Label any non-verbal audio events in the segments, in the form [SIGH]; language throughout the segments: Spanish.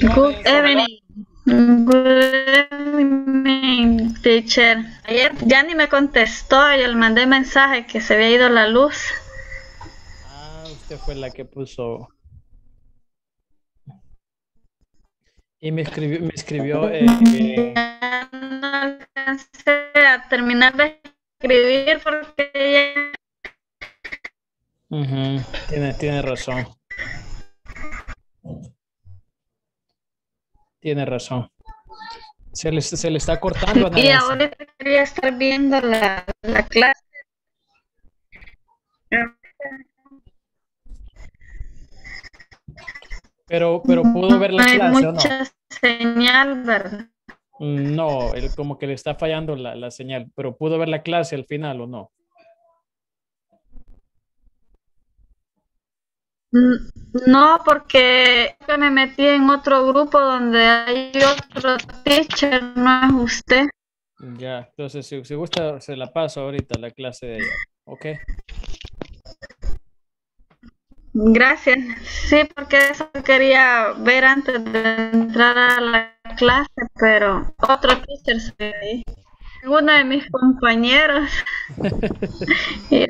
Good evening. Good evening, teacher. Ayer ya ni me contestó, yo le mandé mensaje que se había ido la luz. Ah, usted fue la que puso. Y me escribió, me escribió eh, eh, no alcancé a terminar de escribir porque ya ujú, tiene, tiene razón. Tiene razón. Se le, se le está cortando a [LAUGHS] Y Nancy. ahorita quería estar viendo la, la clase. Pero, pero pudo ver la No hay clase o no. mucha señal, ¿verdad? Mm, No, él como que le está fallando la, la señal, pero pudo ver la clase al final o no. No, porque me metí en otro grupo donde hay otro teacher, no es usted. Ya, entonces si, si gusta, se la paso ahorita la clase de ella. ¿Ok? Gracias. Sí, porque eso quería ver antes de entrar a la clase, pero otro teacher se ve ahí. Uno de mis compañeros. [LAUGHS] Y-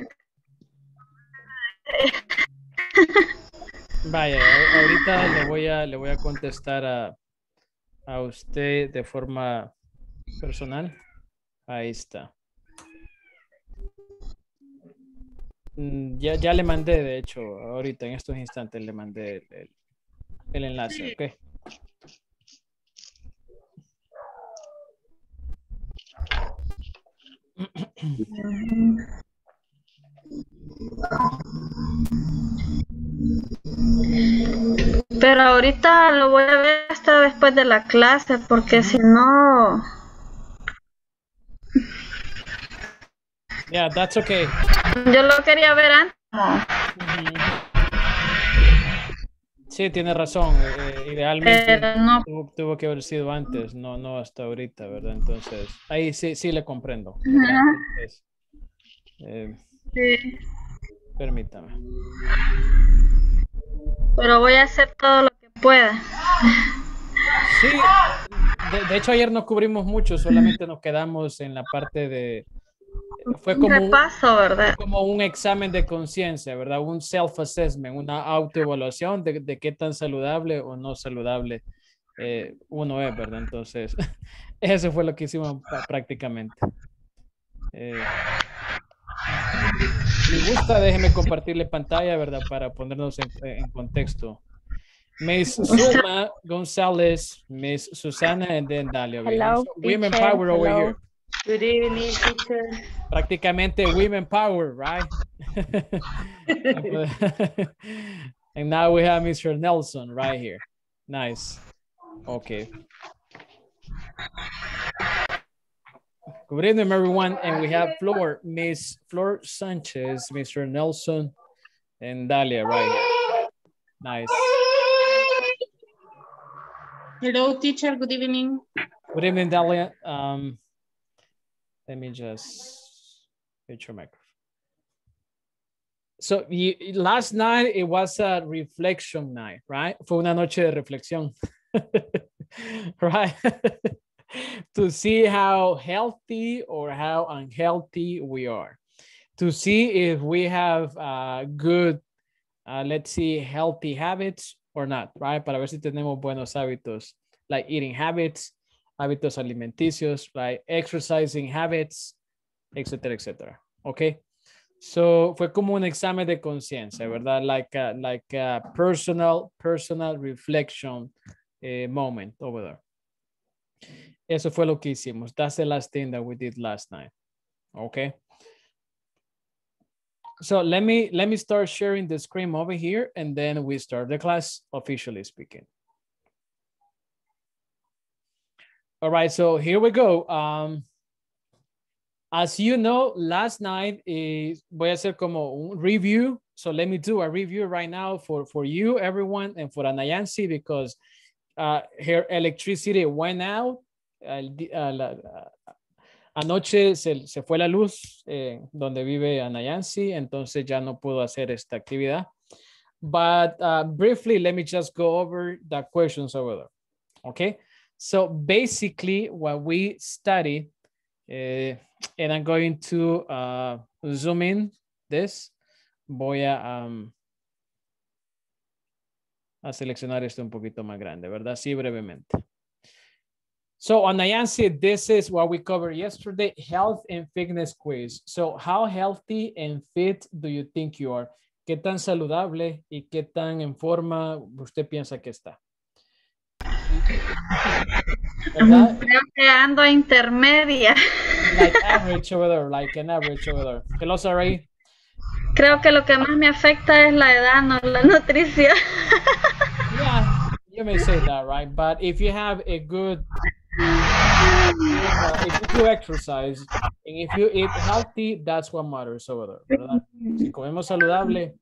Vaya, ahorita le voy a, le voy a contestar a, a usted de forma personal. Ahí está. Mm, Ya, ya le mandé, de hecho, ahorita en estos instantes le mandé el, el- el enlace, ¿ok? [CLEARS THROAT] Pero ahorita lo voy a ver hasta después de la clase, porque si no, Yeah, that's okay. yo lo quería ver antes. Sí, tiene razón. eh, eh, idealmente no. tuvo, tuvo que haber sido antes, no, no hasta ahorita, ¿verdad? Entonces, ahí sí, sí le comprendo. Entonces, eh, Sí. Permítame. Pero voy a hacer todo lo que pueda. Sí, de, de hecho ayer no cubrimos mucho, solamente nos quedamos en la parte de... Fue como un, repaso, ¿verdad? como un examen de conciencia, ¿verdad? Un self-assessment, una autoevaluación de, de qué tan saludable o no saludable eh, uno es, ¿verdad? Entonces, [LAUGHS] eso fue lo que hicimos prácticamente. Eh, si gusta, déjeme compartirle pantalla, ¿verdad? Para ponernos en, en contexto. Miss Zulma González, Miss Susana, and then Dalia. Hello, Women teacher. Power over Hello. here. Good evening, teacher. Prácticamente Women Power, right? [LAUGHS] and now we have Mr. Nelson right here. Nice. Okay. Good evening, everyone. And we have Flor, Miss Flor Sanchez, Mr. Nelson, and Dalia right here. Nice. Hello, teacher. Good evening. Good evening, Dalia. Um, let me just hit your microphone. So you, last night it was a reflection night, right? Fue una noche de reflexión, [LAUGHS] right? [LAUGHS] [LAUGHS] to see how healthy or how unhealthy we are. To see if we have uh, good, uh, let's see, healthy habits or not, right? Para ver si tenemos buenos hábitos, like eating habits, hábitos alimenticios, right? Exercising habits, etcétera, etcétera. Okay. So fue como un examen de conciencia, ¿verdad? Like a, like a personal, personal reflection eh, moment over there. Eso fue lo que hicimos. That's the last thing that we did last night. Okay. So let me let me start sharing the screen over here and then we start the class officially speaking. All right, so here we go. Um, as you know, last night is voy a hacer como un review. So let me do a review right now for, for you, everyone, and for Anayansi because uh, her electricity went out. A anoche se, se fue la luz eh, donde vive Anayansi, entonces ya no pudo hacer esta actividad. But uh, briefly, let me just go over the questions over there. Okay, so basically what we study, uh, and I'm going to uh, zoom in this. Voy a, um, a seleccionar esto un poquito más grande, ¿verdad? Sí, brevemente. So on Nayansi, this is what we covered yesterday, health and fitness quiz. So how healthy and fit do you think you are? ¿Qué tan saludable y qué tan en forma usted piensa que está? ¿Verdad? Creo que ando intermedia. Like average over there, like an average over there. Hello, Sarai. Creo que lo que más me afecta es la edad, no la nutrición. Yeah, you may say that, right? But if you have a good, if you do exercise and if you eat healthy, that's what matters over there, ¿verdad? Si comemos saludable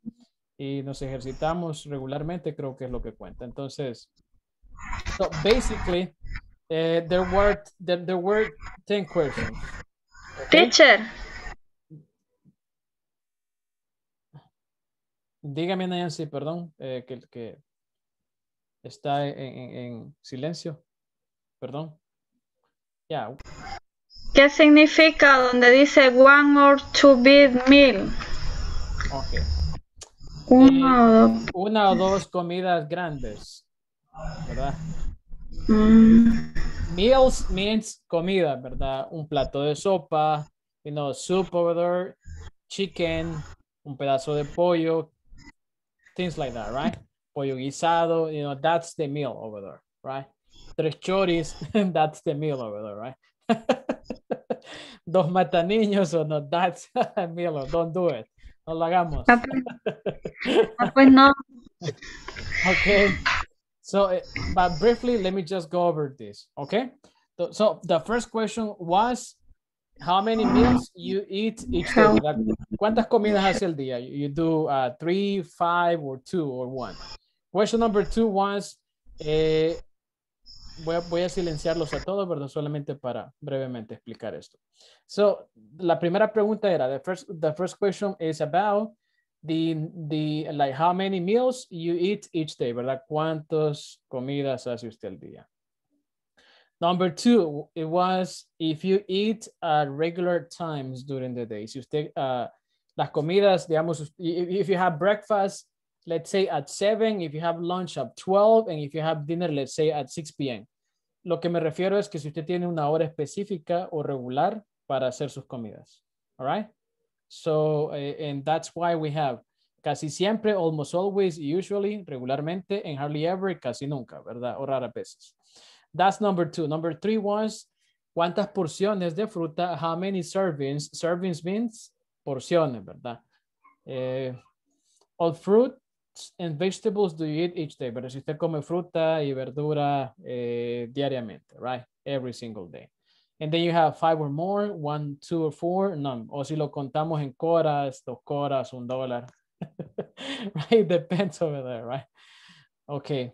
y nos ejercitamos regularmente, creo que es lo que cuenta. Entonces, so basically, uh, there were there, there were 10 questions. okay? Teacher, Dígame, Nancy, perdón, eh, que, que está en, en- en silencio. Perdón. ¿Qué significa donde dice one or two big meal? ok. Uno o. Una o dos comidas grandes, ¿verdad? Mm, Meals means comida, ¿verdad? Un plato de sopa, you know, soup over there, chicken, un pedazo de pollo, things like that, right? Pollo guisado, you know, that's the meal over there, right? Tres choris, [LAUGHS] that's the meal over there, right? [LAUGHS] Dos mataniños o no, that's [LAUGHS] a meal, don't do it. No lo hagamos. ah, pues- ah, no. Okay. So, uh, but briefly, let me just go over this. Okay. So, the first question was how many meals you eat each day. ¿Cuántas comidas hace el día? You, you do uh, three, five, or two, or one. Question number two was, eh, voy, a, voy a silenciarlos a todos, ¿verdad? Solamente para brevemente explicar esto. So, la primera pregunta era, the first, the first question is about the, the, like, how many meals you eat each day, ¿verdad? ¿Cuántas comidas hace usted al día? Number two, it was if you eat at regular times during the day. Si usted, uh, las comidas, digamos, if, you have breakfast, let's say at 7, if you have lunch at 12, and if you have dinner, let's say at 6 p.m. Lo que me refiero es que si usted tiene una hora específica o regular para hacer sus comidas. All right? So, eh, and that's why we have casi siempre, almost always, usually, regularmente, and hardly ever, casi nunca, ¿verdad? O raras veces. That's number two. Number three was, ¿cuántas porciones de fruta? How many servings? Servings means porciones, ¿verdad? Eh, all fruits and vegetables do you eat each day? Pero si usted come fruta y verdura eh, diariamente, right? Every single day. And then you have five or more, one, two, or four, none. O si lo contamos en coras, dos coras, un dólar. [LAUGHS] right? Depends over there, right? Okay.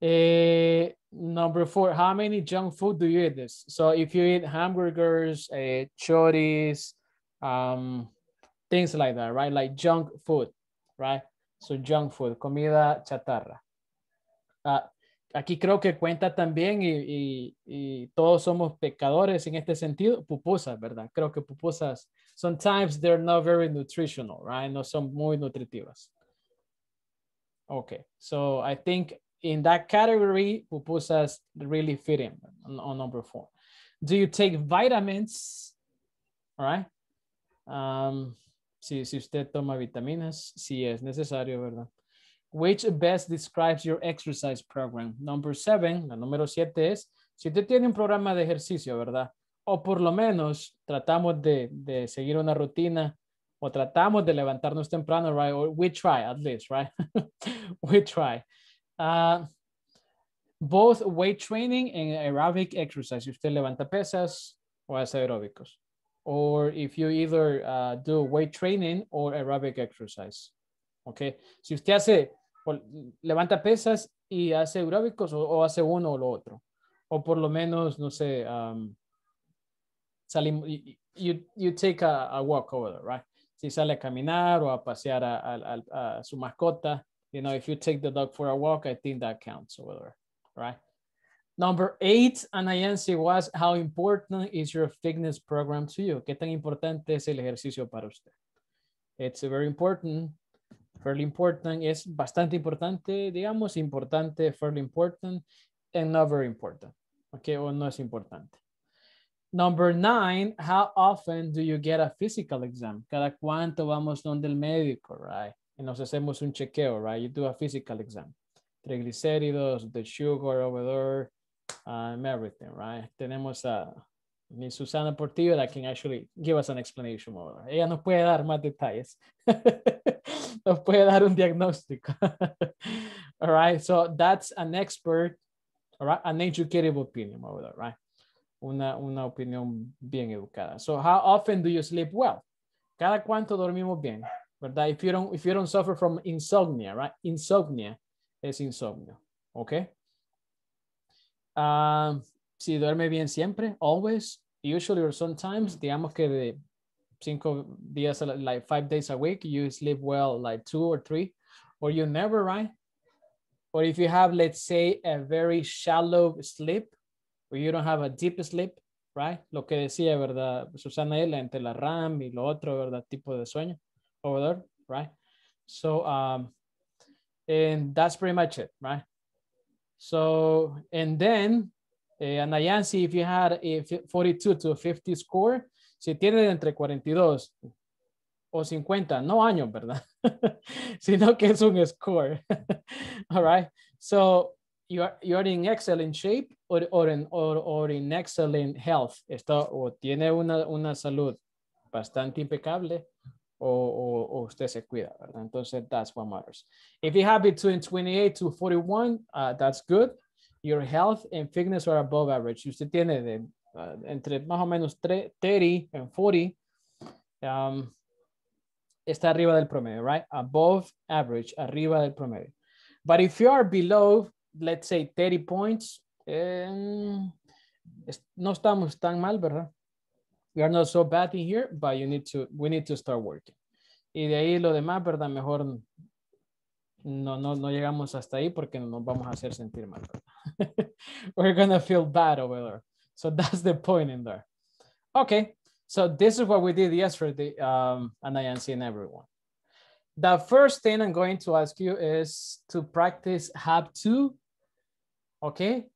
Eh, number four, how many junk food do you eat this? So if you eat hamburgers, uh, choris, um, things like that, right? Like junk food, right? So junk food, comida chatarra. Ah, aquí creo que cuenta también y, y- todos somos pecadores en este sentido, pupusas, ¿verdad? Creo que pupusas, sometimes they're not very nutritional, right? No son muy nutritivas. Okay, so I think in that category, pupusas really fit in on, on number four. Do you take vitamins? All right. Um, si, si usted toma vitaminas, si es necesario, ¿verdad? Which best describes your exercise program? Number seven, la número siete es, si usted tiene un programa de ejercicio, ¿verdad? O por lo menos tratamos de, de seguir una rutina o tratamos de levantarnos temprano, right? Or we try at least, right? [LAUGHS] we try. Uh, both weight training and aerobic exercise. Si usted levanta pesas o hace aeróbicos. Or if you either uh, do weight training or aerobic exercise. Okay. Si usted hace, levanta pesas y hace aeróbicos o, o hace uno o lo otro. O por lo menos, no sé, um, salim- y- y- you, you take a, a walk over there, right? Si sale a caminar o a pasear a, a- a- a su mascota, you know, if you take the dog for a walk, I think that counts over there, right? Number eight, Anayansi was how important is your fitness program to you? ¿Qué tan importante es el ejercicio para usted? It's very important, fairly important, es bastante importante, digamos, importante, fairly important, and not very important. Okay, o no es importante. Number nine, how often do you get a physical exam? Cada cuánto vamos donde el médico, right? Y nos hacemos un chequeo, right? You do a physical exam. Triglicéridos, the sugar over there, um, everything, right? Tenemos a Miss Susana Portillo that can actually give us an explanation more. Ella nos puede dar más detalles. [LAUGHS] nos puede dar un diagnóstico. [LAUGHS] all right, so that's an expert, all right, an educated opinion over right? Una, una opinión bien educada. So how often do you sleep well? Cada cuánto dormimos bien, ¿verdad? If you don't, if you don't suffer from insomnia, right? Insomnia es insomnio, okay? Um, si duerme bien siempre, always, usually or sometimes, digamos que de cinco días, like five days a week, you sleep well like two or three, or you never, right? Or if you have, let's say, a very shallow sleep, or you don't have a deep sleep, right? Lo que decía, ¿verdad? Susana entre la RAM y lo otro, ¿verdad? Tipo de sueño, over there, right? So, um, and that's pretty much it, right? So, and then, eh, Anayansi, if you had a 42 to 50 score, si tiene entre 42 o 50, no años, ¿verdad? [LAUGHS] Sino que es un score. [LAUGHS] All right. So, you're, you're in excellent shape or, or, in, or, or in excellent health. Esto, o tiene una, una salud bastante impecable o, usted se cuida. Entonces, that's what matters. If you have between 28 to 41, uh, that's good. Your health and fitness are above average. Si usted tiene de, uh, entre más o menos 30 and 40, um, está arriba del promedio, right? Above average, arriba del promedio. But if you are below, let's say 30 points, um, no estamos tan mal, ¿verdad? We are not so bad in here, but you need to, we need to start working. Y de ahí lo demás, ¿verdad? Mejor no, no, no llegamos hasta ahí porque nos vamos a hacer sentir mal. [LAUGHS] We're gonna feel bad over there. So [LAUGHS] that's the point in there. Okay, so this is what we did yesterday, um, and I am seeing everyone. The first thing I'm going to ask you is to practice have to, okay?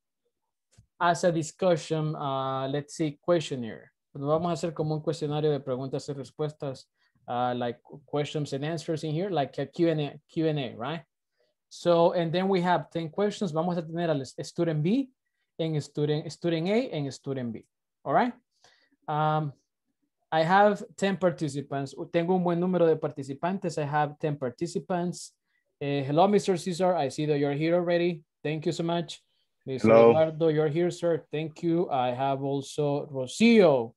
As a discussion, uh, let's see, questionnaire. Nos vamos a hacer como un cuestionario de preguntas y respuestas, uh, like questions and answers in here, like a Q&A, Q&A, right? So, and then we have 10 questions. Vamos a tener al student B, en student, student A, and student B, all right? Um, I have 10 participants. Tengo un buen número de participantes. I have 10 participants. Uh, hello, Mr. Cesar. I see that you're here already. Thank you so much. Mr. Hello. Eduardo, you're here, sir. Thank you. I have also Rocio.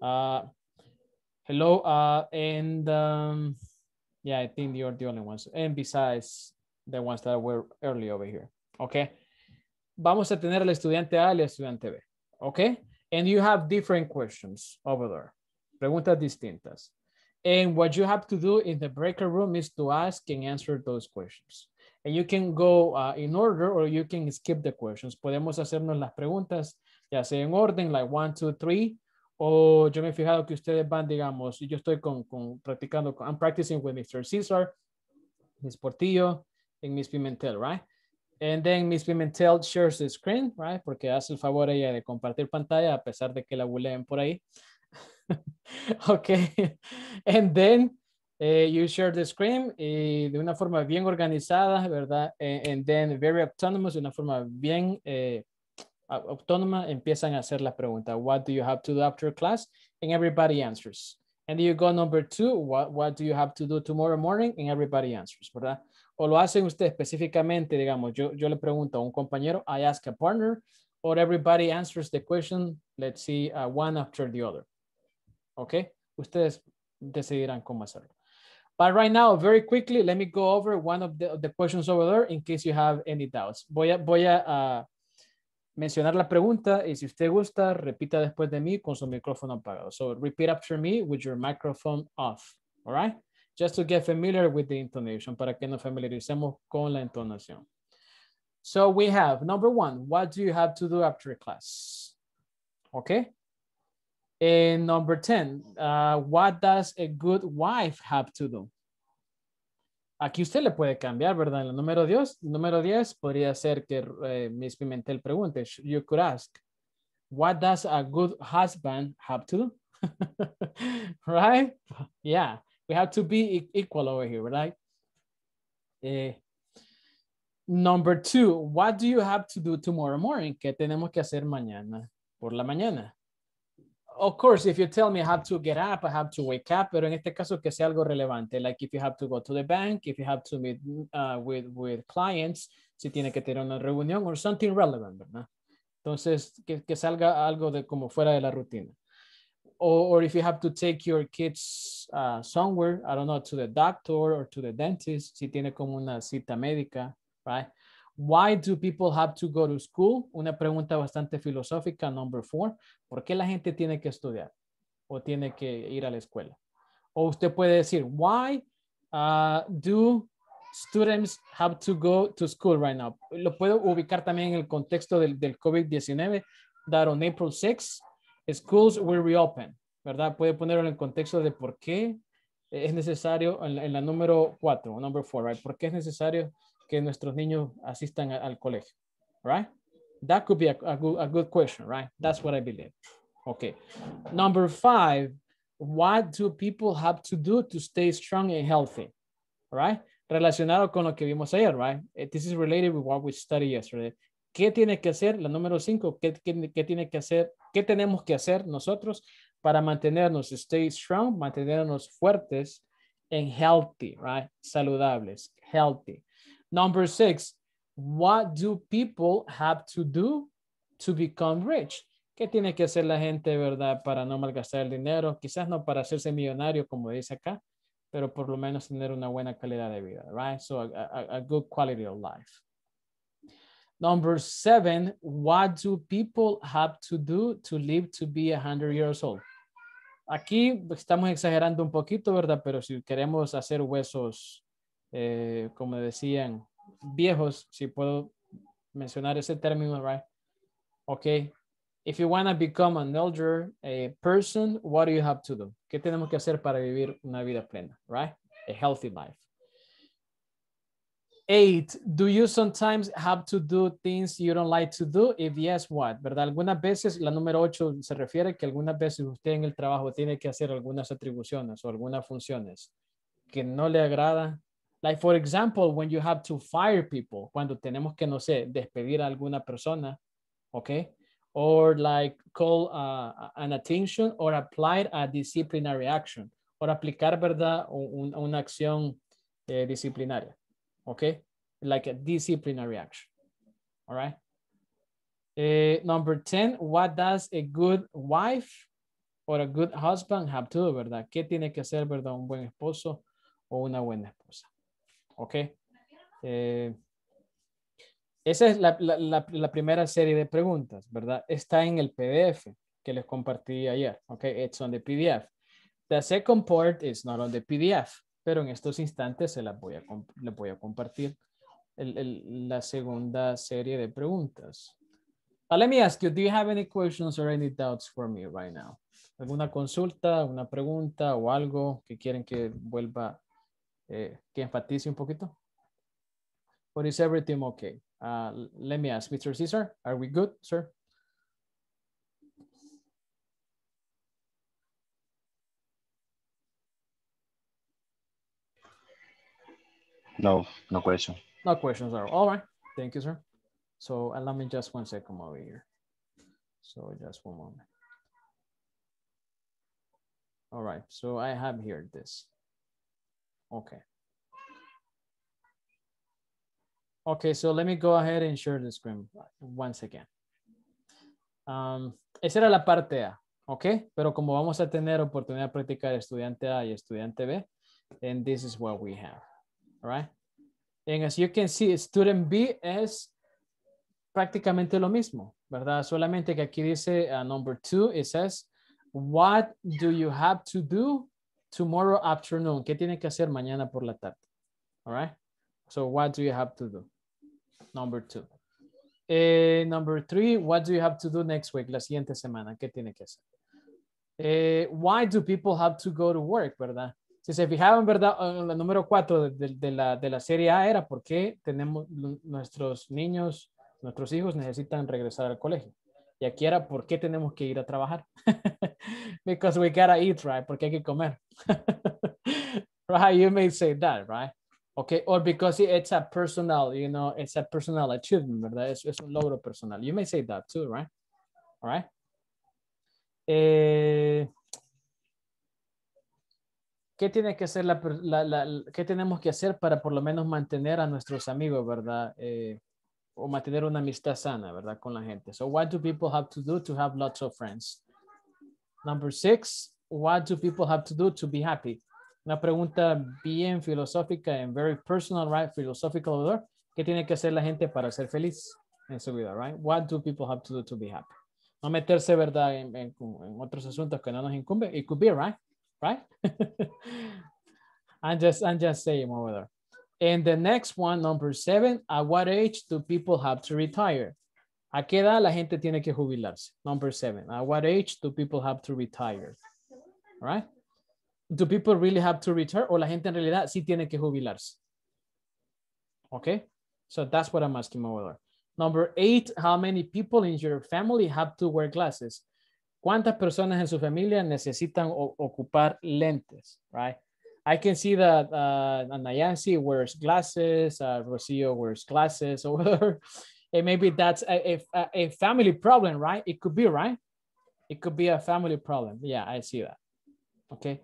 Uh, hello. Uh, and um, yeah, I think you're the only ones. And besides the ones that were early over here. Okay. Vamos a tener al estudiante A y al estudiante B. Okay. And you have different questions over there. Preguntas distintas. And what you have to do in the breaker room is to ask and answer those questions. And you can go uh, in order or you can skip the questions. Podemos hacernos las preguntas, ya sea en orden, like one, two, three. O yo me he fijado que ustedes van, digamos, yo estoy con, con practicando, I'm practicing with Mr. Cesar, Miss Portillo, and Miss Pimentel, right? And then Miss Pimentel shares the screen, right? Porque hace el favor ella de compartir pantalla a pesar de que la buleen por ahí. [LAUGHS] okay. And then uh, you share the screen y de una forma bien organizada, ¿verdad? And, and then very autonomous, de una forma bien eh, autónoma, empiezan a hacer la pregunta. What do you have to do after class? And everybody answers. And you go number two, what, what do you have to do tomorrow morning? And everybody answers, ¿verdad? O lo hacen ustedes específicamente, digamos, yo, yo le pregunto a un compañero, I ask a partner, or everybody answers the question, let's see, uh, one after the other. Okay, ustedes decidirán cómo hacerlo. But right now, very quickly, let me go over one of the, the questions over there in case you have any doubts. Voy a, voy a uh, mencionar la pregunta y si usted gusta, repita después de mí con su micrófono apagado. So repeat after me with your microphone off. All right? Just to get familiar with the intonation, para que nos familiaricemos con la entonación. So we have number one, what do you have to do after class? Okay. And number 10, uh, what does a good wife have to do? Aquí usted le puede cambiar, ¿verdad? El número 10, número 10 podría ser que eh, Miss Pimentel pregunte, you could ask, what does a good husband have to do? [LAUGHS] right? Yeah, we have to be e- equal over here, right? Eh, number two, what do you have to do tomorrow morning? ¿Qué tenemos que hacer mañana por la mañana? Of course, if you tell me I have to get up, I have to wake up, pero en este caso que sea algo relevante, like if you have to go to the bank, if you have to meet uh, with, with clients, si tiene que tener una reunión or something relevant, ¿verdad? Entonces, que, que salga algo de como fuera de la rutina. Or, or if you have to take your kids uh, somewhere, I don't know, to the doctor or to the dentist, si tiene como una cita médica, right? Why do people have to go to school? Una pregunta bastante filosófica, number four. ¿Por qué la gente tiene que estudiar o tiene que ir a la escuela? O usted puede decir, why uh, do students have to go to school right now? Lo puedo ubicar también en el contexto del, del COVID-19, that on April 6, schools will reopen, ¿verdad? Puede ponerlo en el contexto de por qué es necesario, en la, en la número 4, number 4, right? ¿Por qué es necesario que nuestros niños asistan al colegio, right? That could be a, good, a good question, right? That's what I believe. Okay. Number five, what do people have to do to stay strong and healthy, right? Relacionado con lo que vimos ayer, right? Eh, This is related with what we studied yesterday. ¿Qué tiene que hacer? La número cinco, ¿qué, tiene que hacer? ¿Qué tenemos que hacer nosotros para mantenernos stay strong, mantenernos fuertes and healthy, right? Saludables, healthy. Number six, what do people have to do to become rich? ¿Qué tiene que hacer la gente, verdad, para no malgastar el dinero? Quizás no para hacerse millonario, como dice acá, pero por lo menos tener una buena calidad de vida, right? So a, a, a good quality of life. Number seven, what do people have to do to live to be 100 years old? Aquí estamos exagerando un poquito, ¿verdad? Pero si queremos hacer huesos, eh, como decían, viejos, si puedo mencionar ese término, right? Okay. If you want to become an elder a person, what do you have to do? ¿Qué tenemos que hacer para vivir una vida plena, right? A healthy life. Eight, do you sometimes have to do things you don't like to do? If yes, what? ¿Verdad? Algunas veces, la número ocho se refiere que algunas veces usted en el trabajo tiene que hacer algunas atribuciones o algunas funciones que no le agrada. Like, for example, when you have to fire people, cuando tenemos que, no sé, despedir a alguna persona, okay? Or like call uh, an attention or apply a disciplinary action. Or aplicar, ¿verdad? Un, una acción eh, disciplinaria. Okay, like a disciplinary action. All right. Uh, number 10, what does a good wife or a good husband have to do, verdad? ¿Qué tiene que hacer, verdad? Un buen esposo o una buena esposa. Ok. Eh, esa es la, la, la, primera serie de preguntas, ¿verdad? Está en el PDF que les compartí ayer. Ok, it's on the PDF. The second part is not on the PDF pero en estos instantes se las voy a, les voy a compartir el, el, la segunda serie de preguntas. Uh, let me ask you, do you have any questions or any doubts for me right now? ¿Alguna consulta, una pregunta o algo que quieren que vuelva, eh, que enfatice un poquito? Or is everything okay? Uh, let me ask, Mr. Cesar, are we good, sir? No, no question. No questions are all right. Thank you, sir. So allow me just one second over here. So just one moment. All right, so I have here this. Okay. Okay, so let me go ahead and share the screen once again. Um, esa era la parte A, ok? Pero como vamos a tener oportunidad de practicar estudiante A y estudiante B, then this is what we have. All right. And as you can see, student B es prácticamente lo mismo, ¿verdad? Solamente que aquí dice uh, number two, it says, what do you have to do tomorrow afternoon? ¿Qué tiene que hacer mañana por la tarde? All right. So what do you have to do? Number two. Eh, number three, what do you have to do next week? La siguiente semana, ¿qué tiene que hacer? Eh, why do people have to go to work, verdad? Si se fijaban, ¿verdad? El número cuatro de, la, de la serie A era porque tenemos nuestros niños, nuestros hijos necesitan regresar al colegio. Y aquí era por qué tenemos que ir a trabajar. [LAUGHS] Because we gotta eat, right? Porque hay que comer. [LAUGHS] right? You may say that, right? Okay, or because it's a personal, you know, it's a personal achievement, ¿verdad? Es, es un logro personal. You may say that too, right? All right. Eh, ¿Qué tiene que hacer la, qué tenemos que hacer para por lo menos mantener a nuestros amigos, verdad? Eh, o mantener una amistad sana, verdad, con la gente. So what do people have to do to have lots of friends? Number six, what do people have to do to be happy? Una pregunta bien filosófica and very personal, right? Philosophical, ¿verdad? ¿Qué tiene que hacer la gente para ser feliz en su vida, right? What do people have to do to be happy? No meterse, ¿verdad? En, otros asuntos que no nos incumben. It could be, right? Right? [LAUGHS] I'm just, I'm just saying over there. And the next one, number seven, at what age do people have to retire? ¿A qué edad la gente tiene que jubilarse? Number seven, at what age do people have to retire? Right? Do people really have to retire o la gente en realidad sí tiene que jubilarse? Okay, so that's what I'm asking over there. Number eight, how many people in your family have to wear glasses? ¿Cuántas personas en su familia necesitan ocupar lentes? Right? I can see that uh, Nayansi wears glasses, uh, Rocio wears glasses, or [LAUGHS] whatever. And maybe that's a, a, family problem, right? It could be, right? It could be a family problem. Yeah, I see that. Okay.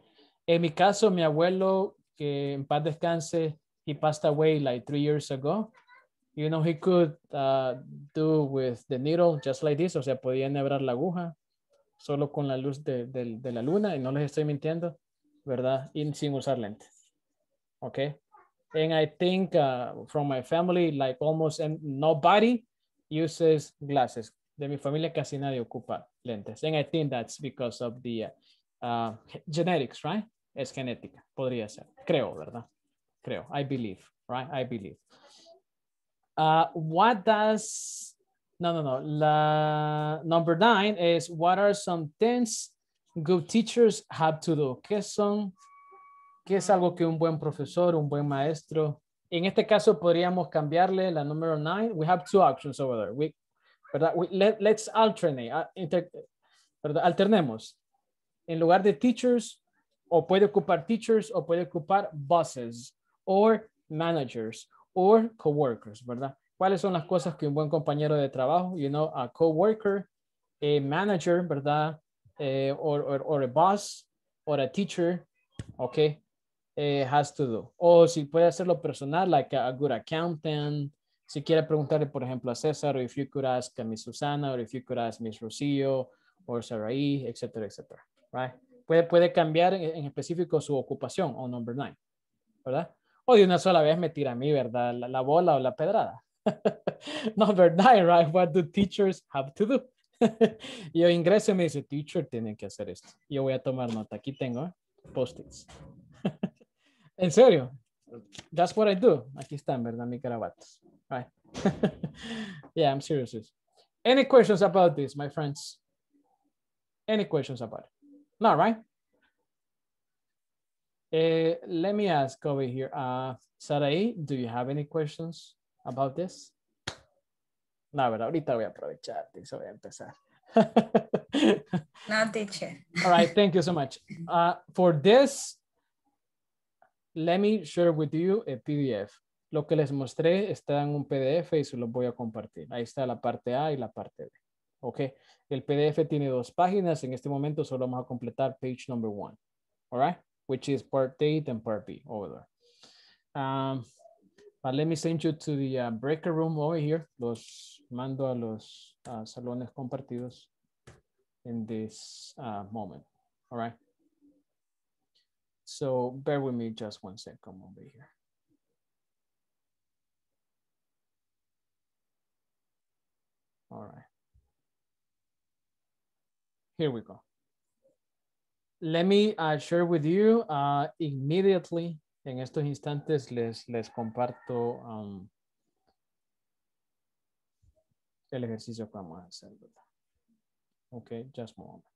En mi caso, mi abuelo, que en paz descanse, he passed away like three years ago. You know, he could uh, do with the needle just like this, o sea, podía enhebrar la aguja solo con la luz de, de- de la luna, y no les estoy mintiendo, ¿verdad? Y sin usar lente. Okay. And I think uh, from my family, like almost and nobody uses glasses. De mi familia casi nadie ocupa lentes. And I think that's because of the uh, genetics, right? Es genética, podría ser. Creo, ¿verdad? Creo. I believe, right? I believe. Uh, what does, no, no, no. La, number nine is what are some things good teachers have to do? ¿Qué son, qué es algo que un buen profesor, un buen maestro? En este caso podríamos cambiarle la número nine. We have two options over there. We, ¿verdad? Let, let's alternate. ah, ¿verdad? Alternemos. En lugar de teachers, o puede ocupar teachers, o puede ocupar bosses, or managers, or coworkers, ¿verdad? ¿Cuáles son las cosas que un buen compañero de trabajo, you know, a coworker, a manager, ¿verdad? Eh, or, or, or a boss, or a teacher, okay, eh, has to do. O si puede hacerlo personal, like a, good accountant, si quiere preguntarle, por ejemplo, a César, or if you could ask a Miss Susana, or if you could ask Miss Rocío, or Saraí, etcétera, etcétera, right? Puede, puede cambiar en, en específico su ocupación, o number nine, ¿verdad? O de una sola vez me tira a mí, ¿verdad? La, la bola o la pedrada. [LAUGHS] number nine, right? What do teachers have to do? [LAUGHS] Yo ingreso y me dice, teacher, tienen que hacer esto. Yo voy a tomar nota. Aquí tengo ¿eh? post-its. [LAUGHS] en serio. That's what I do. Aquí están, ¿verdad? Mi garabatos. Right. [LAUGHS] yeah, I'm serious. Any questions about this, my friends? Any questions about it? No, right? Eh, let me ask over here. Uh, Sarai, do you have any questions about this? No, ahorita voy a aprovechar y voy a empezar. No, teacher. All right, thank you so much. Uh, for this, let me share with you a PDF. Lo que les mostré está en un PDF y se los voy a compartir. Ahí está la parte A y la parte B. Ok, el PDF tiene dos páginas. En este momento solo vamos a completar page number one. All right, which is part A and part B over there. Um, but let me send you to the uh, breaker room over here. Los mando a los uh, salones compartidos in this uh, moment. All right. So bear with me just one second over here. All right. Here we go. Let me uh, share with you uh, immediately. En estos instantes les, les comparto um, el ejercicio que vamos a hacer. Ok, just a moment.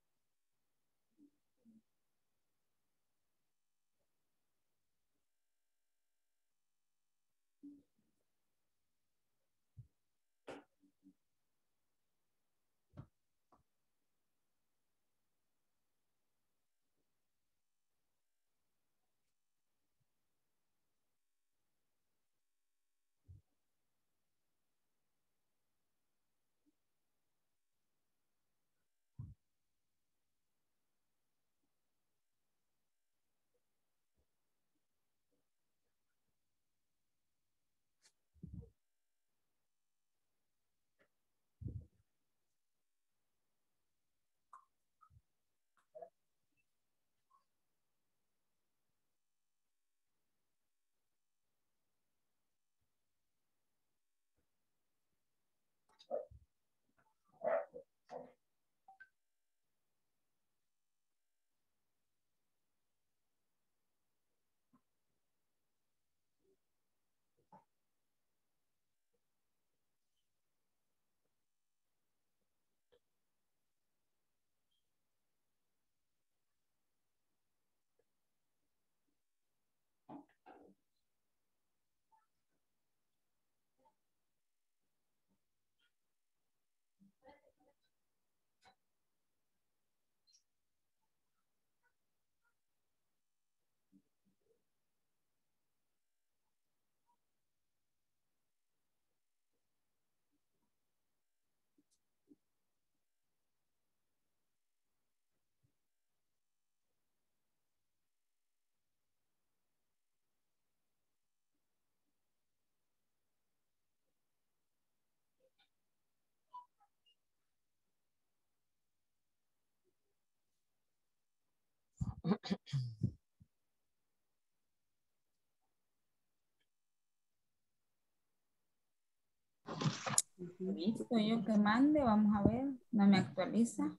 Listo, yo que mande, vamos a ver. No me actualiza.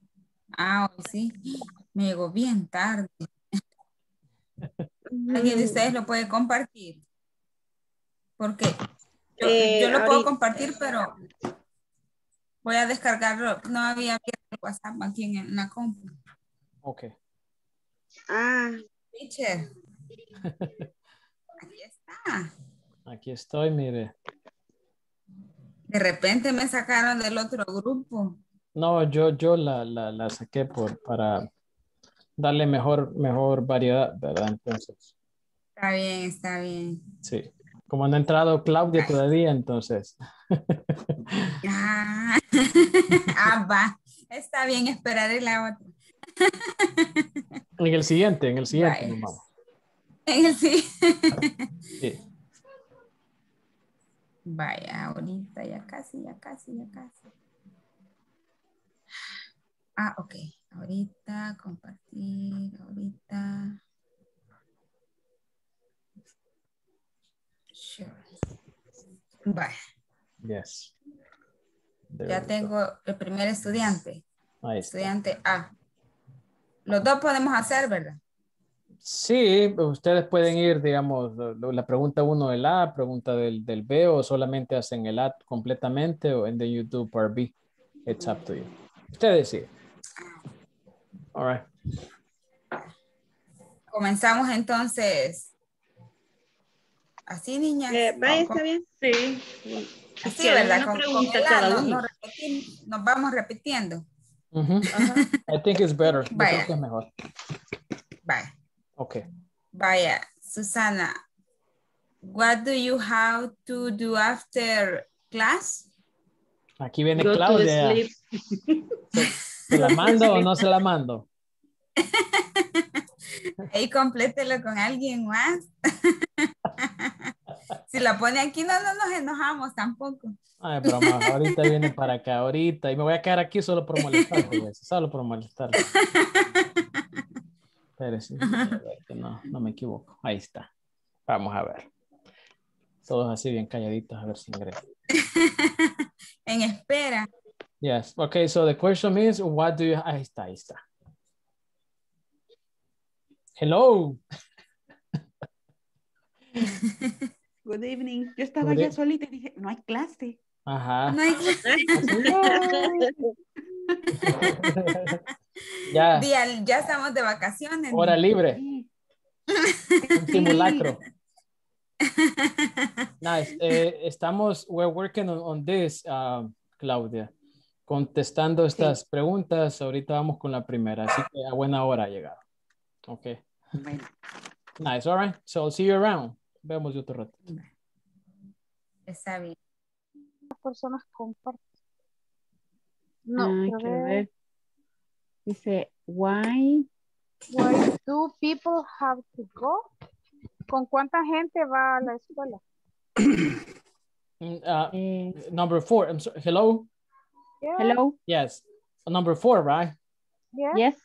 Ah, hoy sí. Me llegó bien tarde. [LAUGHS] ¿Alguien de ustedes lo puede compartir? Porque yo, Eh, yo lo puedo compartir, pero voy a descargarlo. No había abierto el WhatsApp aquí en, en la compu. Ok. Ah, Teacher. [LAUGHS] Aquí está. Aquí estoy, mire. De repente me sacaron del otro grupo. No, yo, yo la, la, la saqué por, para darle mejor, mejor variedad, ¿verdad? Entonces, Está bien, está bien. sí. Como no ha entrado Claudia todavía, entonces. [LAUGHS] Ah, [LAUGHS] ah, va. Está bien, esperaré la otra. En el siguiente, en el siguiente nos vamos. En el sí. Sí. Vaya, ahorita ya casi, ya casi, ya casi. Ah, ok. Ahorita, compartir, ahorita. Sure. Vaya, Yes. There ya we go. tengo el primer estudiante, Ahí está. estudiante A. Los dos podemos hacer, ¿verdad? Sí, ustedes pueden ir, digamos, la pregunta uno del A, pregunta del, del B, o solamente hacen el A completamente, o en the YouTube part B. It's up to you. Ustedes sí. All right. Comenzamos entonces. Así, niñas. eh, vaya, está bien. Sí. Así, ¿verdad? Con, con el A, no- uno. nos repetimos- I think it's better. Yo Vaya. creo que es mejor. Vaya, Susana. What do you have to do after class? Aquí viene Go to Claudia. sleep. ¿Se la mando o no se la mando? [LAUGHS] Ahí complételo con alguien más. [LAUGHS] si la pone aquí, no, no nos enojamos tampoco. Ay, broma, ahorita viene para acá, ahorita. Y me voy a quedar aquí solo por molestar, [LAUGHS] solo por molestar. Ver que no, no me equivoco. Ahí está. Vamos a ver. Todos así bien calladitos, a ver si ingresan. [LAUGHS] En espera. Yes. Okay, so the question is, what do you... Ahí está, ahí está. Hello. [LAUGHS] Good evening. Yo estaba ya e- solita y dije, no hay clase. Ajá. No hay [LAUGHS] [LAUGHS] ya, Día- ya estamos de vacaciones. hora libre. Un simulacro. [LAUGHS] Nice. Eh, estamos, we're working on, on this, uh, Claudia. Contestando estas preguntas, ahorita vamos con la primera, así que a buena hora ha llegado. Ok. Bueno, Nice, all right. So I'll see you around. Vemos de otro rato. Está bien. personas comparten. No, quiero ver. Dice, why? Why do people have to go? ¿Con cuánta gente va a la escuela? Uh, [CLEARS THROAT] number four. I'm sorry. Hello? Yeah, hello? Yes. Number four, right? yeah. Yes?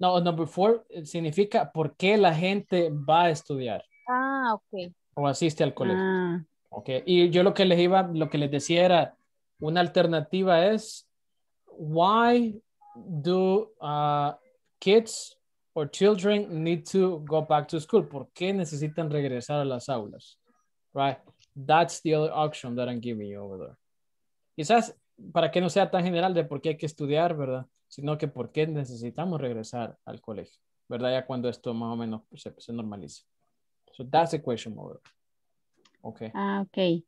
No, number four significa por qué la gente va a estudiar Ah, ok. O asiste al colegio. Ah, Ok, y yo lo que les iba, lo que les decía era, una alternativa es, why do uh, kids or children need to go back to school? ¿Por qué necesitan regresar a las aulas? Right? That's the other option that I'm giving you over there. Quizás para que no sea tan general de por qué hay que estudiar, ¿verdad? Sino que por qué necesitamos regresar al colegio, ¿verdad? Ya cuando esto más o menos se, se normalice. So that's the question there. Okay. ah, ok.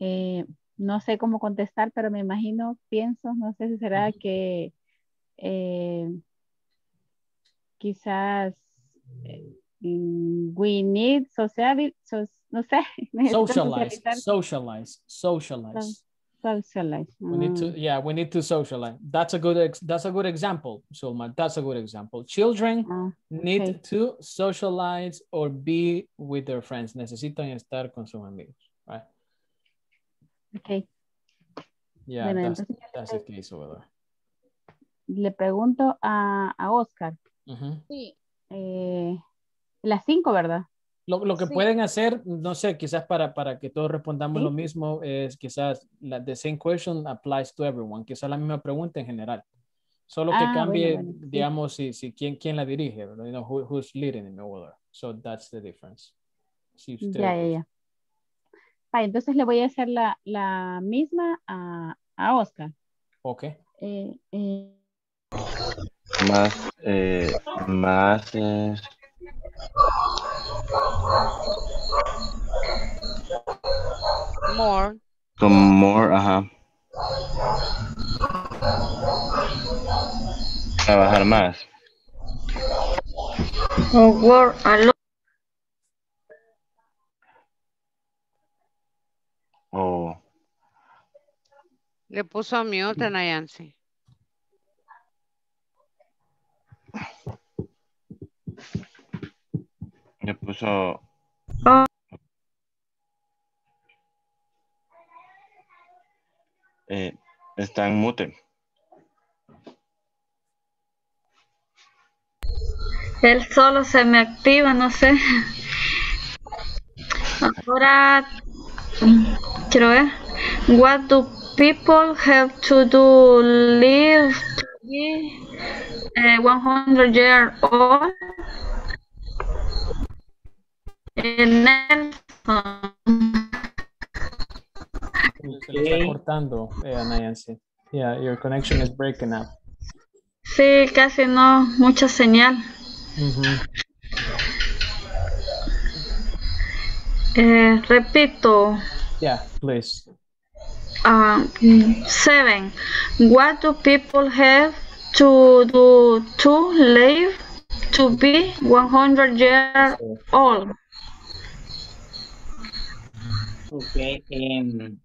Eh, no sé cómo contestar, pero me imagino, pienso, no sé si será que eh, quizás eh, we need social, so- no sé, [LAUGHS] socialize, socialize, socialize. Socialize. We need to, Ah, yeah, we need to socialize. That's a good, ex- that's a good example, Sulma. That's a good example. Children ah, need okay. to socialize or be with their friends. Necesitan estar con sus amigos, right? ok. Yeah, Bueno, that's, that's the case over there. le pregunto a, a Oscar, Ujú. Sí. eh, las cinco, ¿verdad? Lo, lo que Sí. pueden hacer, no sé, quizás para, para que todos respondamos Sí. lo mismo, es quizás la the same question applies to everyone, quizás la misma pregunta en general. Solo que Ah, cambie, bueno, digamos, si, si quién, quién la dirige, ¿verdad? You know, who, who's leading in the order. So that's the difference. Si usted- Ya, ya, ya. Ah, entonces le voy a hacer la, la misma a, a Oscar. Ok. Eh, eh, Más, eh, más, eh, More. con more, ajá. Trabajar más. O work a lot. O Le puso mute a Nayansi. Puso. Eh, está en mute. Él solo se me activa, no sé. Ahora quiero ver. What do people have to do live to be eh, 100 years old? Se le está cortando, eh, Ana Yancy. Yeah, your connection is breaking up. Sí, casi no, mucha señal. Eh, repito. Yeah, please. Uh, seven. What do people have to do to live to be 100 years old? Okay. Um,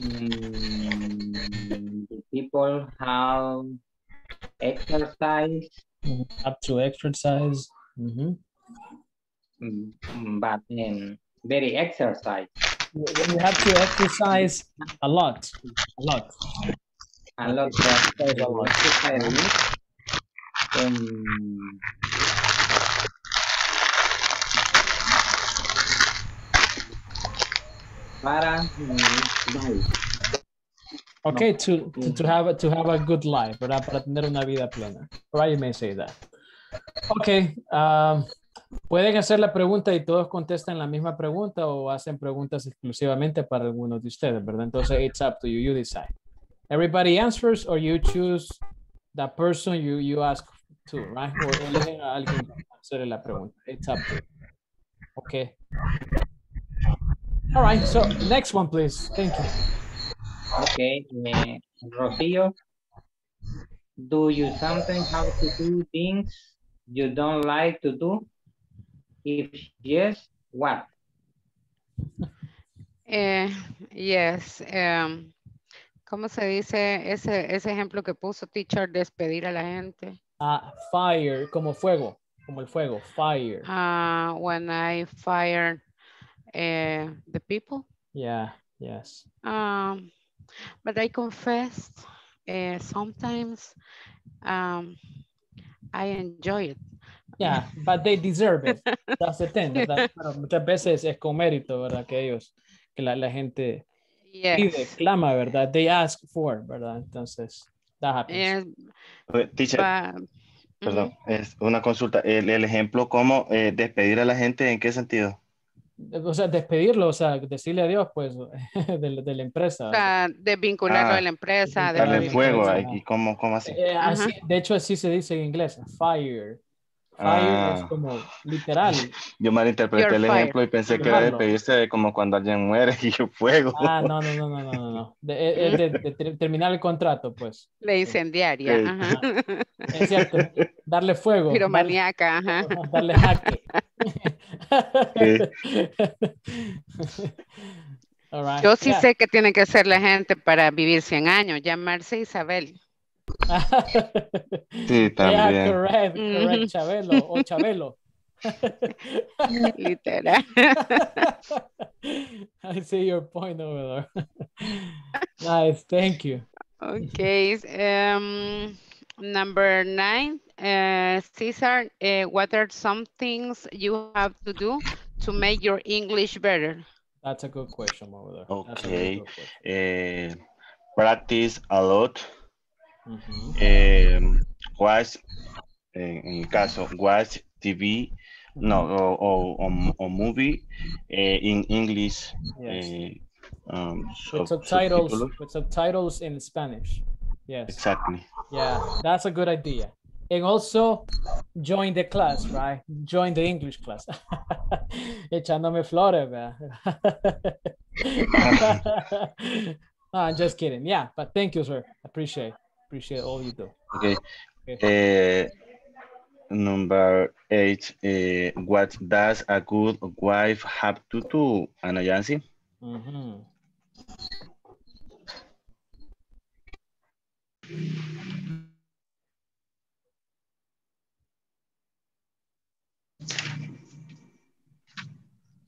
mm, the people have exercise. Up to exercise. Mhm. mm, mm, but um, very exercise. You you have to exercise a lot, a lot. A lot of Exercise a lot. Um, para. Okay, to, to, to have a, to have a good life, ¿verdad? Para tener una vida plena. Right, you may say that. Okay, um, Pueden hacer la pregunta y todos contestan la misma pregunta o hacen preguntas exclusivamente para algunos de ustedes, ¿verdad? Entonces, it's up to you, you decide. Everybody answers or you choose the person you, you ask to, right? O eligen a alguien para hacerle la pregunta. It's up to you. Okay. All right, so next one, please. Thank you. Okay, eh, Rocío, do you sometimes have to do things you don't like to do? If yes, what? [LAUGHS] Eh, yes. em, ¿Cómo se dice ese, ese ejemplo que puso teacher, despedir a la gente? Ah, fire, como fuego, como el fuego, fire. Uh, when I fired eh, the people. Yeah, yes. Um, but I confess, eh, sometimes um, I enjoy it. Yeah, but they deserve it. [LAUGHS] That's the thing, ¿verdad? [LAUGHS] Pero muchas veces es con mérito, ¿verdad? Que ellos, que la, la gente pide, Yes. clama, ¿verdad? They ask for, ¿verdad? Entonces, that happens. Eh, Eh, Teacher, but- perdón, es una consulta. El, el ejemplo, ¿cómo eh, despedir a la gente? ¿En qué sentido? O sea, despedirlo, o sea, decirle adiós, pues, [LAUGHS] de, la- de la empresa. o sea, de vincularlo Ah, a la empresa. de Darle Darle fuego, ¿y cómo, cómo así? Eh, así- de hecho, así se dice en inglés, fire. Fire es Ah. como literal. [LAUGHS] Yo malinterpreté You're el fired. ejemplo y pensé que era despedirse de como cuando alguien muere [LAUGHS] y yo fuego. Ah, no, no, no, no, no, no, no. De, eh, eh, de- de ter- terminar el contrato, pues. La incendiaria. Sí. Ajá. Es cierto. Darle fuego. Darle, Piromaníaca. Ajá. [LAUGHS] darle jaque. All right. Yo sí Yeah. sé que tiene que ser la gente para vivir 100 años. Llamarse Isabel. Sí, [LAUGHS] Yeah, también. correct, Ujú. correct, Chabelo o [LAUGHS] Chabelo. [LAUGHS] Literal. I see your point over there. nice, thank you. Okay. Um, number nine. Uh, Cesar, uh, what are some things you have to do to make your English better? That's a good question over there. Okay. question. Eh, practice a lot. Mhm. Eh, watch, eh, en mi caso, watch TV, no, o, o, o- movie eh, in English. Yes. eh, um, With sub- subtitles, subtítulos. with subtitles in Spanish. Yes. Exactly. Yeah, that's a good idea. And also join the class, right? Join the English class. [LAUGHS] Echándome flores, no, I'm [LAUGHS] [LAUGHS] just kidding. Yeah, but thank you, sir. Appreciate appreciate all you do. Okay. Okay. Eh, number eight. eh, what does a good wife have to do? Ana Yancy? Mhm.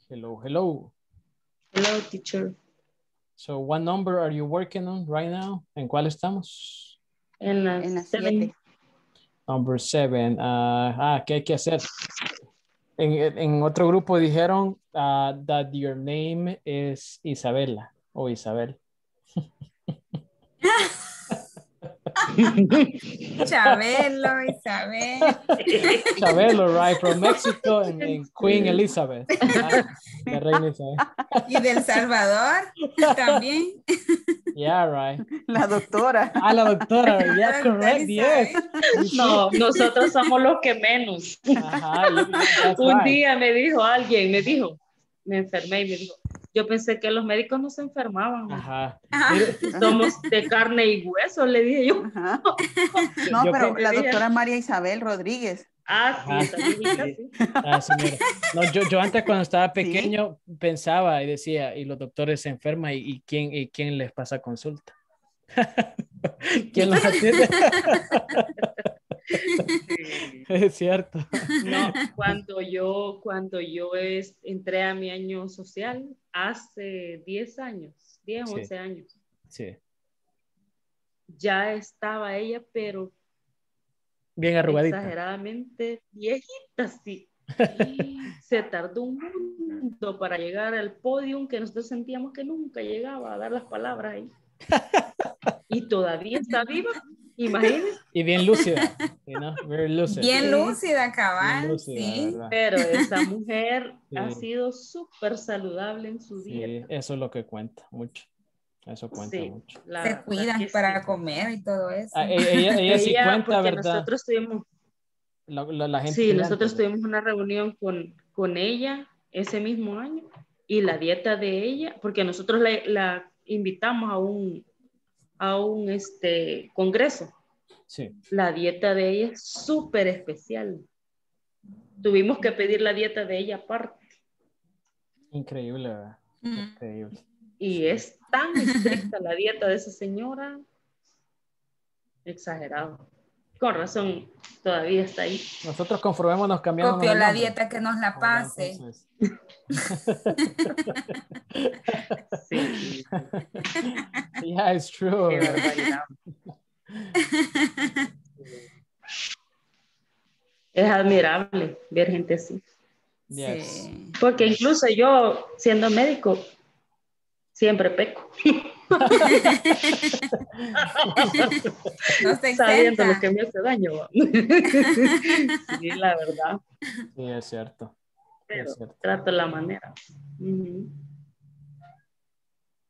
Hello, hello. Hello, teacher. So what number are you working on right now? ¿En cuál estamos? En la, En la seven. siete. Number seven. ah, ah, ¿qué hay que hacer? En, en otro grupo dijeron ah, that your name is Isabela o Isabel. [LAUGHS] [LAUGHS] Chabelo, Isabel. Chabelo, right? From Mexico and, and Queen Elizabeth. La reina Isabel. Y del Salvador también. Yeah, right. La doctora. Ah, la doctora. Yeah, correct. Yes. No, nosotros somos los que menos. Ajá, Un right. día me dijo alguien, me dijo, me enfermé y me dijo, yo pensé que los médicos no se enfermaban. Ajá. Ajá. Mire, [LAUGHS] Somos de carne y hueso, le dije yo. Ajá. [LAUGHS] No, yo pero la doctora María Isabel Rodríguez. Ah, sí, sí. Ah. No, yo, yo antes cuando estaba [LAUGHS] pequeño pensaba y decía, y los doctores se enferman y, y quién, y quién les pasa consulta. ¿Quién los atiende? [LAUGHS] es cierto. No, cuando yo, cuando yo es, entré a mi año social, hace 10 años, 10, Sí. 11 años, Sí. ya estaba ella, pero Bien arrugadita. exageradamente viejita, sí. [LAUGHS] Se tardó un mundo para llegar al podium que nosotros sentíamos que nunca llegaba a dar las palabras ahí. [LAUGHS] Y todavía está viva, Imagínense. [LAUGHS] Y bien lúcida, you know, very lucid. Bien lúcida, cabal, Bien lúcida, sí. Pero esa mujer ha Sí. sido súper saludable en su Sí, dieta. eso es lo que cuenta mucho. Eso cuenta Sí, mucho. la Se cuidan para sí. comer y todo eso. Ah, ella, ella- ella sí Ella, cuenta, porque ¿verdad? Nosotros tuvimos, La, la- la gente sí, cliente, nosotros ¿verdad? tuvimos una reunión con, con ella ese mismo año y la dieta de ella, porque nosotros la, la invitamos a un, a un este, congreso. Sí. La dieta de ella es súper especial. Tuvimos que pedir la dieta de ella aparte. Increíble, ¿verdad? Mm. Increíble. Y es tan estricta la dieta de esa señora. Exagerado. Con razón, todavía está ahí. Nosotros conformémonos cambiando Copió la dieta que nos la pase. Sí, [LAUGHS] yeah, it's true. Es admirable ver gente así. Yes. Sí. Porque incluso yo, siendo médico, siempre peco. No se Sabiendo lo que me hace daño. [LAUGHS] sí, la verdad. Sí, es cierto. Pero Es cierto. trato la manera. Ujú.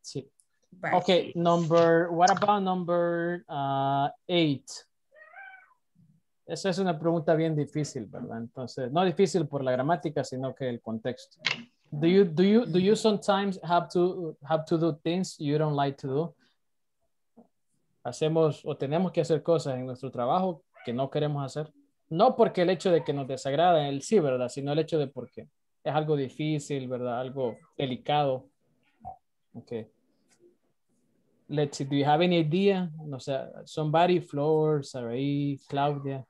Sí. Bye. Okay, number, what about number uh, eight? Esa es una pregunta bien difícil, ¿verdad? Entonces, no difícil por la gramática, sino que el contexto. Do you, do you, do you sometimes have to, have to do things you don't like to do? Hacemos o tenemos que hacer cosas en nuestro trabajo que no queremos hacer. No porque el hecho de que nos desagrada el sí, ¿verdad? Sino el hecho de porque es algo difícil, ¿verdad? Algo delicado. Okay. Let's see, do you have any idea? No sé, somebody, Flor, Saraí, Claudia.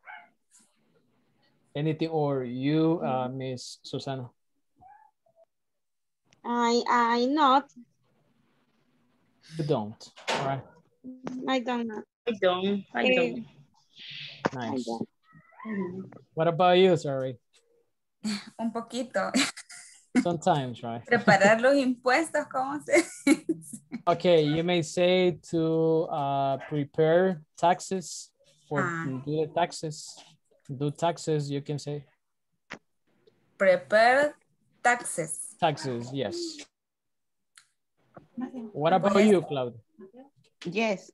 Anything, or you, uh, Miss Susana? I I not. You don't, all right, I don't know. I don't, I don't. I nice. don't. What about you, sorry? [LAUGHS] Un poquito. Sometimes, right? Preparar los [LAUGHS] impuestos, ¿cómo se dice? Okay, you may say to uh, prepare taxes or Ah. do the taxes. Do taxes, you can say. Prepare taxes. Taxes, yes. What about you, Claudia? Yes.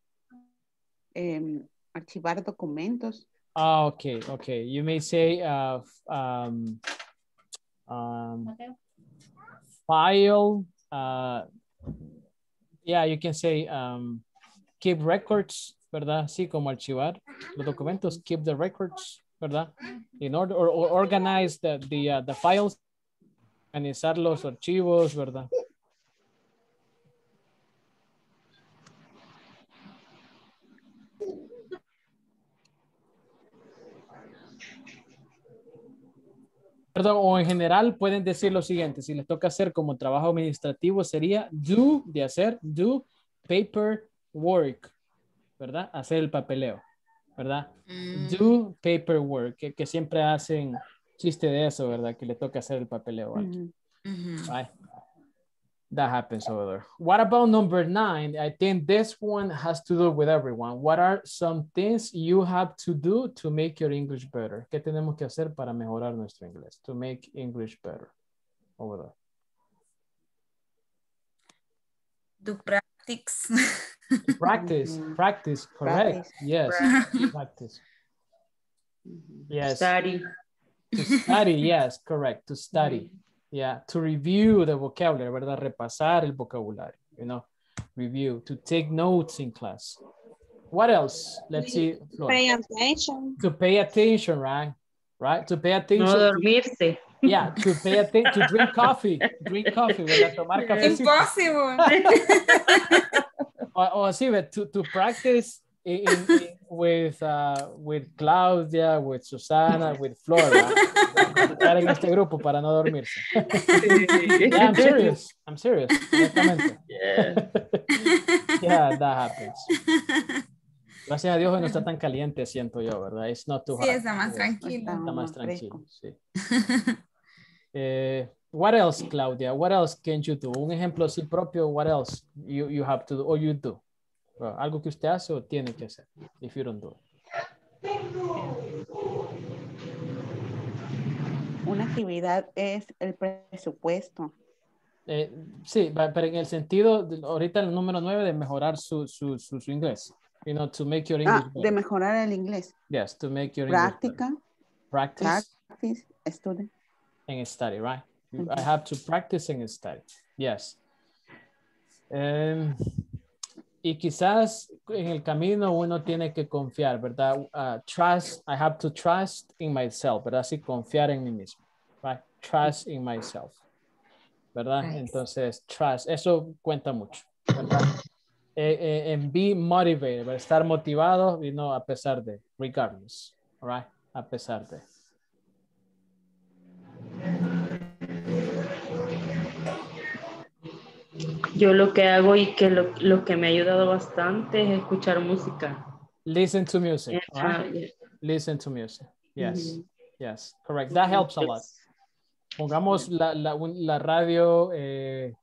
Em, archivar documentos. Ah, okay, okay. You may say uh, um, um, file. Uh, yeah, you can say um, keep records, ¿verdad? Sí, como archivar los documentos. Keep the records, ¿verdad? In order or, or organize the the, uh, the files. Organizar los archivos, ¿verdad? Perdón, o en general pueden decir lo siguiente, si les toca hacer como trabajo administrativo sería do, de hacer, do paper work, ¿verdad? Hacer el papeleo, ¿verdad? Do paperwork, que, que siempre hacen chiste de eso, ¿verdad? Que le toca hacer el papeleo. a alguien. Right? That happens over there. What about number nine? I think this one has to do with everyone. What are some things you have to do to make your English better? ¿Qué tenemos que hacer para mejorar nuestro inglés? To make English better. Over there. Do practice. [LAUGHS] Practice, practice, correct. Practice. Yes, Practice. practice. Yes. Study. To [LAUGHS] study, yes, correct. To study. Mm. Yeah, to review the vocabulary, ¿verdad? Repasar el vocabulario, you know, review, to take notes in class. What else? Let's see. Flor. Pay attention. To pay attention, right? Right? To pay attention. No to- dormirse. yeah, to pay attention, to drink coffee, drink coffee, ¿verdad? Tomar [LAUGHS] cafecito. Impossible. [LAUGHS] O, o así, ve, to, to practice in, in- in- with, uh, with Claudia, with Susana, [LAUGHS] with Flora. Estar en este grupo para no dormirse. yeah, I'm serious. I'm serious. Yeah. Yeah, that happens. Gracias a Dios hoy no está tan caliente, siento yo, ¿verdad? It's not too Sí, hot. está más tranquilo. Está más tranquilo, sí. Eh, what else, Claudia? What else can you do? Un ejemplo así propio, what else you, you have to do or you do? Well, algo que usted hace o tiene que hacer. If you don't do it. Una actividad es el presupuesto. Eh, sí, pero en el sentido, de- ahorita el número 9 de mejorar su, su, su, su inglés. You know, to make your English Ah, de mejorar el inglés. Yes, to make your English. Práctica, Practice practice, student. and study, right? You- I Mhm. have to practice and study. Yes. Em, y quizás en el camino uno tiene que confiar, ¿verdad? Uh, trust, I have to trust in myself, ¿verdad? Sí, confiar en mí mismo, right? Trust in myself, ¿verdad? Nice. Entonces, trust, eso cuenta mucho, ¿verdad? Eh, eh, en be motivated, ¿verdad? estar motivado y no a pesar de, regardless, right? A pesar de. Yo lo que hago y que lo, lo que me ha ayudado bastante es escuchar música. Listen to music. right? yeah. Listen to music. Yes. Ujú. Yes. Correct. That helps a lot. Pongamos la, la, la radio eh,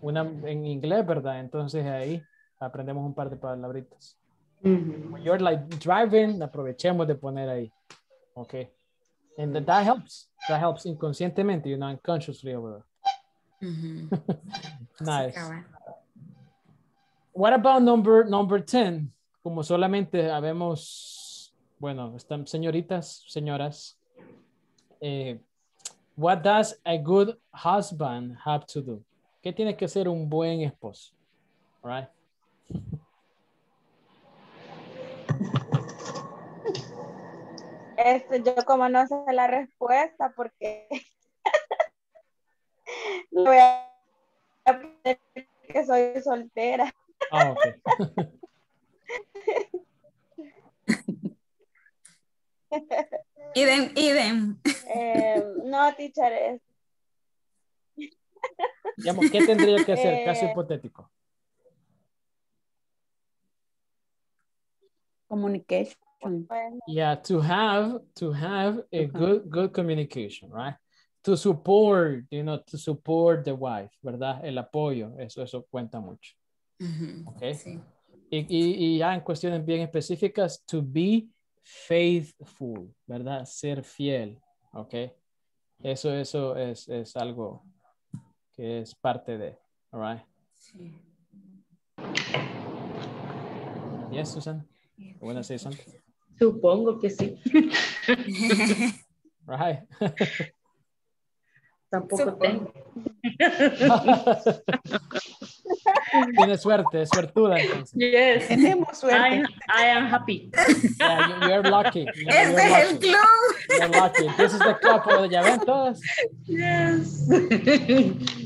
una, en inglés, ¿verdad? Entonces ahí aprendemos un par de palabritas. Ujú. When you're like driving, aprovechemos de poner ahí. Okay. And that, that helps. That helps inconscientemente, you know, unconsciously over Ujú. Nice. What about number, number 10? Como solamente habemos, bueno, están señoritas, señoras. eh, what does a good husband have to do? ¿Qué tiene que ser un buen esposo? All Right? Este, yo como no sé la respuesta porque le voy a poner que soy soltera. Ah, ok. [LAUGHS] Idem, idem. Eh, no, teacher, Digamos, ¿Qué tendría que hacer? Caso Eh. hipotético. Communication. pues, Yeah, to have to have a good good communication, right? To support, you know, to support the wife, ¿verdad? El apoyo, eso eso cuenta mucho. Okay. sí. Y, y, y ya en cuestiones bien específicas, to be faithful, ¿verdad? Ser fiel, ¿ok? Eso, eso es, es algo que es parte de, all right? Sí. Yes, Susan? You wanna say something? Supongo que sí. [LAUGHS] Right? [LAUGHS] Tampoco tengo. [LAUGHS] Tiene suerte, es suertuda entonces. Yes. Tenemos suerte. I, I am happy. Yeah, you- you're lucky. [LAUGHS] you know, Ese you're es el club. You're lucky. This is the couple, ya ven todos. Yes.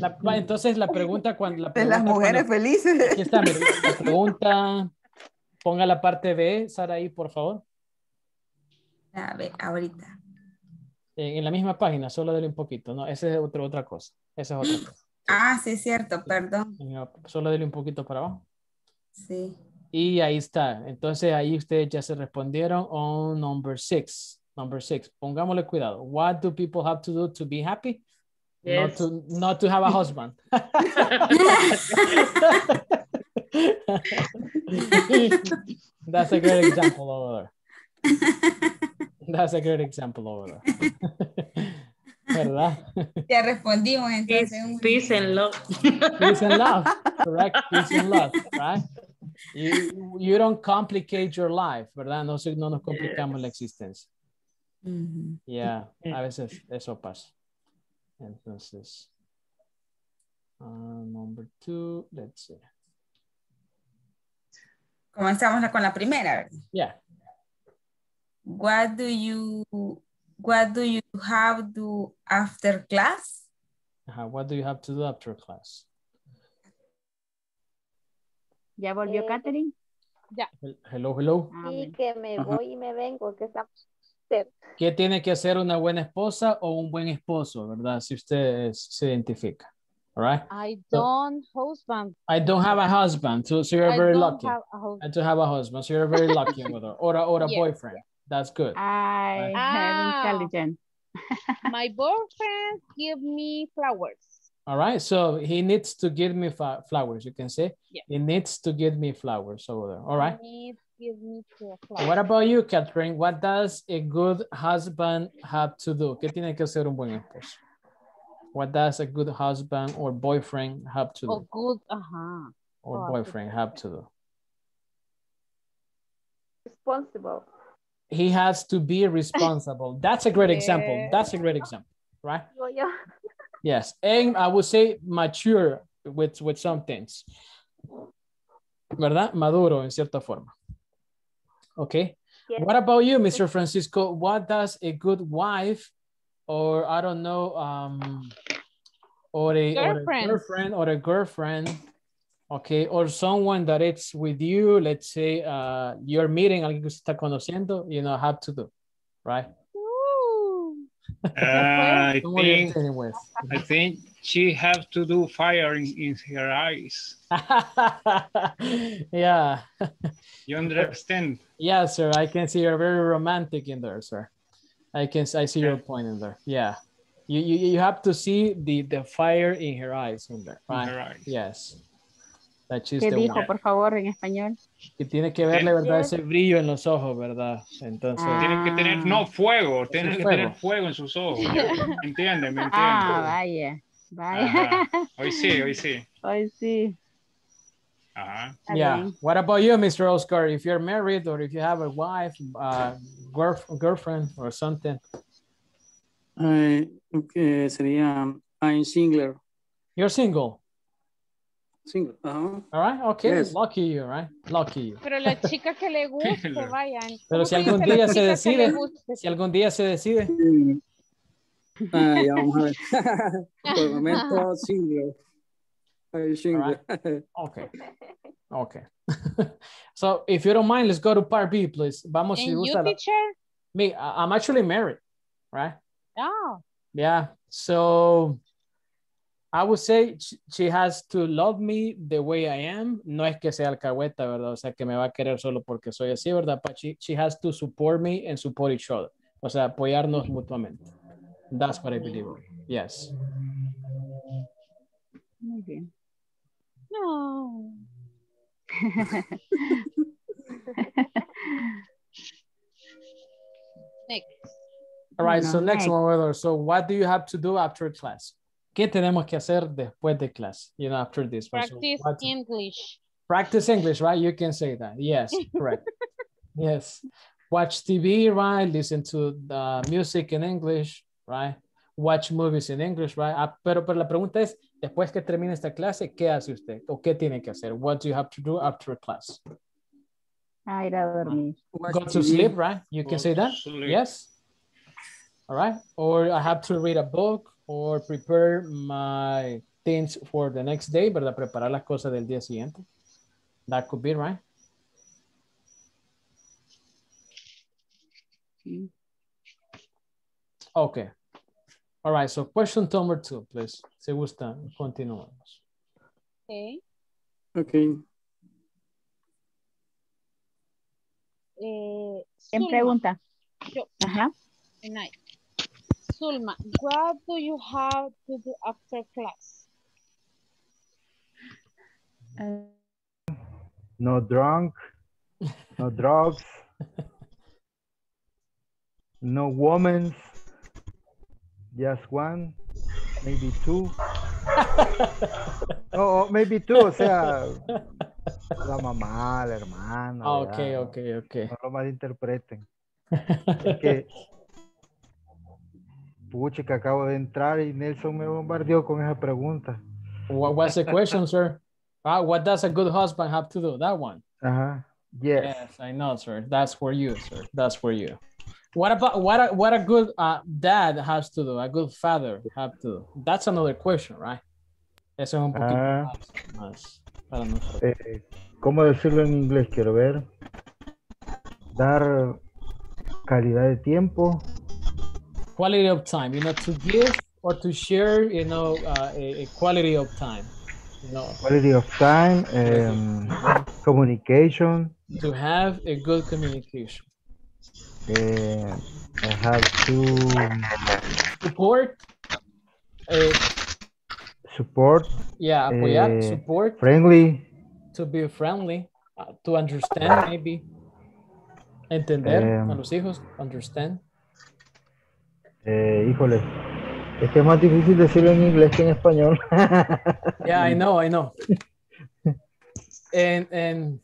La- entonces la pregunta cuando la De las pregunta mujeres cuando- felices. Aquí está, mire, la pregunta. Ponga la parte B, Sara, ahí, por favor. A ver, ahorita. En, en la misma página, solo dele un poquito, ¿no? Esa es otra, otra cosa. Esa es otra cosa. Ah, sí, es cierto, perdón. Solo dele un poquito para abajo. Sí. Y ahí está. Entonces ahí ustedes ya se respondieron on number six. Number six. Pongámosle cuidado. What do people have to do to be happy? Not Yes. to, not to have a husband. [LAUGHS] [LAUGHS] That's a great example over there. [LAUGHS] That's a great example over there. [LAUGHS] ¿Verdad? Ya respondimos entonces. Peace, un- peace and love. Peace and love. [LAUGHS] Correct. Peace and love. Right? You, you don't complicate your life, ¿verdad? No, no nos complicamos la existencia. Yeah, a veces eso pasa. Entonces, uh, number two, let's see. Comenzamos con la primera, ¿verdad? Yeah. What do you what do you have to after class? Ajá, What do you have to do after class? ¿Ya volvió Eh, Catherine? Hel- Hello, hello. Ah, sí, que me Ajá. voy y me vengo, que estamos ¿Qué tiene que hacer una buena esposa o un buen esposo, verdad? Si usted es- se identifica. All right. I don't husband. I don't have a husband, so, so you're I very don't lucky. have a husband. I don't have a husband, so you're very lucky [LAUGHS] with her. Or a, or a Yes. boyfriend. That's good. I Ah. have intelligent. [LAUGHS] My boyfriend give me flowers. All right, so he needs to give me flowers. You can say Yeah. he needs to give me flowers over there. All right. Need give me two What about you, Catherine? What does a good husband have to do? ¿Qué tiene que hacer un buen esposo? What does a good husband or boyfriend have to do? Oh, good. Ajá. or oh, boyfriend have to do? Responsible. He has to be responsible. [LAUGHS] That's a great example. That's a great example, right? [LAUGHS] Yes, and I would say mature with, with some things. ¿Verdad? Maduro en cierta forma. Okay. Yes. What about you, Mr. Francisco? What does a good wife or I don't know, um, or a, or a Girlfriend. girlfriend or a girlfriend, okay, or someone that it's with you, let's say uh, you're meeting, alguien que usted está conociendo, you know, have to do, right? Ooh. [LAUGHS] I think. I think she have to do fire in, in her eyes. [LAUGHS] yeah. [LAUGHS] You understand? Yeah, sir. I can see you're very romantic in there, sir. I can I see your point in there. Yeah. You you, you have to see the the fire in her eyes in there. In Right. her eyes. Yes. She's ¿Qué dijo, por favor, en español? Que tiene que verle, ¿verdad? Yes. Ese brillo en los ojos, ¿verdad? Entonces. Ah. Tiene que tener, no, fuego, tiene que fuego. tener fuego en sus ojos. ¿Entiende? ¿Me entiende? Ah, vaya. Vaya. Ajá. Hoy sí, hoy sí. Hoy sí. Ajá. Yeah. What about you, Mr. Oscar? If you're married or if you have a wife, uh, girl, girlfriend or something, Eh, que sería I'm single. you're single. Single. Ajá. All right. Okay. Yes. Lucky you, right? Lucky you. Pero la chica que le [LAUGHS] guste, vayan. Pero ¿Cómo si se algún dice la día se chica decide, si algún día se decide, Mm. Ah, ya vamos a ver. [LAUGHS] Por el momento single. I'm single. [LAUGHS] okay, okay. so if you don't mind, let's go to part B, please. Vamos si And you, gusta. la- teacher? Me, I- I'm actually married, right? Oh, Yeah. So I would say she, she has to love me the way I am. No es que sea alcahueta, ¿verdad? O sea, que me va a querer solo porque soy así, ¿verdad? But she, she has to support me and support each other. O sea, apoyarnos mutuamente. That's what I believe. Yes. Muy bien. no. [LAUGHS] Next. All right, so next next. one, brother. So what do you have to do after class? ¿Qué tenemos que hacer después de clase? You know, after this. So Practice English. Practice English, right? You can say that. Yes, [LAUGHS] correct. yes. Watch TV, right? Listen to the music in English, right? Watch movies in English, right? Ah, pero, pero la pregunta es, después que termine esta clase, ¿qué hace usted? ¿O qué tiene que hacer? What do you have to do after class? A ir a dormir. Go to sleep, right? You can say that? sleep. Yes. All right. Or I have to read a book or prepare my things for the next day, ¿verdad? Preparar las cosas del día siguiente. That could be, right? Okay. All right. So question number two, please. Si gusta, continuamos. Okay. Okay. Eh, ¿Quién Zulma, pregunta? Yo. Ajá. Nice. Zulma, what do you have to do after class? Eh, no drunk, no drugs, no women, just one, maybe two. [LAUGHS] Oh, oh, maybe two, o sea, la mamá, la hermana. Ah, ok, ok, ok. No lo malinterpreten. [LAUGHS] Es que, pucha, que acabo de entrar y Nelson me bombardeó con esa pregunta. What, what's the question, [LAUGHS] sir? Ah, what does a good husband have to do? That one. Ajá. Yes. Yes, I know, sir. That's for you, sir. That's for you. What about what a, what a good uh, dad has to do? A good father have to do? That's another question, right? Eso es un poquito Ah. más, más para nosotros. Eh, ¿Cómo decirlo en inglés? Quiero ver. Dar calidad de tiempo. Quality of time, you know, to give or to share, you know, uh, a, a quality of time. You know, Quality of time. em, communication. to have a good communication. eh, I have to Support. Uh, support, Yeah, apoyar, eh, support, friendly, to be friendly, uh, to understand maybe. Entender Em. a los hijos, understand. Eh, híjole, es que es más difícil decirlo en inglés que en español. [LAUGHS] Yeah, I know, I know. [LAUGHS] And, and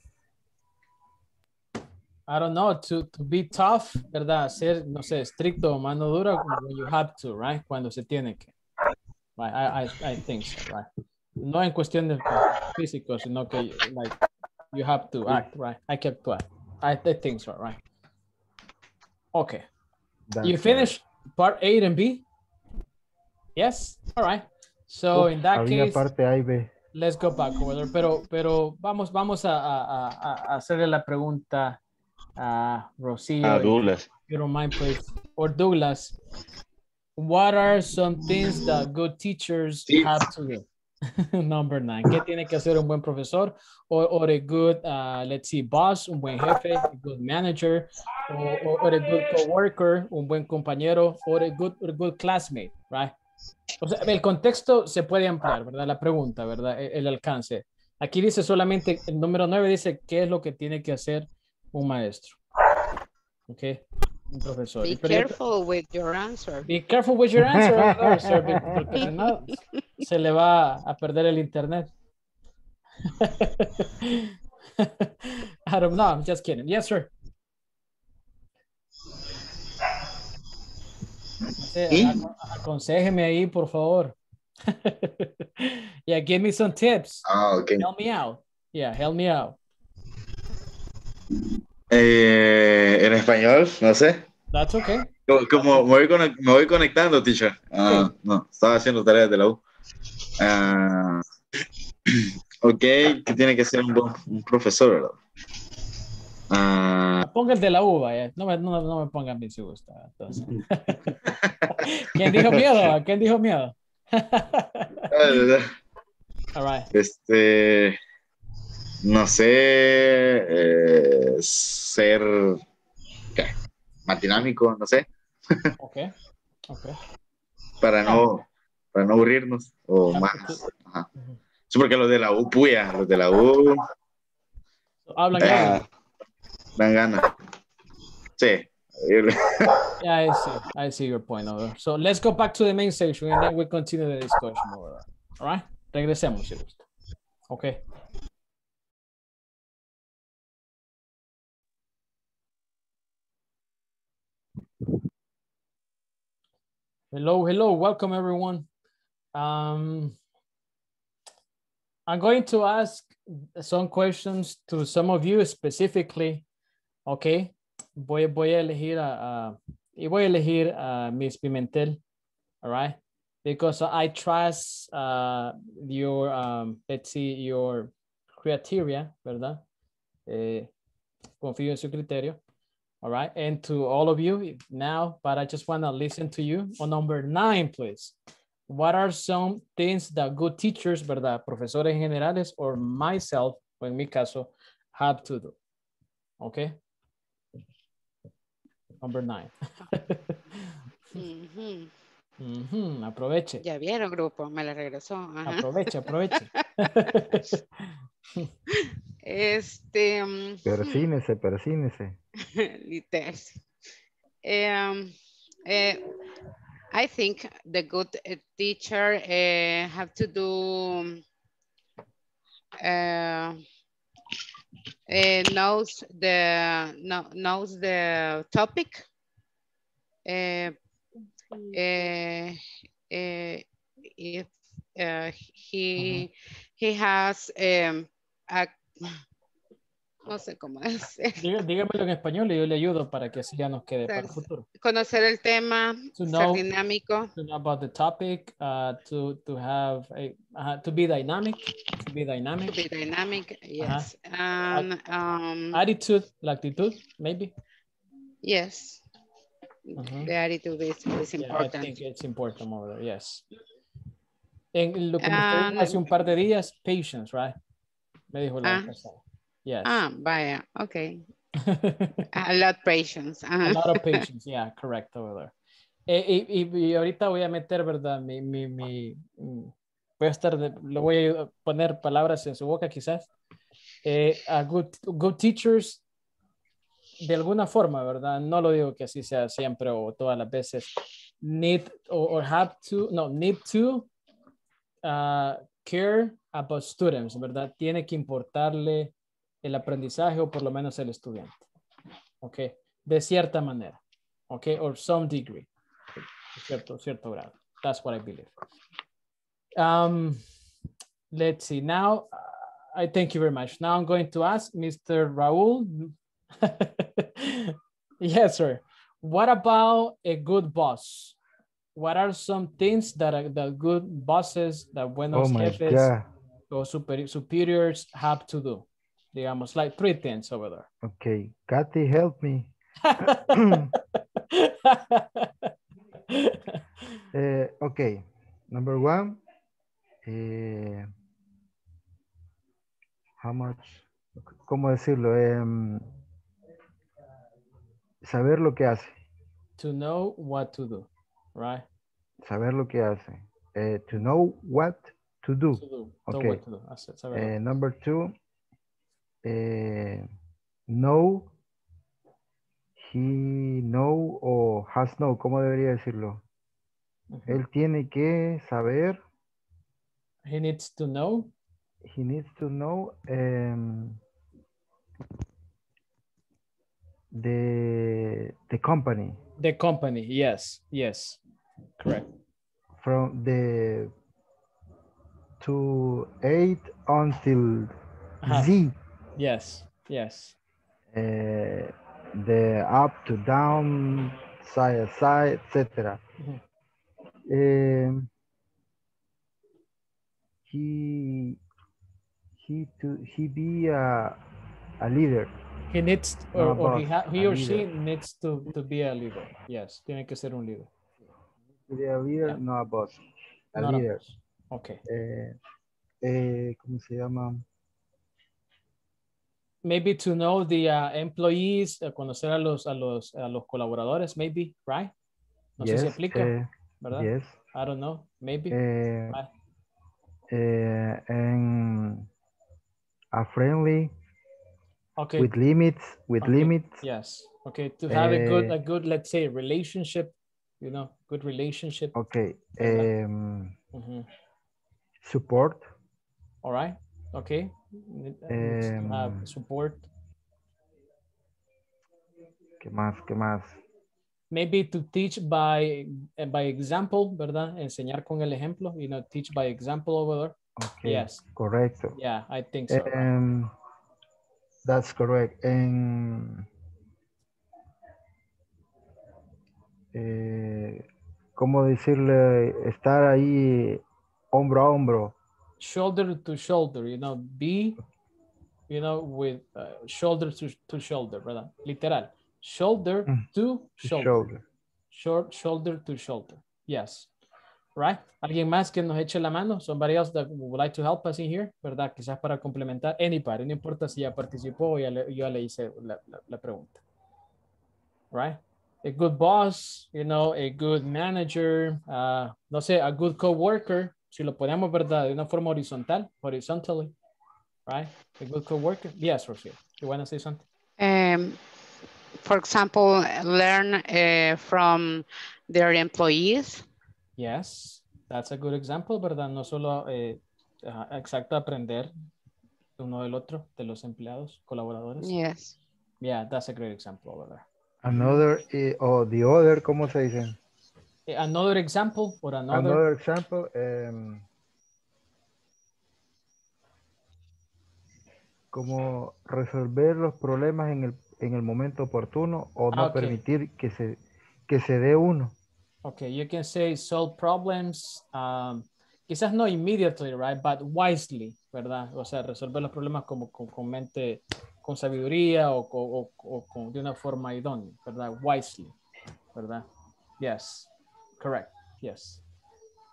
I don't know, to, to be tough, ¿verdad? Ser, no sé, estricto o mano dura when you have to, right? Cuando se tiene que. Right, I, I, I think so, right? No en cuestión de físico, sino que, like, you have to act, right? Hay que actuar. I, I think so, right? Okay. you That's finished part A and B? Yes? All right. So Uf, in that había case, parte A y B. let's go back over there. Pero, pero vamos, vamos a, a, a- a hacerle la pregunta a Rocío. A if Douglas. you don't mind, please. Or Douglas. What are some things that good teachers have to do? [LAUGHS] Number nine. ¿Qué tiene que hacer un buen profesor? Or, a good, uh, let's see, boss, un buen jefe, a good manager, or, a good coworker, un buen compañero, or a good, a good classmate, right? O sea, el contexto se puede ampliar, ¿verdad? La pregunta, ¿verdad? E- El, alcance. Aquí dice solamente, el número nueve dice qué es lo que tiene que hacer un maestro. ¿Ok? Un profesor. Be careful with your answer. Be careful with your answer, [LAUGHS] sir, be- porque si no, se le va a perder el internet. I don't know, I'm just kidding. Yes, sir. No ¿Sí? aco- Aconsejeme ahí, por favor. [LAUGHS] yeah, give me some tips. Ah, ok. Help me out. Yeah, help me out. Eh, en español, no sé. That's okay. Como, como me, voy conec- me voy conectando, teacher. Ah, no, estaba haciendo tareas de la U. Ah, [CLEARS THROAT] ok, que tiene que ser un buen un profesor, ¿verdad? Ponga el de la uva, eh. no, me, no, no me ponga a mí si gusta. entonces. [LAUGHS] ¿Quién dijo miedo? ¿Quién dijo miedo? [LAUGHS] All right. este, no sé, eh, ser ¿qué? más dinámico, no sé, Ok. Ok. para no, para no aburrirnos o más. Ajá. Sí, porque los de la U, puya, los de la U Hablan ah, dan ganas. Sí. [LAUGHS] Yeah, I see. I see your point over. So let's go back to the main section and then we continue the discussion over. All right? Regresemos, si gusta. Okay. Hello, hello. Welcome, everyone. Um, I'm going to ask some questions to some of you specifically. Okay. Voy, voy a elegir a, a- y voy a elegir a Miss Pimentel. All right. Because I trust uh, your, um, let's see, your criteria, ¿verdad? Eh, confío en su criterio. All right. And to all of you now, but I just want to listen to you. On number nine, please. What are some things that good teachers, ¿verdad? Profesores generales or myself, o en mi caso, have to do? Okay. Number nine. Ujú. [LAUGHS] Ujú, mm-hmm. mm-hmm, Aproveche. Ya vieron, grupo, me la regresó. Ajá. Aproveche, aproveche. [LAUGHS] Este, mm, Persínese, persínese. [LAUGHS] Um, eh, I think the good uh, teacher uh, have to do uh, uh, knows the know, knows the topic. Uh, uh, uh, if uh, he he has um, a no sé cómo es Diga- Dígamelo en español y yo le ayudo para que así ya nos quede para el Ser- futuro. conocer el tema, To ser know- dinámico. To know about the topic, uh, to, to have a, uh, to be dynamic, to be dynamic. To be dynamic, yes. And um, Attitude, la actitud, maybe. yes, Ujú. the attitude is, is Yeah, I important. think it's important over there, yes. En lo que dijo hace un par de días, patience, right? Me dijo la Ah. Yes. Ah, vaya, okay. [LAUGHS] A lot patience. A lot of patience, yeah, correct over there. Eh, y, y- ahorita voy a meter, ¿verdad? Mi, mi, mi, mm, voy a estar, de- le voy a poner palabras en su boca quizás. Eh, a good, good teachers, de alguna forma, ¿verdad? No lo digo que así sea siempre o todas las veces. Need or, or have to, no, need to uh, care about students, ¿verdad? Tiene que importarle el aprendizaje o por lo menos el estudiante. ¿Ok? De cierta manera. ¿Ok? Or some degree. Cierto, cierto grado. That's what I believe. Um, let's see. Now, I thank you very much. Now I'm going to ask Mr. Raul. [LAUGHS] yes, sir. What about a good boss? What are some things that are, the good bosses, that buenos Oh jefes or super, superiors have to do? Digamos, like three things over there. Okay, Kathy, help me. [LAUGHS] Eh, okay, number one. eh, how much? ¿Cómo decirlo? Em, saber lo que hace. to know what to do, right? Saber lo que hace. Eh, to know what to do. To do, Okay. to do. Eh, number two, eh, know, he know o has know, ¿cómo debería decirlo? Él tiene que saber, He needs to know. he needs to know em, the, the company The company, yes, yes, correct. from the to eight until Ajá. Z. Yes, yes. eh, the up to down, side side, etc. Ujú. Um, he he to he be a a leader. He needs, or, or he, he or she needs to, to be a leader. Yes, tiene que ser un líder. Be a leader, no a boss. A Not a leader. boss. Okay. Eh, eh, ¿Cómo se llama? Maybe to know the uh, employees, uh, conocer a los, a los, a los colaboradores, maybe, right? No sé si Yes, aplica, eh, ¿verdad? yes. I don't know, maybe. Eh, Right. eh, and a friendly Okay. with limits, with Okay, limits. Yes. Okay. To have a good, Eh, a good, let's say, relationship. You know, good relationship. Okay. um, Mhm. support. All right. Okay. To have support. ¿Qué más? ¿Qué más? Maybe to teach by eh, by example, ¿verdad? Enseñar con el ejemplo. You know, teach by example over there. Okay, Yes. Correcto. Yeah, I think so. Um, that's correct. And eh, ¿cómo decirle? Estar ahí hombro a hombro. shoulder to shoulder, you know, be, you know, with uh, shoulder to, to shoulder, ¿verdad? Literal. Shoulder Mm, to to shoulder. shoulder. Short, shoulder to shoulder. Yes. Right? ¿Alguien más que nos eche la mano? Somebody else that would like to help us in here, ¿verdad? Quizás para complementar. Anybody, no importa si ya participó o ya le, yo ya le hice la, la, la pregunta. Right? A good boss, you know, a good manager, uh, no sé, a good coworker, si lo ponemos, ¿verdad? De una forma horizontal, horizontally, right? A good coworker. Yes, Rocio. You want to say something? Um, for example, learn uh, from their employees. Yes, that's a good example, ¿verdad? No solo, eh, exacto, aprender de uno del otro, de los empleados, colaboradores. Yes. Yeah, that's a great example there. Another, o the other, ¿cómo se dice? Eh, Another example or another, Another example. em, como resolver los problemas en el, en el momento oportuno o no Ah, permitir que se, que se dé uno. Okay, you can say solve problems, um, quizás no immediately, right, but wisely, ¿verdad? O sea, resolver los problemas como con, con mente, con sabiduría o, o- o con- de una forma idónea, ¿verdad? Wisely, ¿verdad? Yes, correct, yes.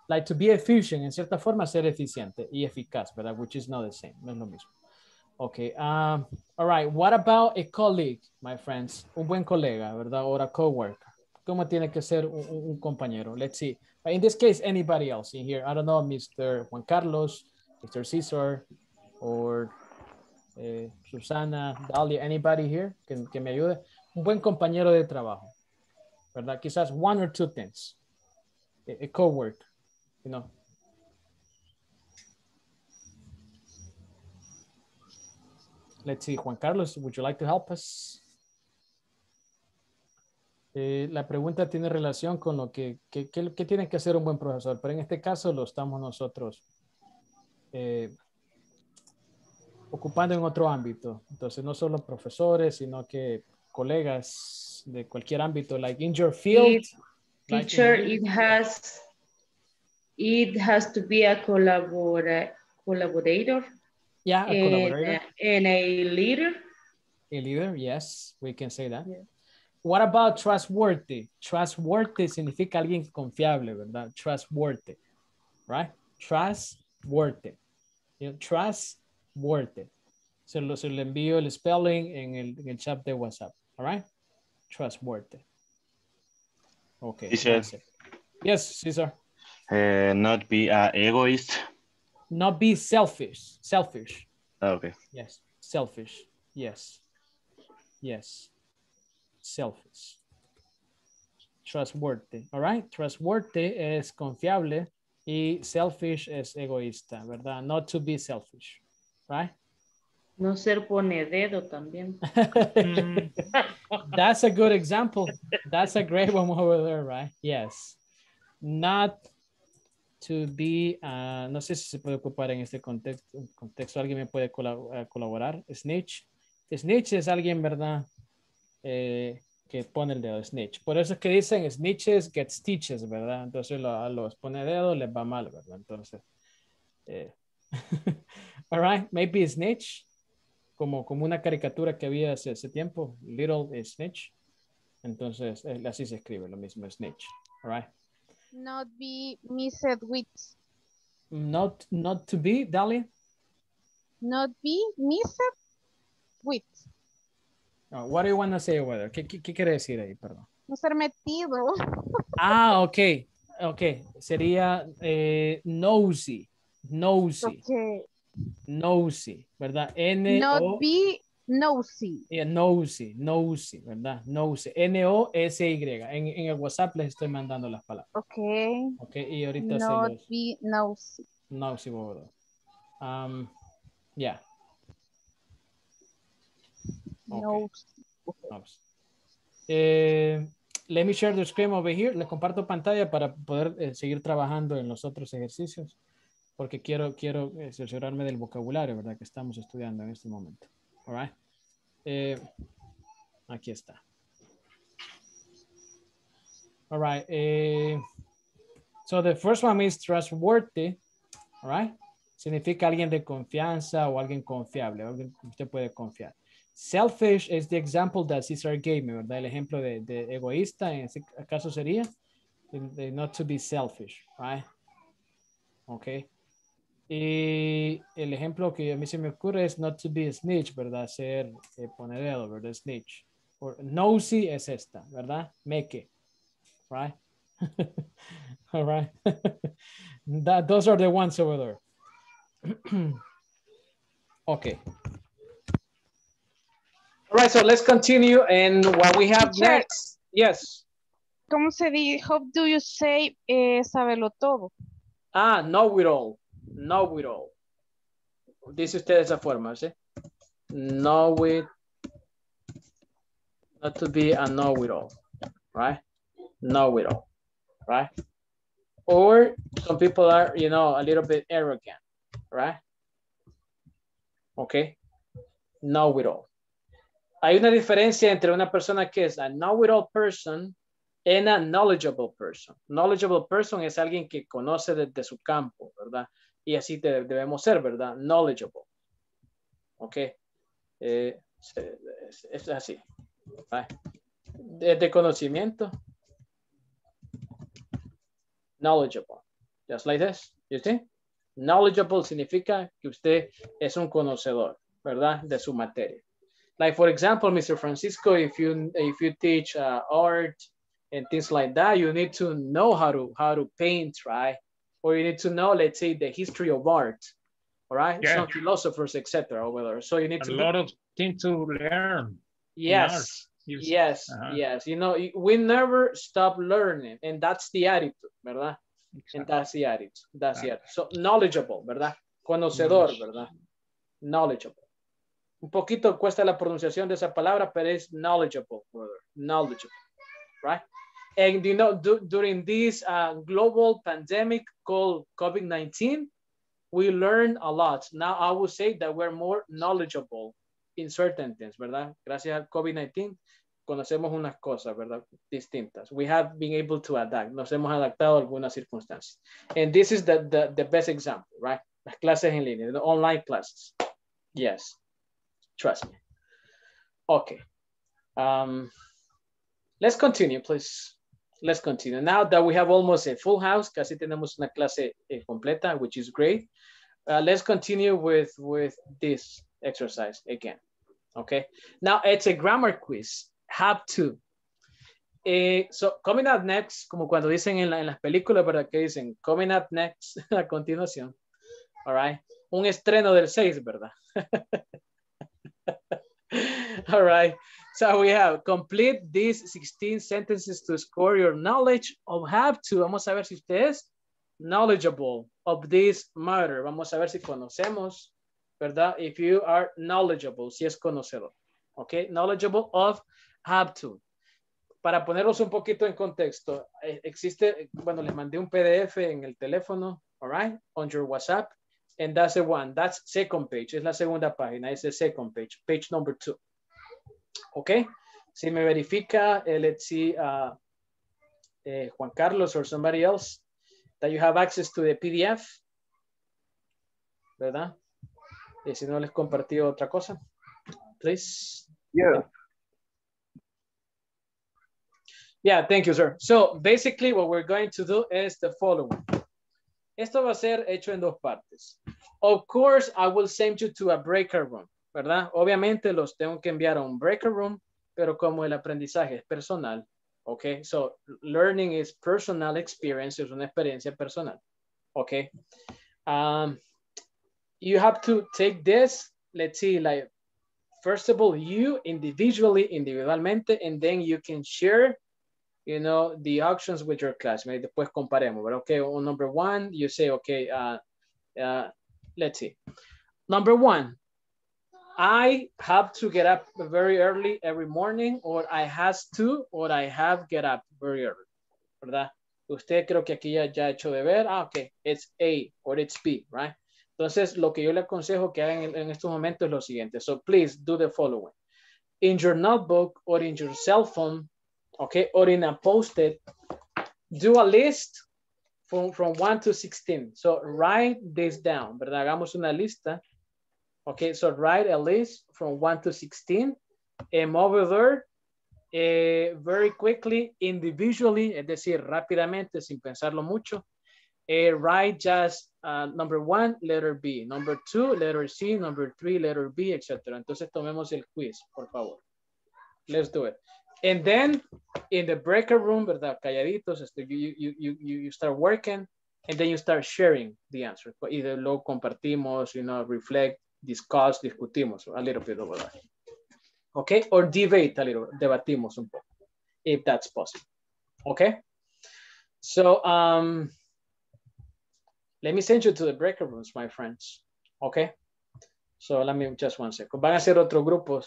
Like to be efficient, en cierta forma, ser eficiente y eficaz, ¿verdad? Which is not the same, no es lo mismo. Okay, um, all right, what about a colleague, my friends? Un buen colega, ¿verdad? O a coworker. ¿Cómo tiene que ser un- un compañero? Let's see. In this case, anybody else in here? I don't know, Mr. Juan Carlos, Mr. Cesar, or eh, Susana, Dalia, anybody here que, que me ayude? Un buen compañero de trabajo, ¿verdad? Quizás one or two things. A, a coworker, you know. Let's see, Juan Carlos, would you like to help us? Eh, la pregunta tiene relación con lo que, que, que- que tiene que hacer un buen profesor, pero en este caso lo estamos nosotros eh, ocupando en otro ámbito. Entonces, no solo profesores, sino que colegas de cualquier ámbito, like in your field. It- like in teacher, it has it has to be a collabora, collaborator. Yeah, a and, collaborator. and a leader. A leader, yes, we can say that. What about trustworthy? Trustworthy significa alguien confiable, ¿verdad? Trustworthy, right? Trustworthy. You know, trustworthy. Se lo, se lo envío el spelling en el, en el chat de WhatsApp, all right? Trustworthy. Okay. Yes, Cesar. Eh, not be a egoist. Not be selfish. Selfish. Ah, okay. Yes. Selfish. Yes. Yes. Selfish. Trustworthy. All right. Trustworthy es confiable y selfish es egoísta, ¿verdad? Not to be selfish. Right? No ser pone dedo también. [LAUGHS] That's a good example. That's a great one over there, right? Yes. Not to be, uh, no sé si se puede ocupar en este contexto, contexto. ¿Alguien me puede eh, colaborar? Snitch. Snitch es alguien, ¿verdad? Eh, que pone el dedo, snitch. Por eso es que dicen snitches get stitches, ¿verdad? Entonces lo- a los pone dedo les va mal, ¿verdad? Entonces, eh, [LAUGHS] all right, maybe snitch, como, como una caricatura que había hace, hace tiempo, little snitch. Entonces, eh, así se escribe lo mismo, snitch, all right. Not be missed with. Not, not to be, Dalia. Not be missed with. Oh, what do you want to say over there? ¿Qué, qué, qué quiere decir ahí? Perdón. No ser metido. Ah, ok. Ok. Sería eh, nosy. Nosy. Okay. Nosy, ¿verdad? N Not O be nosy. yeah, nosy, nosy, ¿verdad? Nosy. N O S Y. En, en el WhatsApp les estoy mandando las palabras. Okay. Ok, y ahorita Not se los be nosy. nosy over there. Um, yeah. Okay. Vamos. Eh, let me share the screen over here. Les comparto pantalla para poder eh, seguir trabajando en los otros ejercicios, porque quiero, quiero eh, cerciorarme del vocabulario, ¿verdad? Que estamos estudiando en este momento. All right. Aquí está. All right. so the first one is trustworthy. All right. Significa alguien de confianza o alguien confiable, alguien que usted puede confiar. Selfish is the example that Cesar gave me, ¿verdad? El ejemplo de, de egoísta en ese caso sería not to be selfish, right? Ok. Y el ejemplo que a mí se me ocurre es not to be a snitch, ¿verdad? Ser eh, poner dedo, ¿verdad? Snitch. Or nosy es esta, ¿verdad? Make right? [LAUGHS] All right. [LAUGHS] that, those are the ones over there. [CLEARS THROAT] okay. All right, so let's continue. And what we have Teacher. next, yes. ¿Cómo se dice? How do you say eh, sabelo todo? Ah, know it all. Know it all. Dice usted esa forma, ¿sí? Know it. Not to be a know it all, right? Know it all, right? Or some people are, you know, a little bit arrogant, right? Okay. Know it all. Hay una diferencia entre una persona que es a know-it-all person and a knowledgeable person. Knowledgeable person es alguien que conoce desde su campo, ¿verdad? Y así de- debemos ser, ¿verdad? Knowledgeable. ¿Ok? Eh, es, es así. De, de conocimiento. Knowledgeable. Just like this. You see? Knowledgeable significa que usted es un conocedor, ¿verdad? De su materia. Like for example, Mr. Francisco, if you if you teach uh, art, and things like that, you need to know how to how to paint, right? Or you need to know, let's say, the history of art, all right? Yeah. Some philosophers, etc. Over there. So you need A to lot of things to learn. Yes. Yes, Uh-huh. yes. You know, we never stop learning, and that's the attitude, ¿verdad? Exactly. And that's the attitude. That's the attitude. So knowledgeable, ¿verdad? Conocedor, ¿verdad? Knowledgeable. Un poquito cuesta la pronunciación de esa palabra, pero es knowledgeable, brother. Knowledgeable, right? And you know, du- during this uh, global pandemic called COVID-19, we learned a lot. Now I would say that we're more knowledgeable in certain things, ¿verdad? Gracias al COVID-19 conocemos unas cosas, ¿verdad? Distintas. We have been able to adapt. Nos hemos adaptado a algunas circunstancias. And this is the, the, the best example, right? Las clases en línea, the online classes. Yes. Trust me. Okay. Um, let's continue, please. Let's continue. Now that we have almost a full house, casi tenemos una clase eh, completa, which is great. Uh, let's continue with, with this exercise again. Okay. Now it's a grammar quiz. Have to. Eh, so coming up next, como cuando dicen en, la- en las películas, ¿verdad? Que dicen coming up next [LAUGHS] a continuación. All right. Un estreno del 6, ¿verdad? [LAUGHS] [LAUGHS] All right. So we have complete these 16 sentences to score your knowledge of have to. Vamos a ver si usted es knowledgeable of this matter. Vamos a ver si conocemos, ¿verdad? If you are knowledgeable, si es conocedor. Okay, knowledgeable of have to. Para ponerlos un poquito en contexto, eh, existe, bueno, les mandé un PDF en el teléfono, all right, on your WhatsApp, and that's the one, that's second page, es la segunda página, es the second page, page number two. Okay, si me verifica, eh, let's see, uh, eh, Juan Carlos or somebody else, that you have access to the PDF, ¿verdad? Y si no les compartí otra cosa, please. Yeah. Yeah, thank you, sir. So basically what we're going to do is the following. Esto va a ser hecho en dos partes. Of course, I will send you to a breaker room, ¿verdad? Obviamente los tengo que enviar a un breaker room, pero como el aprendizaje es personal, okay? So learning is personal experience, es una experiencia personal, okay? Um, you have to take this, let's see, like, first of all, you individually, individualmente, and then you can share you know, the options with your classmate. Después comparemos, ¿verdad? Okay, on number one, you say, okay, uh, uh, let's see. Number one, I have to get up very early every morning, or I has to, or I have get up very early, ¿verdad? Usted creo que aquí ya, ya ha hecho de ver, ah, ok, it's A, or it's B, right? Entonces, lo que yo le aconsejo que hagan en, en estos momentos es lo siguiente. So, please do the following. In your notebook or in your cell phone, okay, or in a post-it, do a list from, from 1 to 16. So write this down, ¿verdad? Hagamos una lista. Okay, so write a list from 1 to 16. And over there, eh, very quickly, individually, es decir, rápidamente, sin pensarlo mucho, eh, write just uh, number one, letter B, number two, letter C, number three, letter B, etc. Entonces tomemos el quiz, por favor. Let's do it. And then in the breaker room, ¿verdad? Calladitos, you, you, you, you start working and then you start sharing the answer. Y de luego compartimos, you know, reflect, discuss, discutimos a little bit over that. Okay, or debate a little, debatimos un poco, if that's possible. Okay, so um, let me send you to the breaker rooms, my friends. Okay, so let me just one second. Van a ser otros grupos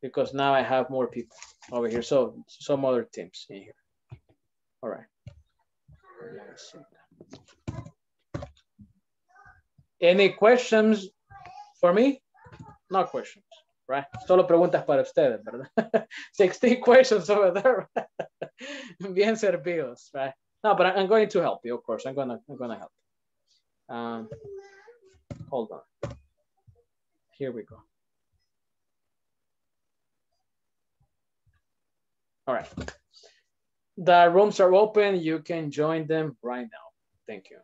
because now I have more people over here. So some other teams in here. All right. Any questions for me? No questions, right? Solo preguntas para ustedes, ¿verdad? [LAUGHS] 16 questions over there. [LAUGHS] Bien servidos, right? No, but I'm going to help you, of course. I'm gonna, I'm gonna help. Um, hold on. Here we go. All right. The rooms are open. You can join them right now. Thank you.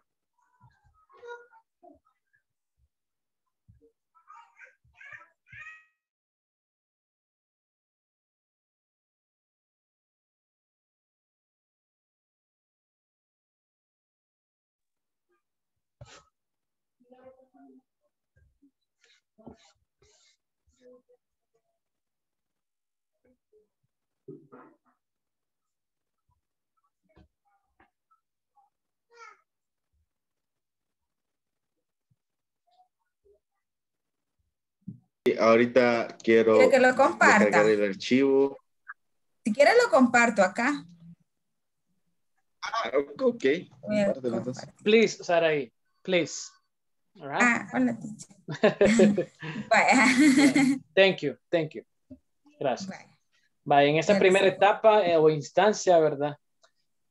Ahorita quiero ¿Quiere que lo comparta? descargar el archivo. Si quiere lo comparto acá. Ah, ok. Please, Saraí, please. All right. Ah, hola, teacher. [LAUGHS] Vaya. Thank you, thank you. Gracias. Vaya, en esta primera etapa eh, o instancia, ¿verdad?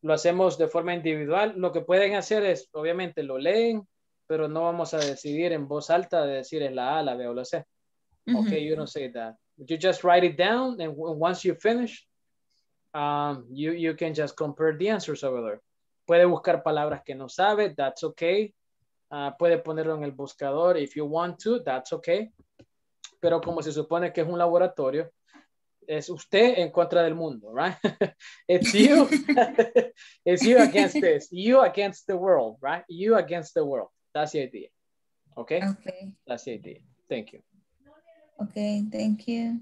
Lo hacemos de forma individual. Lo que pueden hacer es, obviamente, lo leen, pero no vamos a decidir en voz alta de decir es la A, la B o la C. Okay, you don't say that. You just write it down, and once you finish, um, you, you can just compare the answers over there. Puede buscar palabras que no sabe, that's okay. Ah, puede ponerlo en el buscador if you want to, that's okay. Pero como se supone que es un laboratorio, es usted en contra del mundo, right? [LAUGHS] it's you, [LAUGHS] it's you against this, you against the world, right? You against the world. That's the idea. Okay? Okay. That's the idea. Thank you. Okay, thank you.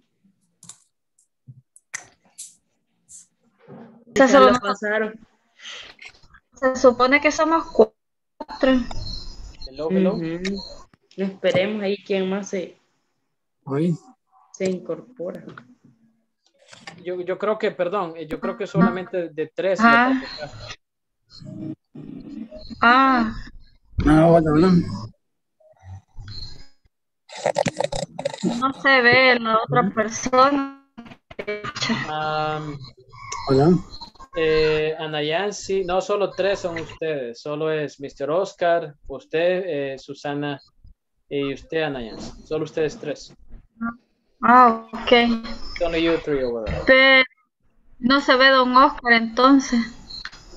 Se supone que somos cuatro. Hello. Esperemos ahí quién más se, se incorpora. Yo, yo creo que, perdón, eh, yo creo que solamente de tres. Ah. Ah, Ah, bueno. no se ve la otra persona. Hola. Eh, Ana Yancy, no, solo tres son ustedes. Solo es Mr. Oscar, usted, eh, Susana y usted, Ana Yancy. Solo ustedes tres. Ah, ok. It's only you three over there. Pero no se ve don Oscar entonces.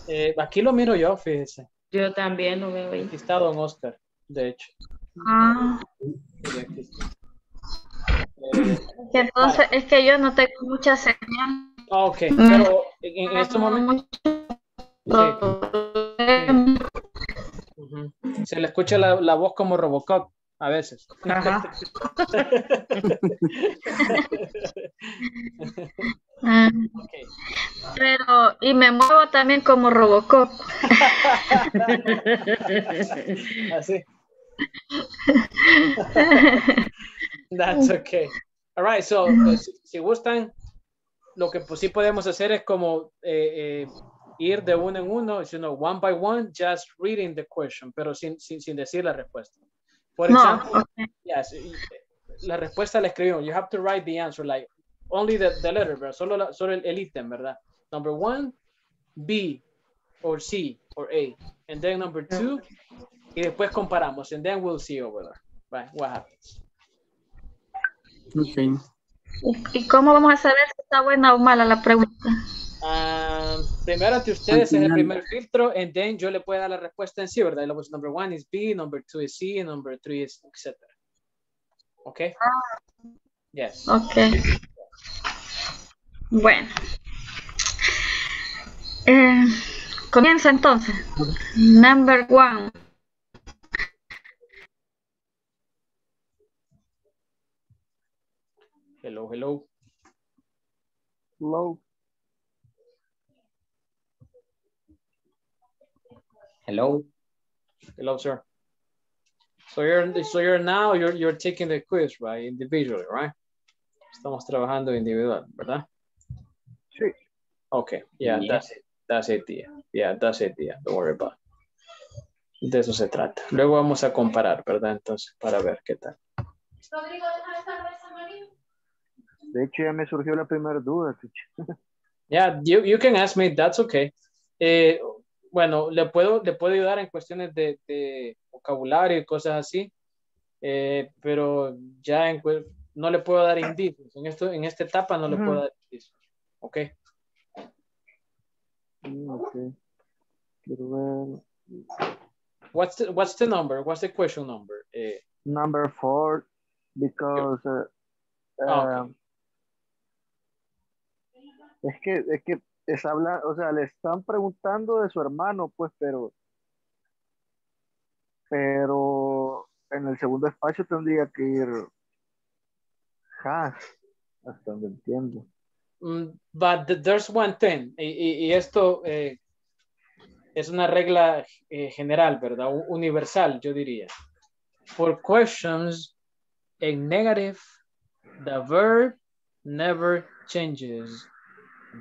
Eh, aquí lo miro yo, fíjese. Yo también lo veo ahí. Aquí está don Oscar, de hecho. Ah, Sí, aquí está. Eh, que entonces es que yo no tengo mucha señal. Ah, ok, Mm. pero en, en estos momentos. Ujú. Se le escucha la, la voz como Robocop a veces. Ajá. Ah, [LAUGHS] Ok. Pero, y me muevo también como Robocop. [LAUGHS] Así. [LAUGHS] That's okay. All right, so, si, si gustan, lo que pues sí podemos hacer es como eh, eh, ir de uno en uno, you know, one by one, just reading the question, pero sin, sin, sin decir la respuesta. Por No, ejemplo, okay. yes, y- la respuesta la escribimos. You have to write the answer, like, only the, the letter, ¿verdad? Solo, la- solo el, el ítem, ¿verdad? Number one, B, or C, or A. And then number two, y después comparamos, and then we'll see over there, right? What happens. Ok. ¿Y, cómo vamos a saber si está buena o mala la pregunta? Ah, primero ante ustedes es el primer filtro, and then yo le puedo dar la respuesta en sí, ¿verdad? Y luego, number one is B, number two is C, number three is etc. ¿Ok? Yes. Ok. Bueno. Eh, comienza entonces. Number one. Hello, hello. Hello. Hello. Hello, sir. So you're, so you're now, you're, you're taking the quiz, right? Individually, right? Estamos trabajando individual, ¿verdad? Sí. Okay, yeah, Yeah. that's it. That's it, yeah. Yeah, that's it, yeah. Don't worry about it. De eso se trata. Luego vamos a comparar, ¿verdad? Entonces, para ver qué tal. De hecho, ya me surgió la primera duda. Yeah, [LAUGHS] you, you can ask me, that's okay. Eh, bueno, le puedo, le puedo ayudar en cuestiones de, de vocabulario y cosas así, eh, pero ya en no le puedo dar indicios. En, esto, en esta etapa no le puedo dar indicios. Ok. Mm, ok. Quiero ver. What's the, what's the number? What's the question number? Eh, Number four, because uh, um, es que es que es habla, o sea, le están preguntando de su hermano, pues, pero pero en el segundo espacio tendría que ir has, hasta donde entiendo. Mm, But th- there's one thing, y, y- esto eh, es una regla eh, general, ¿verdad? Universal, yo diría. For questions in negative, the verb never changes.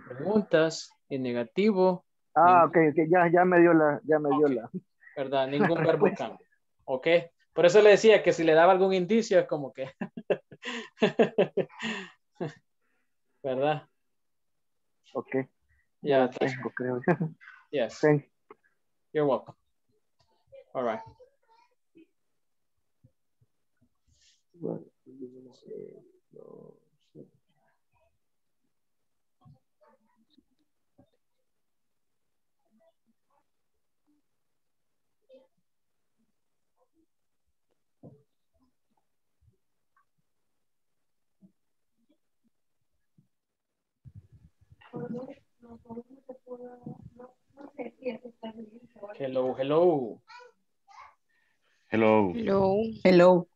Preguntas en negativo, Ah, ok, ya, ya me dio la, ya me dio la. ¿verdad? Ningún [LAUGHS] verbo cambia. ¿Ok? Por eso le decía que si le daba algún indicio es como que... [LAUGHS] ¿Verdad? Ok. Ya, tengo, creo. Yes. Thanks. You're welcome. All right. Hello, hello. Hello. Hello. Hello.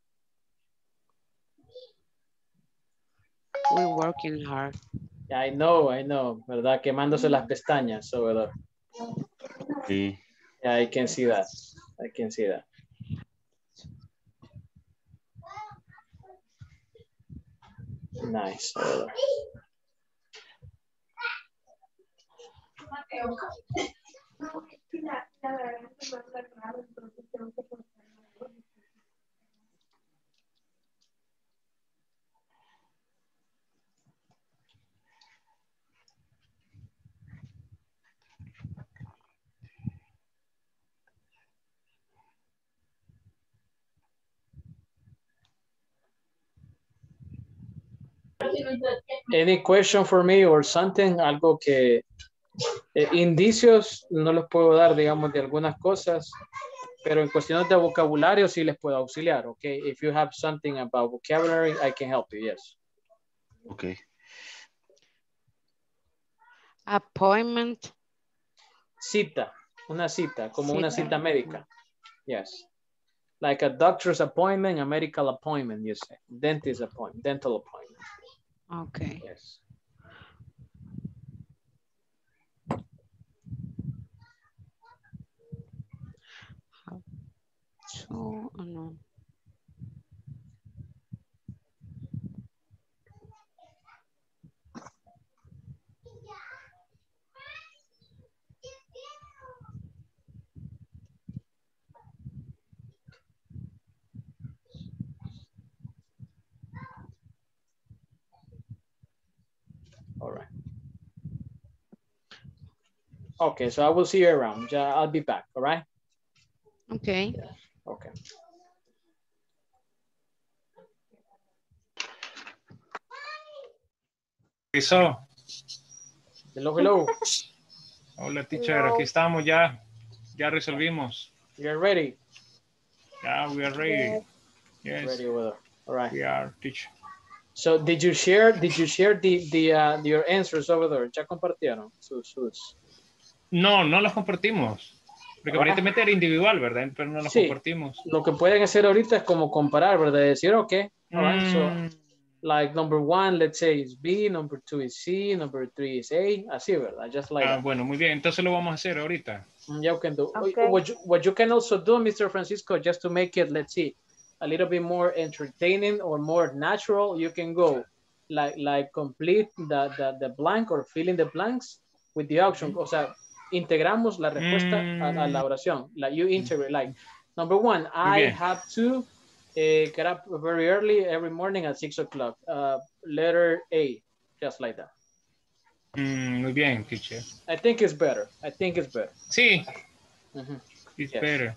We're working hard. I know, I know, ¿verdad? Quemándose las pestañas, so, ¿verdad? Sí. Yeah, I can see that. I can see that. Nice. ¿verdad? Any question for me or something? Algo que eh, indicios no les puedo dar, digamos, de algunas cosas, pero en cuestiones de vocabulario sí les puedo auxiliar, ¿ok? If you have something about vocabulary, I can help you, yes. Okay. Appointment. Cita, una cita, como una Cita. cita médica. Yes. Like a doctor's appointment, a medical appointment, you say. Dentist appointment, dental appointment. Okay. Yes. So, oh, no. All right. Okay, so I will see you around. I'll be back, all right? Okay. Okay. Eso. Hello, hello. Hola, teacher. Aquí estamos ya. Ya resolvimos. You're ready? Ya, we are ready. Yes. Ready over there. All right. We are, teacher. So did you share, did you share the, the, uh, your answers over there? ¿Ya compartieron sus, sus? No, no los compartimos. Porque aparentemente era individual, ¿verdad? Pero no los Sí. compartimos. Lo que pueden hacer ahorita es como comparar, ¿verdad? Decir, ok, all right, Mm. so like number one, let's say is B, number two is C, number three is A, así, ¿verdad? Just like Ah, that. bueno, muy bien. Entonces lo vamos a hacer ahorita. Mm, Yeah, we can do. Okay. What, you, what you can also do, Mr. Francisco, just to make it, let's see, a little bit more entertaining or more natural, you can go like like complete the, the, the blank or fill in the blanks with the option. O sea, integramos la respuesta a, a la oración. Like you integrate, like number one, I have to uh, get up very early every morning at six o'clock. Uh, letter A, just like that. Mm, muy bien, teacher. I think it's better. I think it's better. Sí, Mhm. it's Yes. better.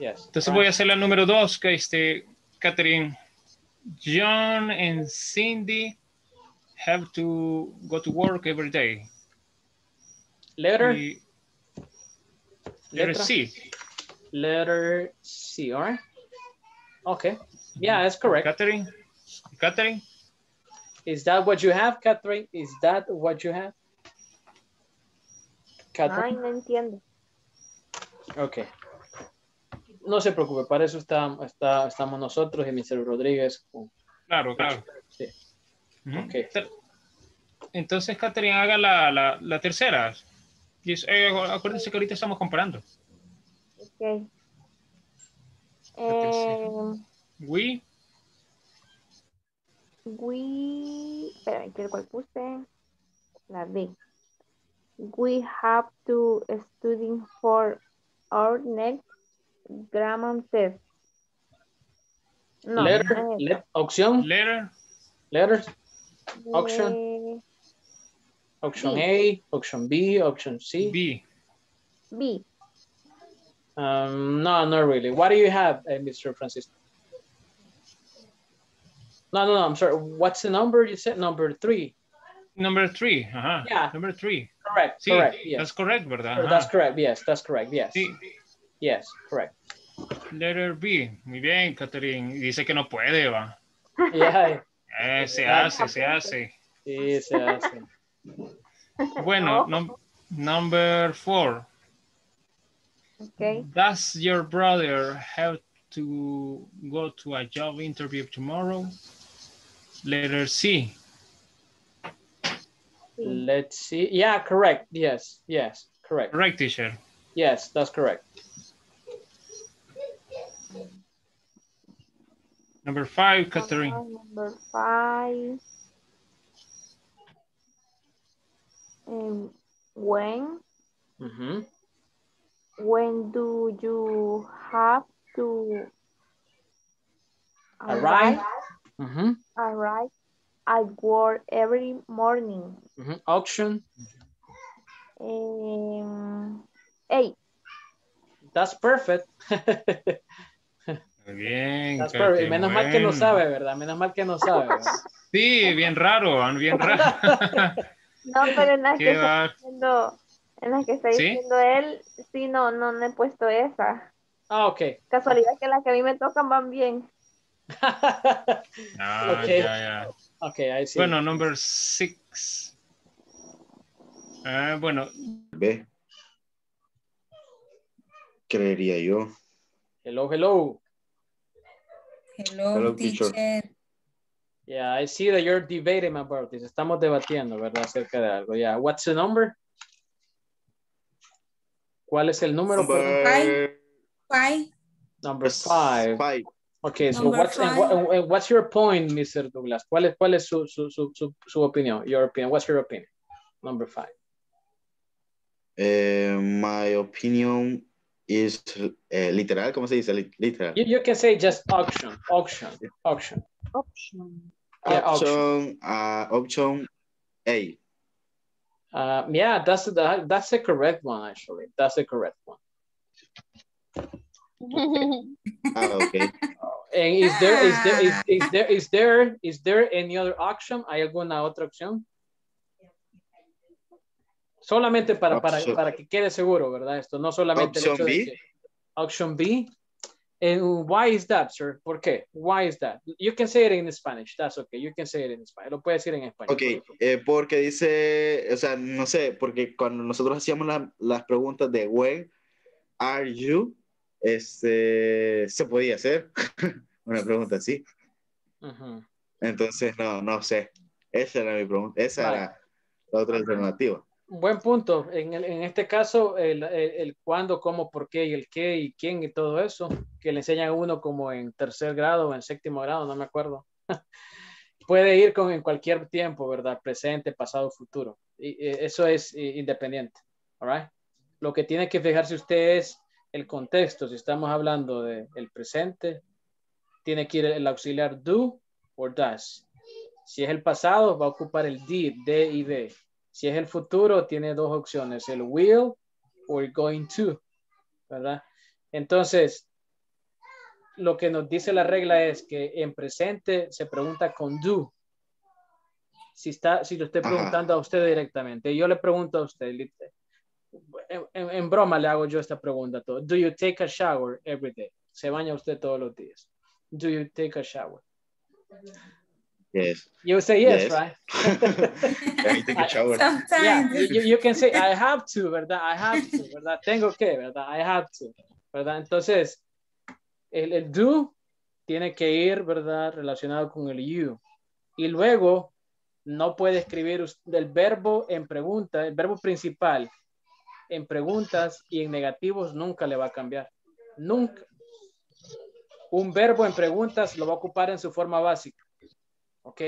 Yes. Entonces voy a hacer la número dos, que este, Catherine. John and Cindy have to go to work every day. Letter, Y- letter Letra. C. letter C, all right? Okay. Yeah, that's correct. Catherine. Catherine. Is that what you have, Catherine? Is that what you have? Ay, Catherine? no entiendo. Okay. no se preocupe, para eso está, está, estamos nosotros y Mr. Rodríguez. con- Claro, claro. Sí. Ok. Ter- Entonces, Catherine, haga la, la, la tercera. Y es- eh, acuérdense que ahorita estamos comparando. Ok. Eh, We, we, espera, ¿qué cuál puse? La D. We have to study for our next grammar test. No, letter, no es let- opción, letter, letters, option. Eh, option B. A, option B, option C. B. B. Um, no, not really. What do you have, uh, Mr. Francisco? No, no, no, I'm sorry. What's the number? You said number three. Number three. Ajá. Yeah. Number three. Correct, Sí, correct, yes. that's correct, ¿verdad? Ajá. That's correct, yes, that's correct, yes. Sí. Yes, correct. Letter B. Muy bien, Catherine. Dice que no puede, va. [LAUGHS] Yeah, Eh, se hace, se hace. sí, se hace. Bueno, [LAUGHS] oh. num- number four. Okay. Does your brother have to go to a job interview tomorrow? Letter C. Let's see. Yeah, correct. Yes, yes, correct. Correct, teacher. Yes, that's correct. Number five, Catherine. Number five. Um, when Mhm. when do you have to Arrive. Mhm, arrive at work every morning? mhm. Auction. Um, eight. That's perfect. Bien. That's perfect. Menos mal que no bueno. sabe, ¿verdad? Menos mal que no sabe. ¿verdad? Sí, bien raro, bien raro. [LAUGHS] No, pero en las que está va- diciendo, en las que está ¿Sí? diciendo él, sí, no, no, no he puesto esa. Ah, ok. Casualidad que las que a mí me tocan van bien. [LAUGHS] Ah, Ok. ya, ya. Ok, ahí sí. Bueno, number six. Ah, bueno, B. Creería yo. Hello, hello. Hello, Hello, teacher. teacher. Yeah, I see that you're debating about this. Estamos debatiendo, ¿verdad? Acerca de algo. Yeah. What's the number? ¿Cuál es el número? Number Five. Number five. five. Okay, so what's, and five. what, and what's your point, Mr. Douglas? ¿Cuál es, cuál es su, su, su, su, su opinión? Your opinion. What's your opinion? Number five. Eh, my opinion is eh, literal, ¿cómo se dice? Li- Literal. You, you can say just auction, auction, auction. Option. Yeah, auction. option, uh, option A. Uh, yeah, that's the, that's the correct one, actually. That's the correct one. Ah, okay. [LAUGHS] And is there, is there, is, is there, is there, is there any other auction? ¿Hay alguna otra opción? Solamente para, para, Option- para que quede seguro, ¿verdad? Esto no solamente el Option hecho de B. que- Option B. And why is that, sir? ¿Por qué? Why is that? You can say it in Spanish. That's okay. You can say it in Spanish. Lo puedes decir en español. Ok, eh, porque dice, o sea, no sé, porque cuando nosotros hacíamos la- las preguntas de when are you, este, se podía hacer [LAUGHS] una pregunta así. Ujú. Entonces, no, no sé. Esa era mi pregunta, esa Vale. era la otra alternativa. Buen punto. En, el- en este caso, el, el, cuándo, cómo, por qué y el qué y quién y todo eso, que le enseñan a uno como en tercer grado o en séptimo grado, no me acuerdo. [LAUGHS] Puede ir con en cualquier tiempo, ¿verdad? Presente, pasado, futuro. Y, eso es independiente. All? Lo que tiene que fijarse usted es el contexto. Si estamos hablando del el presente, tiene que ir el auxiliar do o does. Si es el pasado, va a ocupar el did, de y de. Si es el futuro, tiene dos opciones, el will o el going to, ¿verdad? Entonces, lo que nos dice la regla es que en presente se pregunta con do. Si, está, si lo estoy Ajá. preguntando a usted directamente, yo le pregunto a usted, en, en- en broma le hago yo esta pregunta todo. Do you take a shower every day? ¿Se baña usted todos los días? Do you take a shower? Yes. You say yes, Yes. right? [LAUGHS] I take a [LAUGHS] shower. Yeah, Sometimes. you, you can say, I have to, ¿verdad? I have to, ¿verdad? Tengo que, ¿verdad? I have to, ¿verdad? Entonces, el, el do tiene que ir, ¿verdad? Relacionado con el you. Y luego no puede escribir us- el verbo en pregunta, el verbo principal en preguntas y en negativos nunca le va a cambiar. Nunca. Un verbo en preguntas lo va a ocupar en su forma básica. ¿Ok?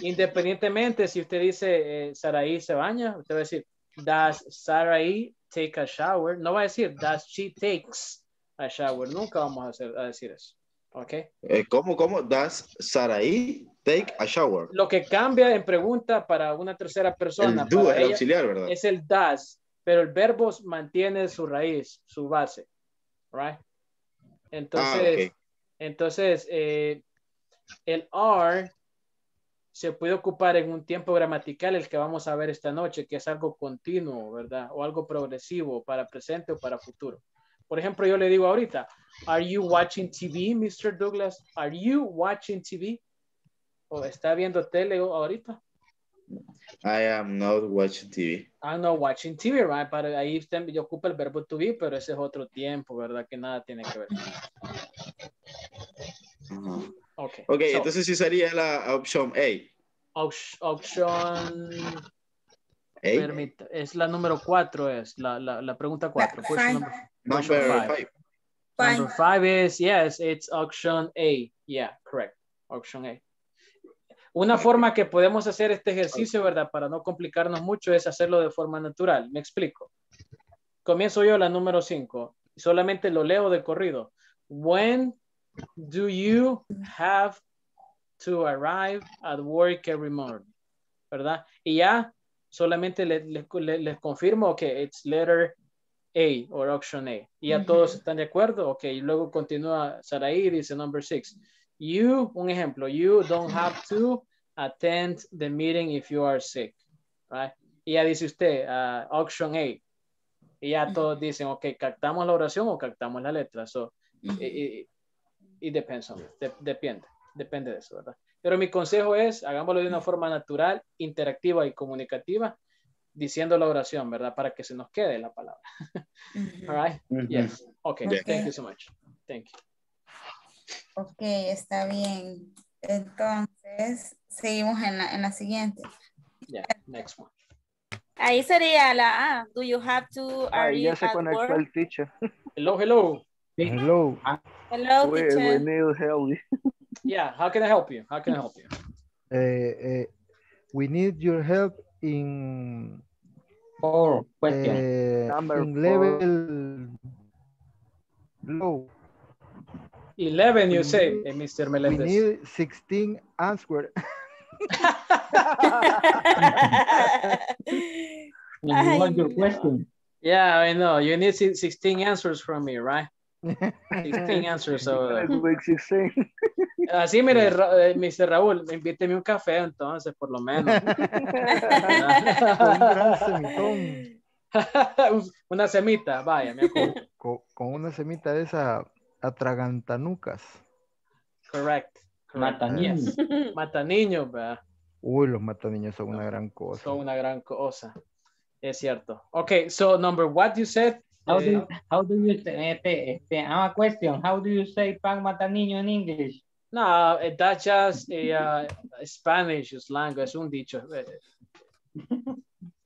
Independientemente si usted dice eh, Saraí se baña, usted va a decir Does Saraí take a shower? No va a decir Does she takes a shower. Nunca vamos a, hacer- a decir eso. ¿Ok? Eh, ¿Cómo, cómo? Does Saraí take a shower? Lo que cambia en pregunta para una tercera persona. El do, el ella, auxiliar, ¿verdad? Es el does, pero el verbo mantiene su raíz, su base. Right? Entonces, Ah, ok. entonces eh, el are se puede ocupar en un tiempo gramatical, el que vamos a ver esta noche, que es algo continuo, ¿verdad? O algo progresivo para presente o para futuro. Por ejemplo, yo le digo ahorita, Are you watching TV, Mr. Douglas? Are you watching TV? ¿O está viendo tele ahorita? I am not watching TV. I'm not watching TV, right? Pero ahí usted yo ocupa el verbo to be, pero ese es otro tiempo, ¿verdad? Que nada tiene que ver. Ok. Ok, so, entonces sí sería la opción A. op- option, A. permita, es la número cuatro, es la, la, la pregunta cuatro. La- Question five. number, question Number five. five. Number five is, yes, it's option A. Yeah, correct. Option A. Una forma que podemos hacer este ejercicio, ¿verdad? Para no complicarnos mucho es hacerlo de forma natural. Me explico. Comienzo yo la número cinco. Solamente lo leo de corrido. When do you have to arrive at work every morning? ¿Verdad? Y ya solamente les le, le- les confirmo que it's letter A or option A. Y ya todos están de acuerdo. Ok, y luego continúa Saraí, dice number six. You, un ejemplo, you don't have to attend the meeting if you are sick. Right? Y ya dice usted, ah, option A. Y ya todos dicen, ok, captamos la oración o captamos la letra. So, it depends on it. De- depende, depende de eso, ¿verdad? Pero mi consejo es, hagámoslo de una forma natural, interactiva y comunicativa, diciendo la oración, ¿verdad? Para que se nos quede la palabra. All right? Yes. Okay. Ok. Thank you so much. Thank you. Ok, está bien. Entonces, seguimos en la, en la siguiente. Yeah. Next one. Ahí sería la A. Do you have to, are Ahí you ya se conectó el teacher. Hello, hello. Hello. Hello, We, we need help. Yeah. How can I help you? How can I help you? Eh, eh, we need your help in, Four question. eh, Number in four. level low. 11, you We say, need- eh, Mr. We Melendez. need 16 answer. And [LAUGHS] [LAUGHS] you want your question. [LAUGHS] Yeah, I know. You need 16 answers from me, right? 16 answers over there. Let's make 16. Así, mire, Ra- eh, Mr. Raúl, invíteme un café entonces, por lo menos. Un gran [LAUGHS] [LAUGHS] una semita, vaya, me acuerdo. Con, con una semita de esa atragantanucas. Correct. correct. Mata niños. Yes. Mata niños, ¿verdad? Uy, los mataniños son una gran cosa. Son una gran cosa. Es cierto. Okay, so number what you said? How eh, do you, how do you say, este, este, I have a question. How do you say pan mata niño in English? no, eh, that's just a, uh, Spanish slang, es un dicho eh,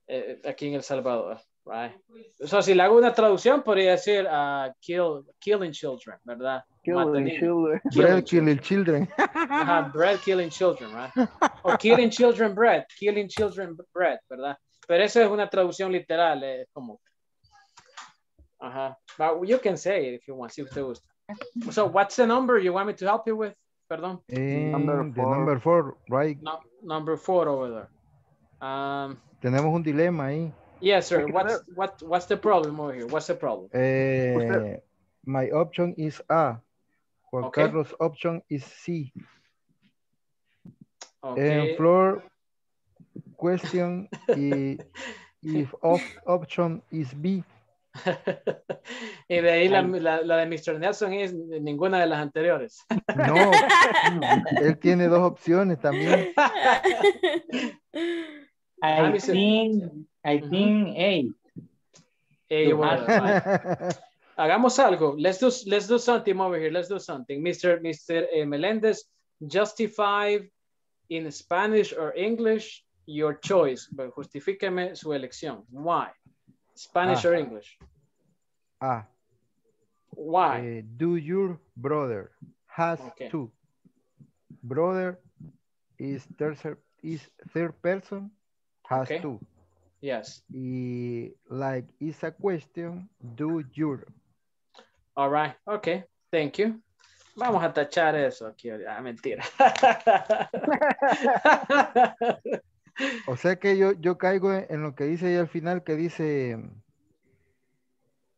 eh, aquí en El Salvador, right? O sea, si le hago una traducción, podría decir uh, kill, killing children, ¿verdad? Killing children. Killing Bread killing children. Ajá, bread killing children, right? O killing children bread, killing children bread, ¿verdad? Pero eso es una traducción literal, es como. Ajá. But you can say it if you want, si usted gusta. So, what's the number you want me to help you with? Perdón. And Number the four. number four, right? No, number four over there. Um, Tenemos un dilema ahí. yes, sir. What's what what's the problem over here? What's the problem? Eh, my option is A. Juan Okay. Carlos' option is C. Okay. And floor question i- if of option is B. [LAUGHS] y de ahí la, la, la de Mr. Nelson es ninguna de las anteriores. No, [LAUGHS] [LAUGHS] él tiene dos opciones también. I Mr. think, I think have- right. hagamos algo. Let's do, let's do something over here. Let's do something. Mr. Mr. eh, Melendez, justify in Spanish or English your choice. But justifíqueme su elección. Why? Spanish Ah. or English? Ah, Why? eh, do your brother has Okay. to. Brother is third, is third person has Okay. to. Yes. Y like it's a question, do your. All right. Okay. Thank you. Vamos a tachar eso aquí. Ah, mentira. [LAUGHS] [LAUGHS] O sea que yo, yo caigo en, en lo que dice ahí al final que dice,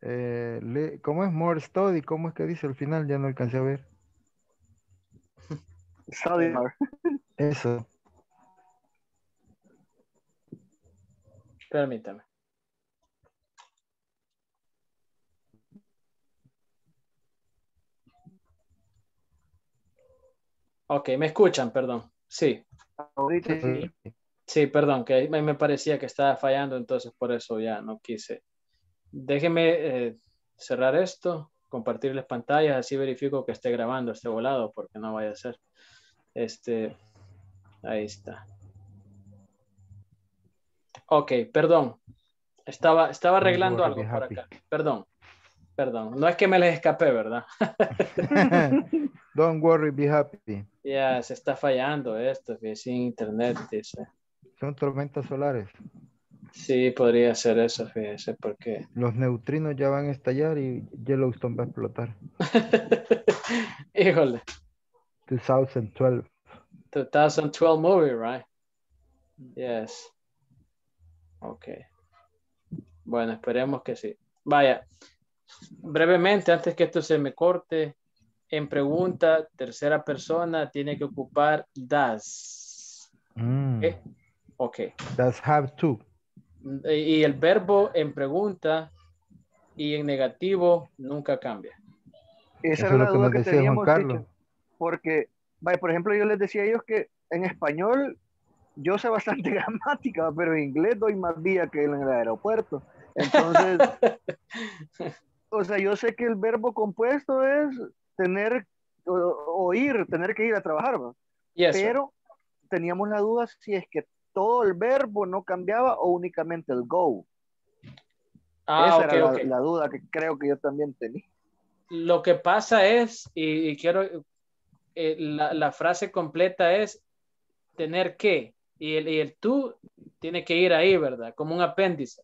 eh, le- ¿cómo es more study? ¿Cómo es que dice al final? Ya no alcancé a ver. Study more. [LAUGHS] Eso. Permítame. Ok, me escuchan, perdón. Sí. Ahorita Sí. Sí, perdón, que me, me parecía que estaba fallando, entonces por eso ya no quise. Déjeme eh, cerrar esto, compartirles pantallas, así verifico que esté grabando este volado, porque no vaya a ser. Este, ahí está. Ok, perdón. Estaba, estaba arreglando algo por acá. Perdón, perdón. No es que me les escapé, ¿verdad? [LAUGHS] Don't worry, be happy. Ya, se está fallando esto, que sin internet, dice. Son tormentas solares. Sí, podría ser eso, fíjese, porque Los neutrinos ya van a estallar y Yellowstone va a explotar. [LAUGHS] Híjole, 2012. 2012 movie, right? Yes. Ok. Bueno, esperemos que sí. Vaya, brevemente, antes que esto se me corte, en pregunta, tercera persona, tiene que ocupar das. Mm. Ok. Does have to. Y el verbo en pregunta y en negativo nunca cambia. Esa Eso era es la que duda nos que decía Juan teníamos, Carlos. teacher. Porque, vaya, por ejemplo, yo les decía a ellos que en español yo sé bastante [LAUGHS] gramática, pero en inglés doy más vía que en el aeropuerto. Entonces, [LAUGHS] o sea, yo sé que el verbo compuesto es tener, o, o ir, tener que ir a trabajar, ¿va? Yes, sir. pero teníamos la duda si es que todo el verbo no cambiaba o únicamente el go. Ah, Esa era la, duda que creo que yo también tenía. Lo que pasa es, y, y quiero, eh, la, la frase completa es tener que, y el, y el tú tiene que ir ahí, ¿verdad? Como un apéndice,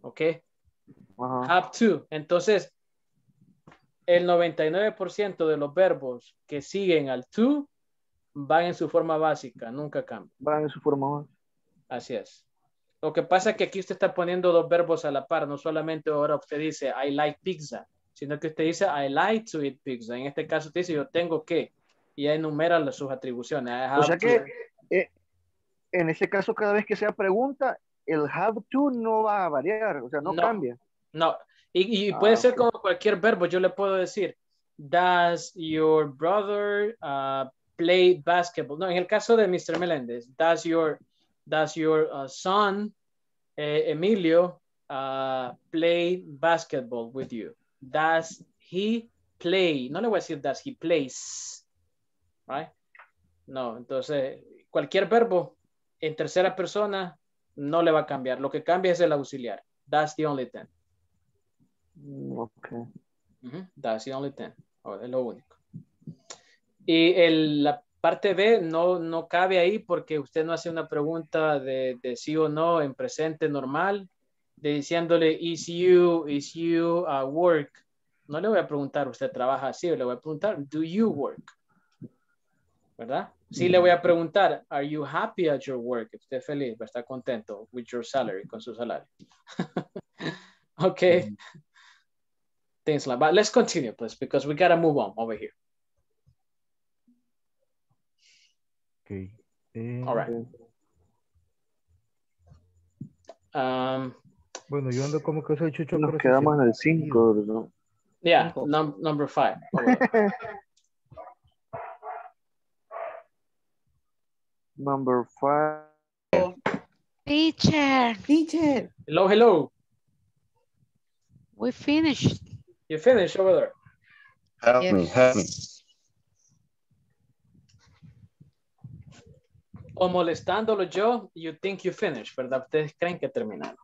¿ok? Have to. Entonces, el 99% de los verbos que siguen al to van en su forma básica, nunca cambian. Van en su forma básica. Así es. Lo que pasa es que aquí usted está poniendo dos verbos a la par, no solamente ahora usted dice I like pizza, sino que usted dice I like to eat pizza. En este caso usted dice yo tengo que y ya enumera las- sus atribuciones. O sea to. que eh, en ese caso, cada vez que sea pregunta, el have to no va a variar, o sea, no, No. cambia. No, y, y Ah, puede ser ok. como cualquier verbo. Yo le puedo decir, does your brother uh, play basketball? No, en el caso de Mr. Meléndez, does your, does your uh, son, eh, Emilio, uh, play basketball with you? Does he play? No le voy a decir does he plays, right? No, entonces cualquier verbo en tercera persona no le va a cambiar. Lo que cambia es el auxiliar. That's the only thing. Ok. Ujú, That's the only thing. Oh, es lo único. Y el- la parte B no, no cabe ahí porque usted no hace una pregunta de, de sí o no en presente normal, de diciéndole, is you, is you uh, work. No le voy a preguntar, ¿usted trabaja así? Le voy a preguntar, do you work? ¿Verdad? Sí le voy a preguntar, are you happy at your work? ¿Usted feliz? ¿Va a estar contento with your salary, con su salario? [LAUGHS] okay. things like but let's continue please because we gotta move on over here Okay. Eh, all right um Bueno, yo ando como que soy chucho. Nos quedamos en el 5, ¿no? yeah num number five [LAUGHS] Number five. Teacher, Teacher, hello hello we finished. You finish over there. Help me, help me. O molestándolo yo, you think you finish, ¿verdad? Ustedes creen que terminaron.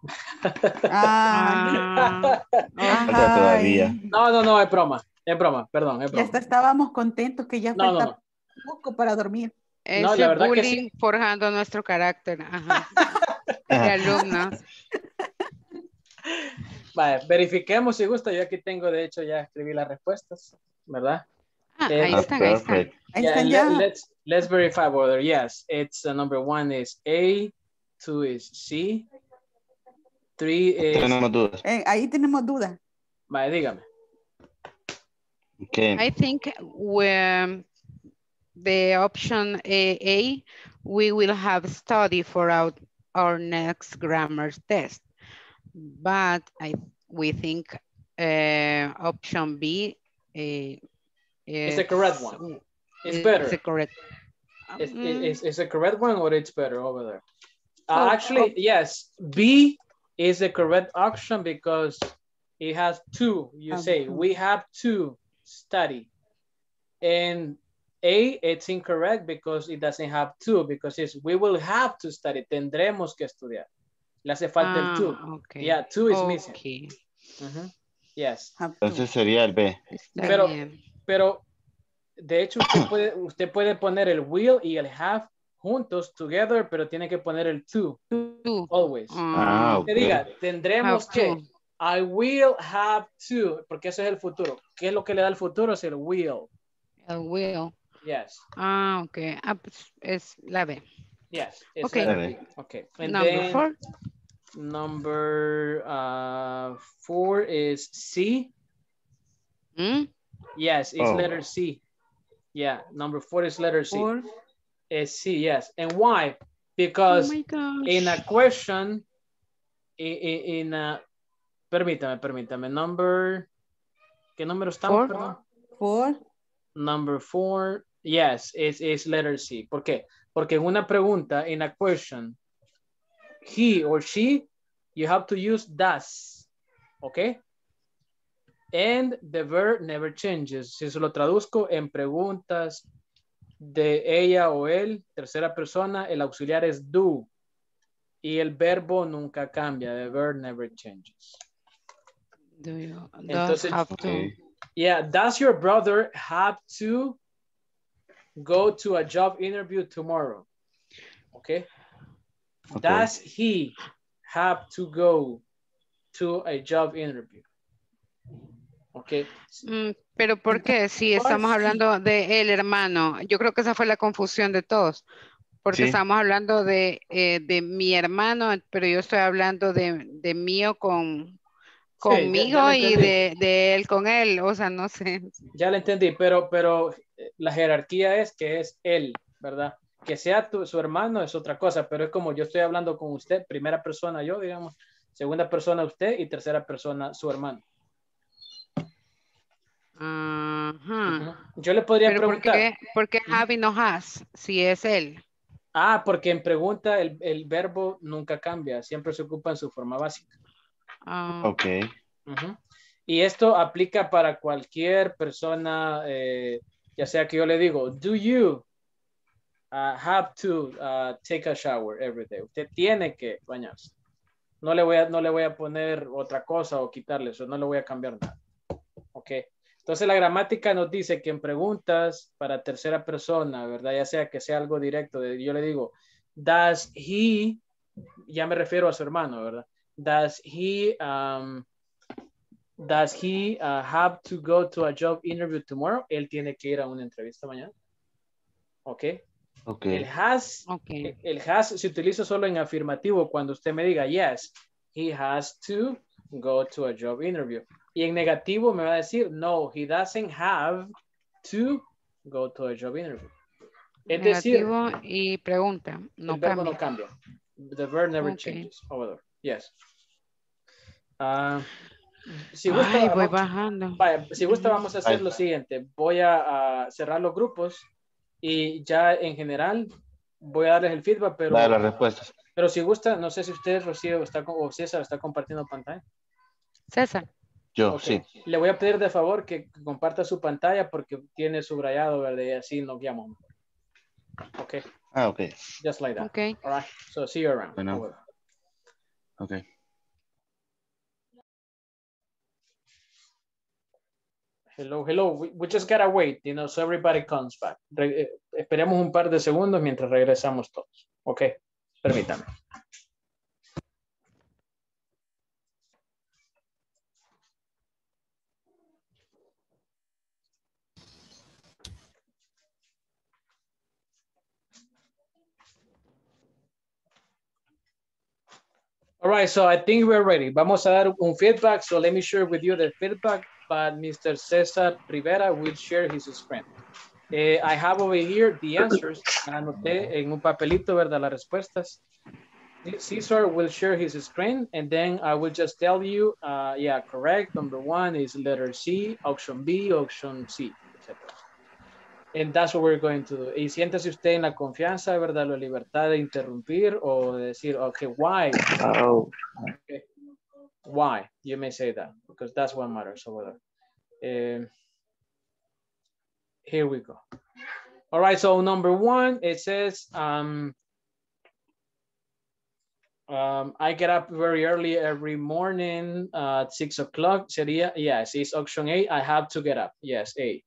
Ah, [LAUGHS] Falta todavía. No, no, no, es broma. Es broma, perdón, es ya broma. hasta estábamos contentos que ya No, no, falta poco para dormir. No, Ese la verdad que bullying forjando nuestro carácter. Ajá. De alumnos. [LAUGHS] Vale, verifiquemos si gusta. Yo aquí tengo, de hecho, ya escribí las respuestas, ¿verdad? Ah, Eh, ahí están, ahí están. Ahí Yeah, están let- ya. let's, let's verify whether, yes, it's uh, number one is A, two is C, three is, Tenemos dudas. Eh, ahí tenemos dudas. vale, dígame. Okay. I think when the option A, A, we will have study for our, our next grammar test. But I, we think uh, option B uh, It's the correct one. It's better. the correct. Is, Mm. is, is the correct one or it's better over there? Uh, Oh, actually, oh. yes, B is the correct option because it has two. You say, we have to study. And A, it's incorrect because it doesn't have two because it's we will have to study. Tendremos que estudiar. Le hace falta Ah, el to. okay. Yeah, two is missing. Okay. Ujú. Yes. Entonces sería el B. Está Pero, bien. pero, de hecho, usted [CLEARS THROAT] puede, usted puede poner el will y el have juntos, together, pero tiene que poner el to. To. Always. Ah, Que ok. diga, tendremos que. I will have to, porque eso es el futuro. ¿Qué es lo que le da el futuro? Es el will. El will. Yes. Ah, ok. Ah, pues, es la B. Yes. it's Okay. B. Okay. And Number then four. Number uh, four is C. Mm? Yes, it's Oh. letter C. Yeah, number four is letter C. Four. Is C, yes. And why? Because Oh in a question, i- i- in a, permítame, permítame, number, ¿qué número estamos? Four. Four. Number four, yes, it's, it's letter C. ¿Por qué? Porque en una pregunta, in a question, he or she, you have to use does, ¿ok? And the verb never changes. Si se lo traduzco en preguntas de ella o él, tercera persona, el auxiliar es do. Y el verbo nunca cambia. The verb never changes. Do you does Entonces, have to? Yeah, does your brother have to go to a job interview tomorrow? Okay. Okay. Does he have to go to a job interview? Okay. Mm, pero ¿por qué? Si estamos hablando de el hermano, yo creo que esa fue la confusión de todos, porque Sí. estamos hablando de, eh, de mi hermano, pero yo estoy hablando de, de mío con Sí, ya- conmigo ya y de, de él con él, o sea, no sé. Ya lo entendí, pero, pero eh, la jerarquía es que es él, ¿verdad? Que sea tu, su hermano es otra cosa, pero es como yo estoy hablando con usted, primera persona yo, digamos, segunda persona usted y tercera persona su hermano. Yo le podría Pero ¿por preguntar. qué, por qué have y no has? Si es él. Ah, porque en pregunta el, el verbo nunca cambia, siempre se ocupa en su forma básica. Ah, Ok. Y esto aplica para cualquier persona, eh, ya sea que yo le digo, do you uh, have to uh, take a shower every day? Usted tiene que bañarse. No le voy a, no le voy a poner otra cosa o quitarle eso, no le voy a cambiar nada. Ok. Entonces la gramática nos dice que en preguntas para tercera persona, ¿verdad? Ya sea que sea algo directo, de- yo le digo, does he, ya me refiero a su hermano, ¿verdad? Does he, um, does he uh, have to go to a job interview tomorrow? Él tiene que ir a una entrevista mañana. Ok. Ok. El has, ok. el has se utiliza solo en afirmativo cuando usted me diga, yes, he has to go to a job interview. Y en negativo me va a decir, no, he doesn't have to go to a job interview. Es decir, Negativo y pregunta. No el verbo cambia. no cambia. The verb never changes. Over there. Yes. Ah, si gusta, Ay, voy vamos- bajando. vaya, si gusta, vamos a hacer lo siguiente. Voy a, a cerrar los grupos y ya en general voy a darles el feedback, pero, Dale las respuestas. pero si gusta, no sé si usted, Rocío, está, o César está compartiendo pantalla. César. Yo, sí. Le voy a pedir de favor que comparta su pantalla porque tiene subrayado, ¿verdad? Y así nos guiamos. Ok, Ah, ok. just like that. Okay. All right, so see you around. Bueno. Ok. Hello, hello. We, we just gotta wait, you know, so everybody comes back. Re- eh, esperemos un par de segundos mientras regresamos todos. Ok, permítame. All right, so I think we're ready. Vamos a dar un feedback. So let me share with you the feedback, but Mr. Cesar Rivera will share his screen. Eh, I have over here the answers. Anoté en un papelito, ¿verdad? Las respuestas. Cesar will share his screen and then I will just tell you, uh, yeah, correct. Number one is letter C, option B, option C, etc. And that's what we're going to do. Y siéntese usted en la confianza, ¿verdad? La libertad de interrumpir o de decir, okay, why? Oh. Okay. Why? You may say that because that's what matters over there. Um, here we go. All right, so number one, it says, um, um, I get up very early every morning uh, at six o'clock. Sería, yes, it's option A. I have to get up. Yes, A.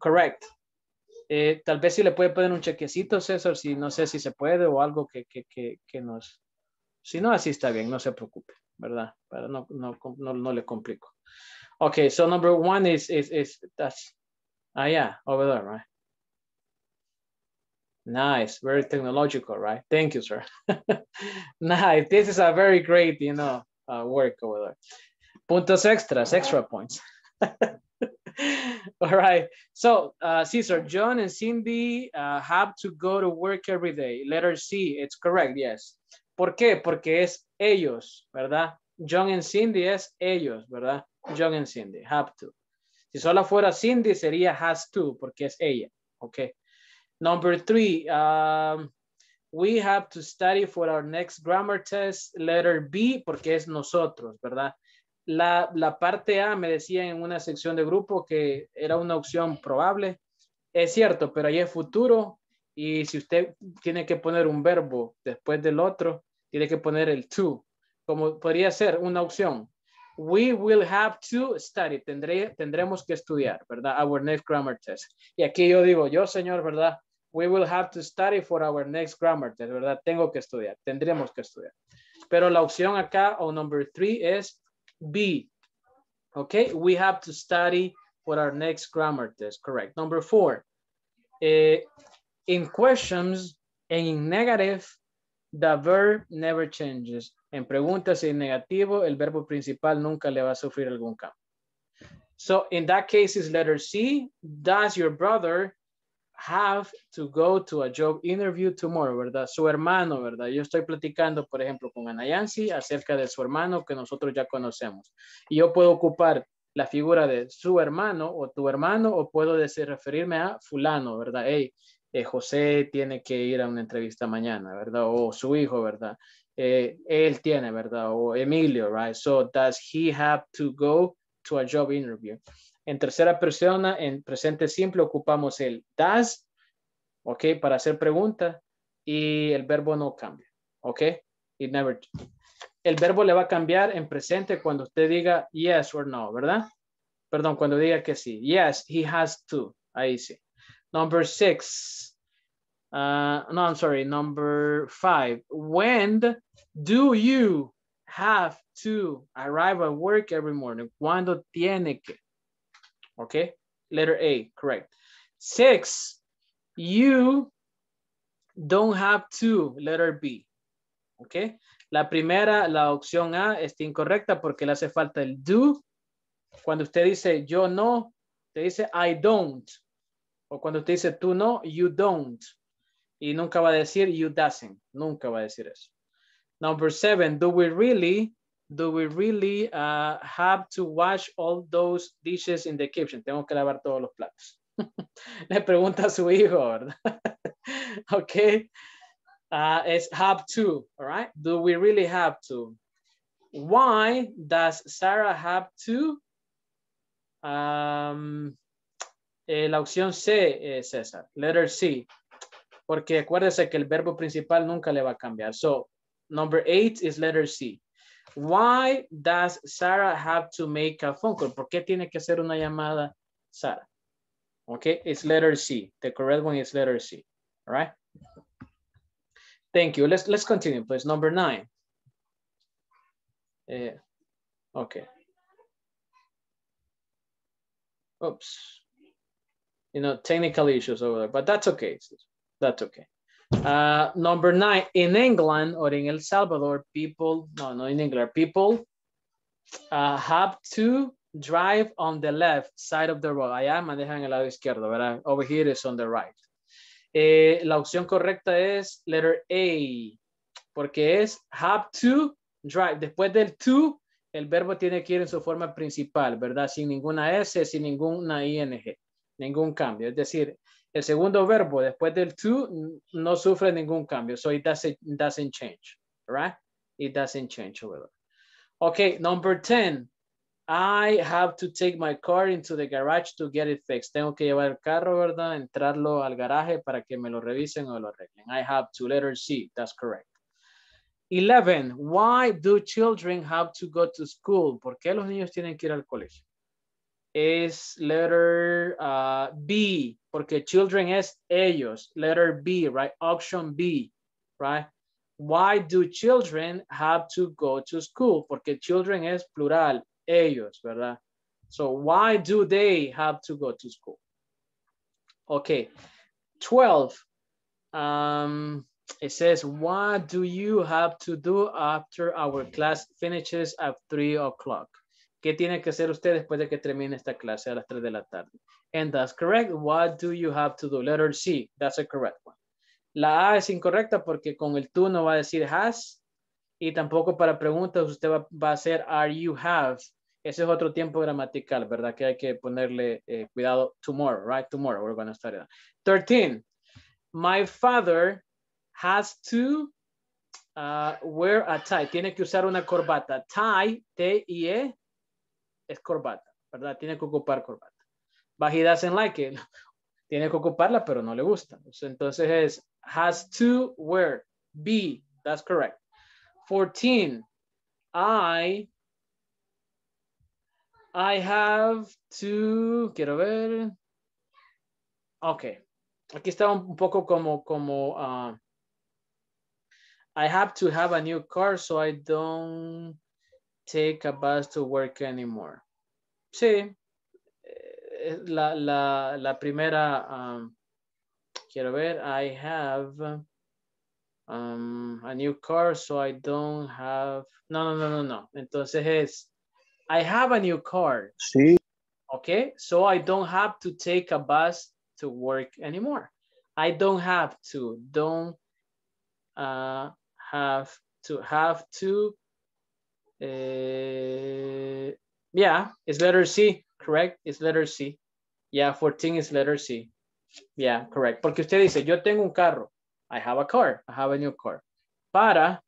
Correct. Eh, tal vez si le puede poner un chequecito, César, si no sé si se puede o algo que, que, que, nos... Si no, así está bien, no se preocupe, ¿verdad? Para no, no, no, no le complico. Okay, so number one is, is, is that's, ah, yeah, over there, right? Nice, very technological, right? Thank you, sir. [LAUGHS] nice, this is a very great, you know, uh, work over there. Puntos extras, extra points. [LAUGHS] [LAUGHS] All right, so uh, Cesar, John and Cindy uh, have to go to work every day. Letter C, it's correct, yes. ¿Por qué? Porque es ellos, ¿verdad? John and Cindy es ellos, ¿verdad? John and Cindy, have to. Si solo fuera Cindy sería has to, porque es ella, okay. Number three, um, we have to study for our next grammar test, letter B, porque es nosotros, ¿verdad? La, la parte A me decía en una sección de grupo que era una opción probable. Es cierto, pero ahí es futuro y si usted tiene que poner un verbo después del otro, tiene que poner el to, como podría ser una opción. We will have to study, Tendré, tendremos que estudiar, ¿verdad? Our next grammar test. Y aquí yo digo, yo señor, ¿verdad? We will have to study for our next grammar test, ¿verdad? Tengo que estudiar, tendremos que estudiar. Pero la opción acá, o number three, es B. Okay, we have to study for our next grammar test, correct. Number four, eh, in questions and in negative, the verb never changes. En preguntas en negativo, el verbo principal nunca le va a sufrir algún cambio. So in that case is letter C. Does your brother have to go to a job interview tomorrow, ¿verdad? Su hermano, ¿verdad? Yo estoy platicando, por ejemplo, con Ana Yancy acerca de su hermano que nosotros ya conocemos. Y yo puedo ocupar la figura de su hermano o tu hermano o puedo decir, referirme a fulano, ¿verdad? Hey, eh, José tiene que ir a una entrevista mañana, ¿verdad? O su hijo, ¿verdad? Eh, él tiene, ¿verdad? O Emilio, right? So does he have to go to a job interview? En tercera persona, en presente simple, ocupamos el does, ¿ok? Para hacer pregunta y el verbo no cambia, ¿ok? It never, el verbo le va a cambiar en presente cuando usted diga yes or no, ¿verdad? Perdón, cuando diga que sí. Yes, he has to. Ahí sí. Number six. Uh, no, I'm sorry. Number five. When do you have to arrive at work every morning? ¿Cuándo tiene que? Okay. Letter A, correct. Six. You don't have to. Letter B. Okay. La primera, la opción A está incorrecta porque le hace falta el do. Cuando usted dice yo no, te dice I don't. O cuando usted dice tú no, you don't. Y nunca va a decir you doesn't. Nunca va a decir eso. Number seven, do we really, do we really uh, have to wash all those dishes in the kitchen? Tengo que lavar todos los platos. [LAUGHS] Le pregunta a su hijo, ¿verdad? [LAUGHS] ok. Uh, it's have to, all right? Do we really have to? Why does Sarah have to Um, eh, la opción C, eh, César, letter C, porque acuérdese que el verbo principal nunca le va a cambiar. So, number eight is letter C. Why does Sarah have to make a phone call? ¿Por qué tiene que hacer una llamada Sarah? Okay, it's letter C. The correct one is letter C. All right. Thank you. Let's let's continue, please. Number nine. Eh, okay. Oops. You know, technical issues over there, but that's okay. That's okay. Uh, number nine, in England or in El Salvador, people, no, no, in England, people uh, have to drive on the left side of the road. Allá manejan el lado izquierdo, ¿verdad? Over here is on the right. Eh, la opción correcta es letter A, porque es have to drive. Después del to, el verbo tiene que ir en su forma principal, ¿verdad? Sin ninguna S, sin ninguna ING, ningún cambio. Es decir, el segundo verbo después del to no sufre ningún cambio. So it doesn't, doesn't change, right? It doesn't change there. Okay, number 10. I have to take my car into the garage to get it fixed. Tengo que llevar el carro, ¿verdad? Entrarlo al garaje para que me lo revisen o lo arreglen. I have to, letter C, that's correct. 11. Why do children have to go to school? ¿Por qué los niños tienen que ir al colegio? Es letter uh, B, porque children es ellos. Letter B, right? Option B, right? Why do children have to go to school? Porque children es plural, ellos, ¿verdad? So why do they have to go to school? Okay, 12. Um, it says, what do you have to do after our class finishes at 3 o'clock? ¿Qué tiene que hacer usted después de que termine esta clase a las 3 de la tarde? And that's correct. What do you have to do? Letter C, that's a correct one. La A es incorrecta porque con el tú no va a decir has y tampoco para preguntas usted va, a hacer are you have. Ese es otro tiempo gramatical, ¿verdad? Que hay que ponerle eh, cuidado tomorrow, right? Tomorrow we're going to start it. 13. My father has to uh, wear a tie. Tiene que usar una corbata. Tie, T-I-E, es corbata, ¿verdad? Tiene que ocupar corbata. But he doesn't like it. [LAUGHS] Tiene que ocuparla, pero no le gusta. Entonces es has to wear. B, that's correct. 14. I I have to, quiero ver. Ok. Aquí está un poco como, como, uh, I have to have a new car so I don't take a bus to work anymore. Sí. La, la, la primera, um, quiero ver, I have um, a new car so I don't have, no, no, no, no, no. Entonces es, I have a new car. Sí. Okay, so I don't have to take a bus to work anymore. I don't have to, don't uh, have to, have to. Uh, yeah, it's letter C, correct? It's letter C. Yeah, 14 is letter C. Yeah, correct. Porque usted dice, yo tengo un carro. I have a car. I have a new car. Para,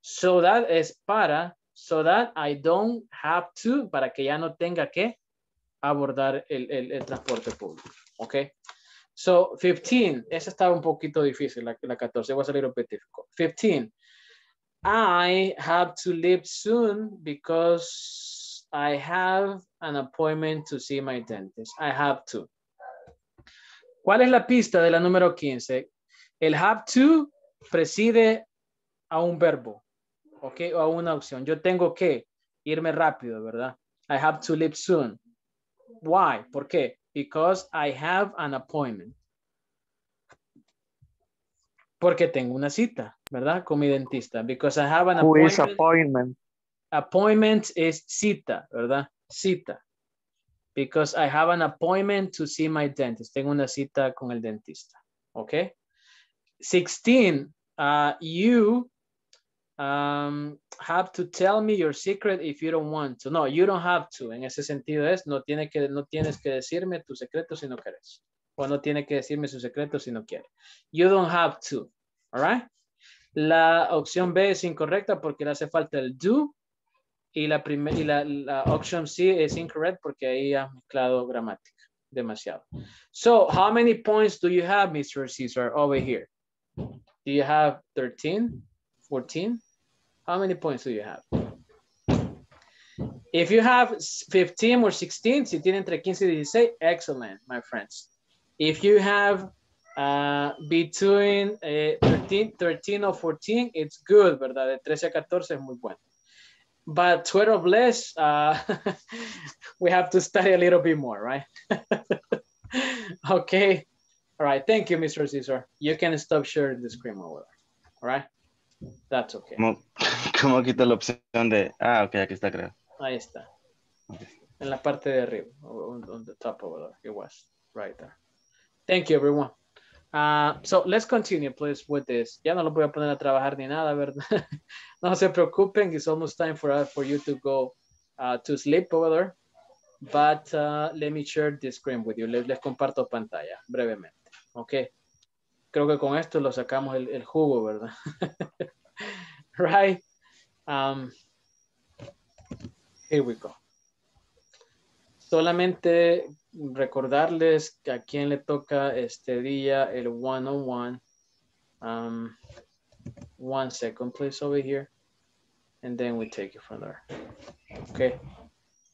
so that is para so that I don't have to, para que ya no tenga que abordar el, el, el transporte público. Ok. So, 15. Esa estaba un poquito difícil, la, la 14. Voy a salir repetifico. 15. I have to leave soon because I have an appointment to see my dentist. I have to. ¿Cuál es la pista de la número 15? El have to preside a un verbo. ¿ok? O a una opción. Yo tengo que irme rápido, ¿verdad? I have to leave soon. Why? ¿Por qué? Because I have an appointment. Porque tengo una cita, ¿verdad? Con mi dentista. Because I have an Who appointment. is appointment? Appointment es cita, ¿verdad? Cita. Because I have an appointment to see my dentist. Tengo una cita con el dentista. ¿Ok? 16. Uh, you um, have to tell me your secret if you don't want to. No, you don't have to. En ese sentido es, no, tiene que, no tienes que decirme tu secreto si no quieres. O no tiene que decirme su secreto si no quiere. You don't have to. All right? La opción B es incorrecta porque le hace falta el do Y la, y la, option C es incorrect porque ahí has mezclado gramática demasiado. So, how many points do you have, Mr. Caesar, over here? Do you have 13, 14? How many points do you have? If you have 15 or 16, si tiene entre 15 y 16, excellent, my friends. If you have uh, between uh, 13, 13 or 14, it's good, ¿verdad? De 13 a 14 es muy bueno. But 12 or less, uh, [LAUGHS] we have to study a little bit more, right? [LAUGHS] okay. All right. Thank you, Mr. Caesar. You can stop sharing the screen over there. All right. That's okay. ¿Cómo, [LAUGHS] cómo quito la opción de... Ah, ok, aquí está, creo. Ahí está. En la parte de arriba. On, on the top over there. It was right there. Thank you, everyone. Uh, so let's continue, please, with this. Ya no lo voy a poner a trabajar ni nada, ¿verdad? [LAUGHS] no se preocupen. It's almost time for, us, for you to go uh, to sleep over there. But uh, let me share the screen with you. Les, les comparto pantalla brevemente. Ok. Creo que con esto lo sacamos el, el jugo, ¿verdad? [LAUGHS] right? Um, here we go. Solamente recordarles a quien le toca este día el one-on-one. Um, one second, please, over here. And then we take it from there. Okay.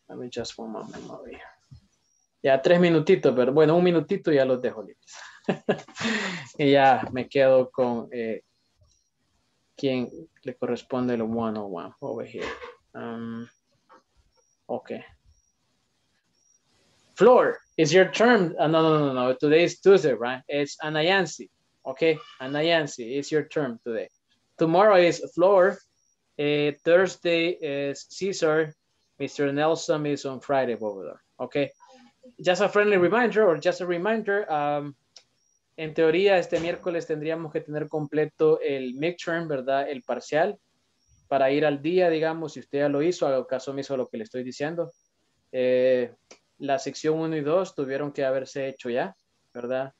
Let me just one moment over here. Ya tres minutitos, pero bueno, un minutito ya los dejo libres. [LAUGHS] y ya me quedo con eh, quien le corresponde el one-on-one over here. Um, okay. Floor, it's your turn. Uh, no, no, no, no. Today is Tuesday, right? It's Anayansi. Okay, Anayansi, it's your turn today. Tomorrow is Floor. Uh, Thursday is Caesar. Mr. Nelson is on Friday over there. Okay. Just a friendly reminder or just a reminder. Um, en teoría, este miércoles tendríamos que tener completo el midterm, ¿verdad? El parcial para ir al día, digamos, si usted ya lo hizo, haga caso omiso a lo que le estoy diciendo. Eh, la sección 1 y 2 tuvieron que haberse hecho ya, ¿verdad?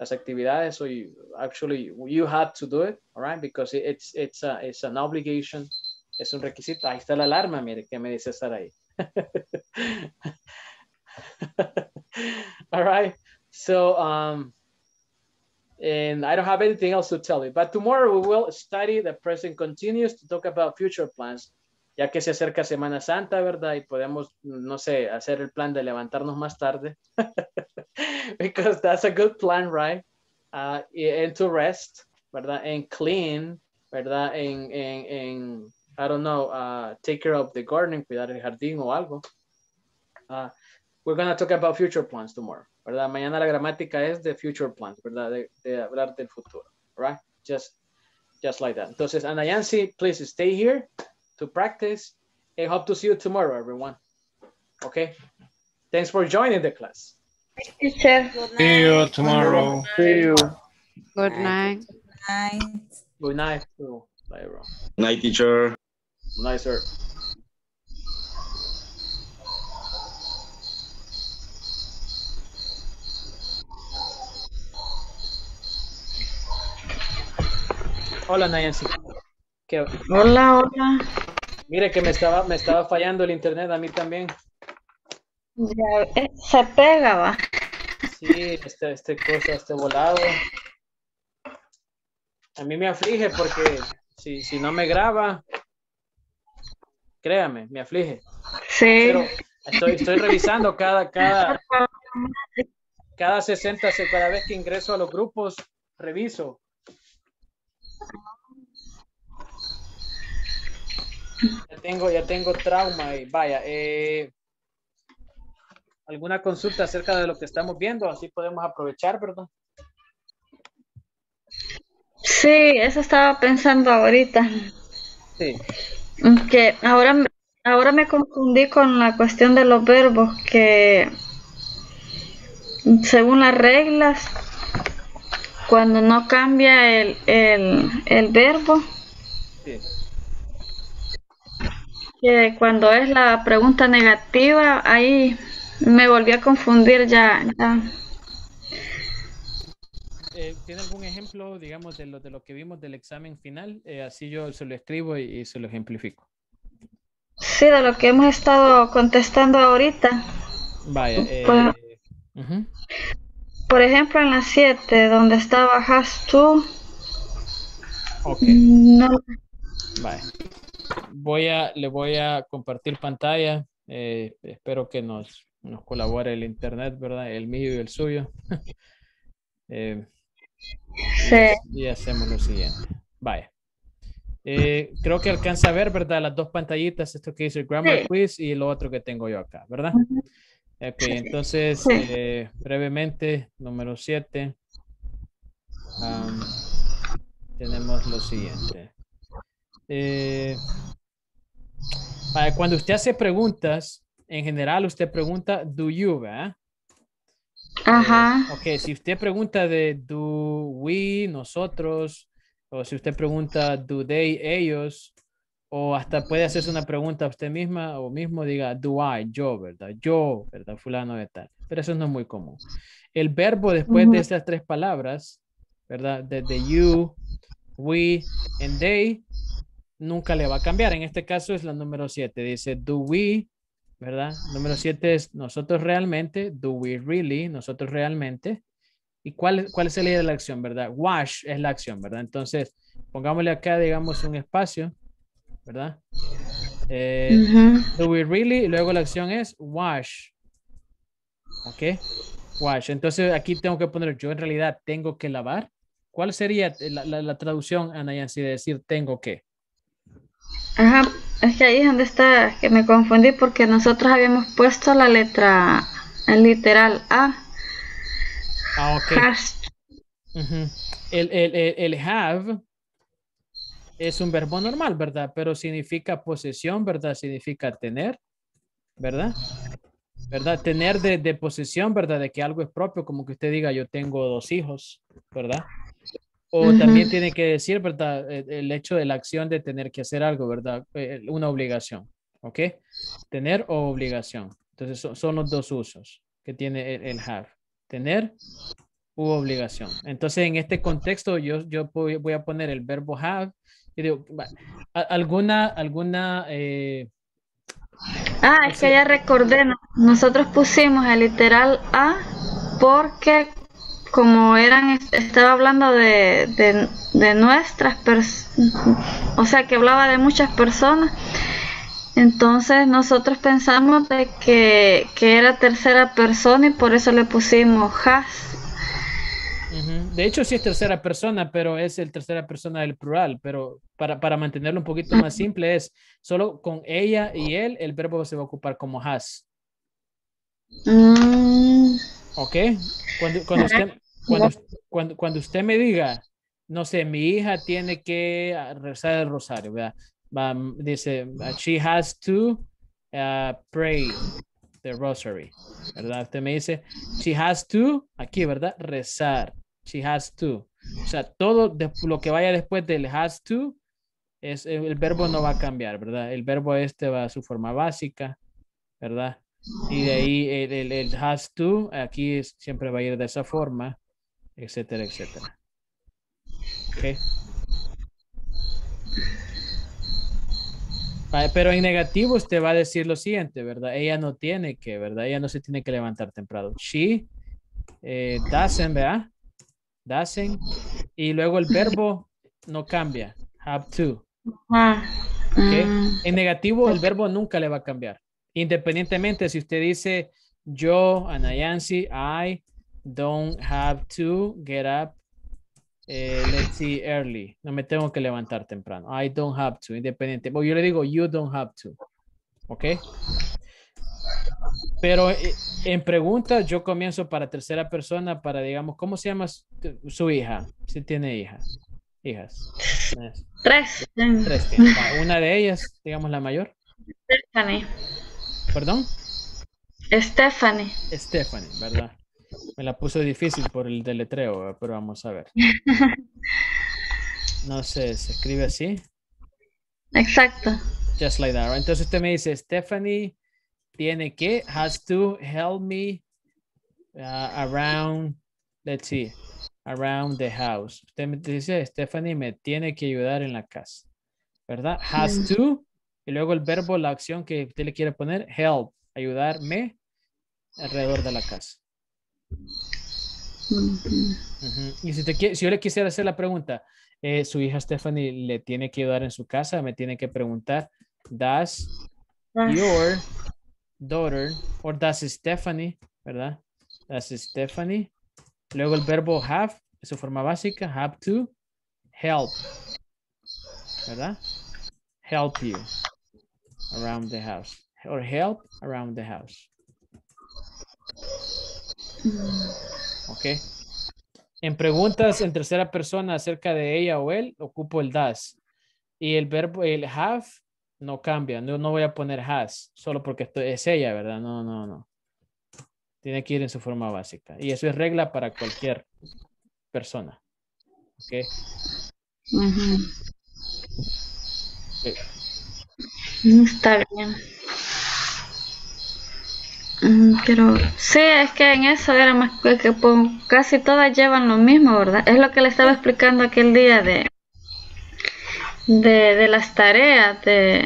Las actividades, so you, actually you had to do it, all right? Because it's, it's, a, it's an obligation, es un requisito. Ahí está la alarma, mire, que me dice estar ahí. [LAUGHS] all right, so, um, and I don't have anything else to tell you, but tomorrow we will study the present continuous to talk about future plans ya que se acerca Semana Santa, ¿verdad? Y podemos, no sé, hacer el plan de levantarnos más tarde. [LAUGHS] Because that's a good plan, right? Uh, and to rest, ¿verdad? And clean, ¿verdad? En, en, en I don't know, uh, take care of the garden, cuidar el jardín o algo. Uh, we're going to talk about future plans tomorrow, ¿verdad? Mañana la gramática es de future plans, ¿verdad? De, hablar del futuro, right? Just, just like that. Entonces, Anayansi, please stay here to practice and hope to see you tomorrow, everyone. Okay. Thanks for joining the class. Teacher. See you tomorrow. See you. Good night. Good Night. Good night. Bye, everyone. Night, teacher. Night, sir. Hola, Nancy. ¿Qué? Hola, hola. Mire que me estaba, me estaba fallando el internet a mí también. Ya, eh, se pega, va. Sí, este, este cosa, este volado. A mí me aflige porque si, si no me graba, créame, me aflige. Sí. Pero estoy, estoy revisando cada, cada, cada 60, se- cada vez que ingreso a los grupos, reviso. Ya tengo, ya tengo trauma y vaya. eh, ¿Alguna consulta acerca de lo que estamos viendo? Así podemos aprovechar, ¿verdad? Sí, eso estaba pensando ahorita. Sí. Que ahora, me- ahora me confundí con la cuestión de los verbos, que según las reglas, cuando no cambia el, el, el verbo, Sí. Que cuando es la pregunta negativa, ahí me volví a confundir ya. ya. Eh, ¿Tiene algún ejemplo, digamos, de lo, de lo que vimos del examen final? Eh, así yo se lo escribo y, y se lo ejemplifico. Sí, de lo que hemos estado contestando ahorita. Vaya. eh, Pues-. Por ejemplo, en la 7, donde estaba has to, Ok, no, vaya. Voy a, le voy a compartir pantalla. eh, espero que nos, nos colabore el internet, ¿verdad? El mío y el suyo. [LAUGHS] Eh, Sí. y hacemos lo siguiente. Vaya. Eh, creo que alcanza a ver, ¿verdad? Las dos pantallitas, esto que dice el Grammar Sí. Quiz y lo otro que tengo yo acá, ¿verdad? Ok, entonces, Sí. eh, brevemente, número 7. tenemos lo siguiente. Eh, cuando usted hace preguntas, en general usted pregunta, do you, ¿verdad? Ajá. Ok, si usted pregunta de do we, nosotros, o si usted pregunta do they, ellos, o hasta puede hacerse una pregunta a usted misma o mismo diga do I, yo, ¿verdad? Yo, ¿verdad? Fulano de tal. Pero eso no es muy común. El verbo después de estas tres palabras, ¿verdad? De, de you, we, and they, nunca le va a cambiar. En este caso es la número 7. Dice do we, ¿verdad? Número 7 es nosotros realmente, do we really, nosotros realmente. ¿Y cuál, cuál sería la acción, verdad? Wash es la acción, ¿verdad? Entonces, pongámosle acá, digamos, un espacio, ¿verdad? Eh. Do we really? Y luego la acción es wash. ¿Ok? Wash. Entonces, aquí tengo que poner, yo en realidad tengo que lavar. ¿Cuál sería la, la, la traducción, Ana Yancy, de decir tengo que? Ajá, es que ahí es donde está, que me confundí porque nosotros habíamos puesto la letra, el literal A. Ah, ok. Has- el, el, el, el have es un verbo normal, ¿verdad? Pero significa posesión, ¿verdad? Significa tener, ¿verdad? ¿Verdad? Tener de, de posesión, ¿verdad? De que algo es propio, como que usted diga, yo tengo dos hijos, ¿verdad? O también tiene que decir, ¿verdad? El, el hecho de la acción de tener que hacer algo, ¿verdad? Eh, Una obligación, ¿ok? Tener o obligación. Entonces son, son los dos usos que tiene el, el have. Tener u obligación. Entonces, en este contexto, yo, yo voy a poner el verbo have y digo, ¿alguna, alguna, eh, Ah, es que ya recordé, no- nosotros pusimos el literal A porque como eran, estaba hablando de, de, de nuestras personas, o sea que hablaba de muchas personas, entonces nosotros pensamos de que, que era tercera persona y por eso le pusimos has. de hecho sí es tercera persona, pero es el tercera persona del plural, pero para, para mantenerlo un poquito más simple es solo con ella y él, el verbo se va a ocupar como has. Mm, ¿Ok? Cuando, cuando, usted, cuando, cuando, cuando usted me diga, no sé, mi hija tiene que rezar el rosario, ¿verdad? Dice, she has to uh, pray the rosary, ¿verdad? Usted me dice, she has to, aquí, ¿verdad? Rezar. She has to. O sea, todo de- lo que vaya después del has to, es, el el verbo no va a cambiar, ¿verdad? El verbo este va a su forma básica, ¿verdad? Y de ahí el, el, el has to, aquí es- siempre va a ir de esa forma, etcétera, etcétera. Ok. Va, Pero en negativo usted va a decir lo siguiente, ¿verdad? Ella no tiene que, ¿verdad? Ella no se tiene que levantar temprano. She eh, doesn't, ¿verdad? Doesn't. Y luego el verbo no cambia. Have to. ah, ¿ok? mm, En negativo, el verbo nunca le va a cambiar. Independientemente si usted dice yo, Anayansi, I don't have to get up, eh, let's see, early. No me tengo que levantar temprano. I don't have to, independiente. O yo le digo you don't have to. ¿Ok? Pero eh, en preguntas yo comienzo para tercera persona para, digamos, ¿cómo se llama su- su hija? Si tiene hija. Hijas. Es- tres. Tres Una de ellas, digamos la mayor. Stephanie. Perdón. Stephanie. Stephanie, ¿verdad? Me la puso difícil por el deletreo, pero vamos a ver. [LAUGHS] No sé, se escribe así. Exacto. Just like that. right? Entonces usted me dice, Stephanie tiene que, has to help me uh, around, let's see, around the house. Usted me dice, Stephanie me tiene que ayudar en la casa, ¿verdad? Has Mm. to Y luego el verbo, la acción que usted le quiere poner, help, ayudarme alrededor de la casa. Y si, te, si yo le quisiera hacer la pregunta, eh, su hija Stephanie le tiene que ayudar en su casa, me tiene que preguntar, ¿does Does- your daughter, or does Stephanie, ¿verdad? Does Stephanie, luego el verbo have, su forma básica, have to help, ¿verdad? Help you around the house, or help around the house. ¿Ok? En preguntas en tercera persona acerca de ella o él, ocupo el does. Y el verbo, el have, no cambia. No, no voy a poner has, solo porque esto es ella, ¿verdad? No, no, no. Tiene que ir en su forma básica. Y eso es regla para cualquier persona. ¿Ok? Ujú. Ok. Está bien. Mm, Pero sí, es que en eso era más que, casi todas llevan lo mismo, ¿verdad? Es lo que le estaba explicando aquel día de de, de las tareas, de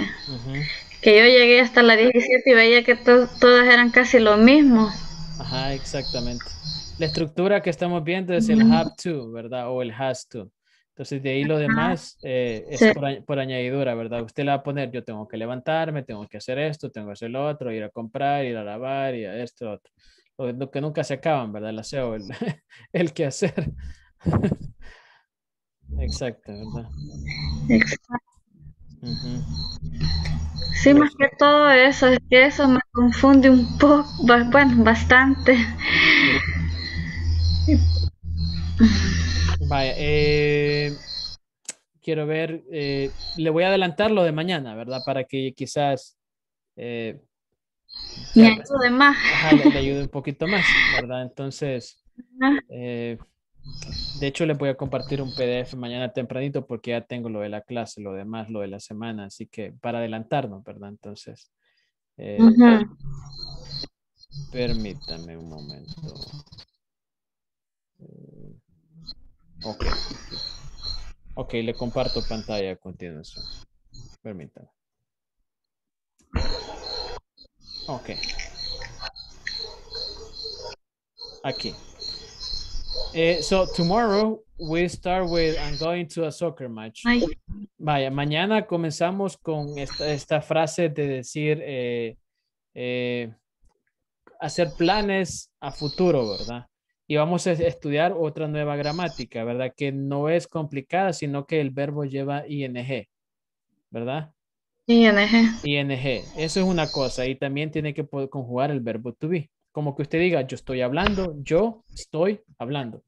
que yo llegué hasta la 17 y veía que to- todas eran casi lo mismo. Ajá, exactamente. La estructura que estamos viendo es el Ujú. have to, ¿verdad? O el has to. Entonces, de ahí lo demás eh, es Sí. por, añ- por añadidura, ¿verdad? Usted le va a poner, yo tengo que levantarme, tengo que hacer esto, tengo que hacer lo otro, ir a comprar, ir a lavar, y a esto, otro. Lo, lo que nunca se acaban, ¿verdad? El aseo, el, [LAUGHS] el que hacer. [LAUGHS] Exacto, ¿verdad? Exacto. Sí, más que todo eso, es que eso me confunde un poco, bueno, bastante. Vaya, eh, quiero ver, eh, le voy a adelantar lo de mañana, ¿verdad? Para que quizás eh, Me ya- ayude más. ajá, le, le ayude un poquito más, ¿verdad? Entonces, Ajá. eh, de hecho, les voy a compartir un PDF mañana tempranito porque ya tengo lo de la clase, lo demás, lo de la semana, así que para adelantarnos, ¿verdad? Entonces, eh, Ujú. permítame un momento. Ok. Ok, le comparto pantalla a continuación. Permítame. Ok. Aquí. Eh, so tomorrow we start with I'm going to a soccer match. Ay. Vaya, mañana comenzamos con esta, esta frase de decir eh, eh, hacer planes a futuro, ¿verdad? Y vamos a estudiar otra nueva gramática, ¿verdad? Que no es complicada, sino que el verbo lleva ing, ¿verdad? ING. ing. Eso es una cosa. Y también tiene que poder conjugar el verbo to be. Como que usted diga, yo estoy hablando, yo estoy hablando.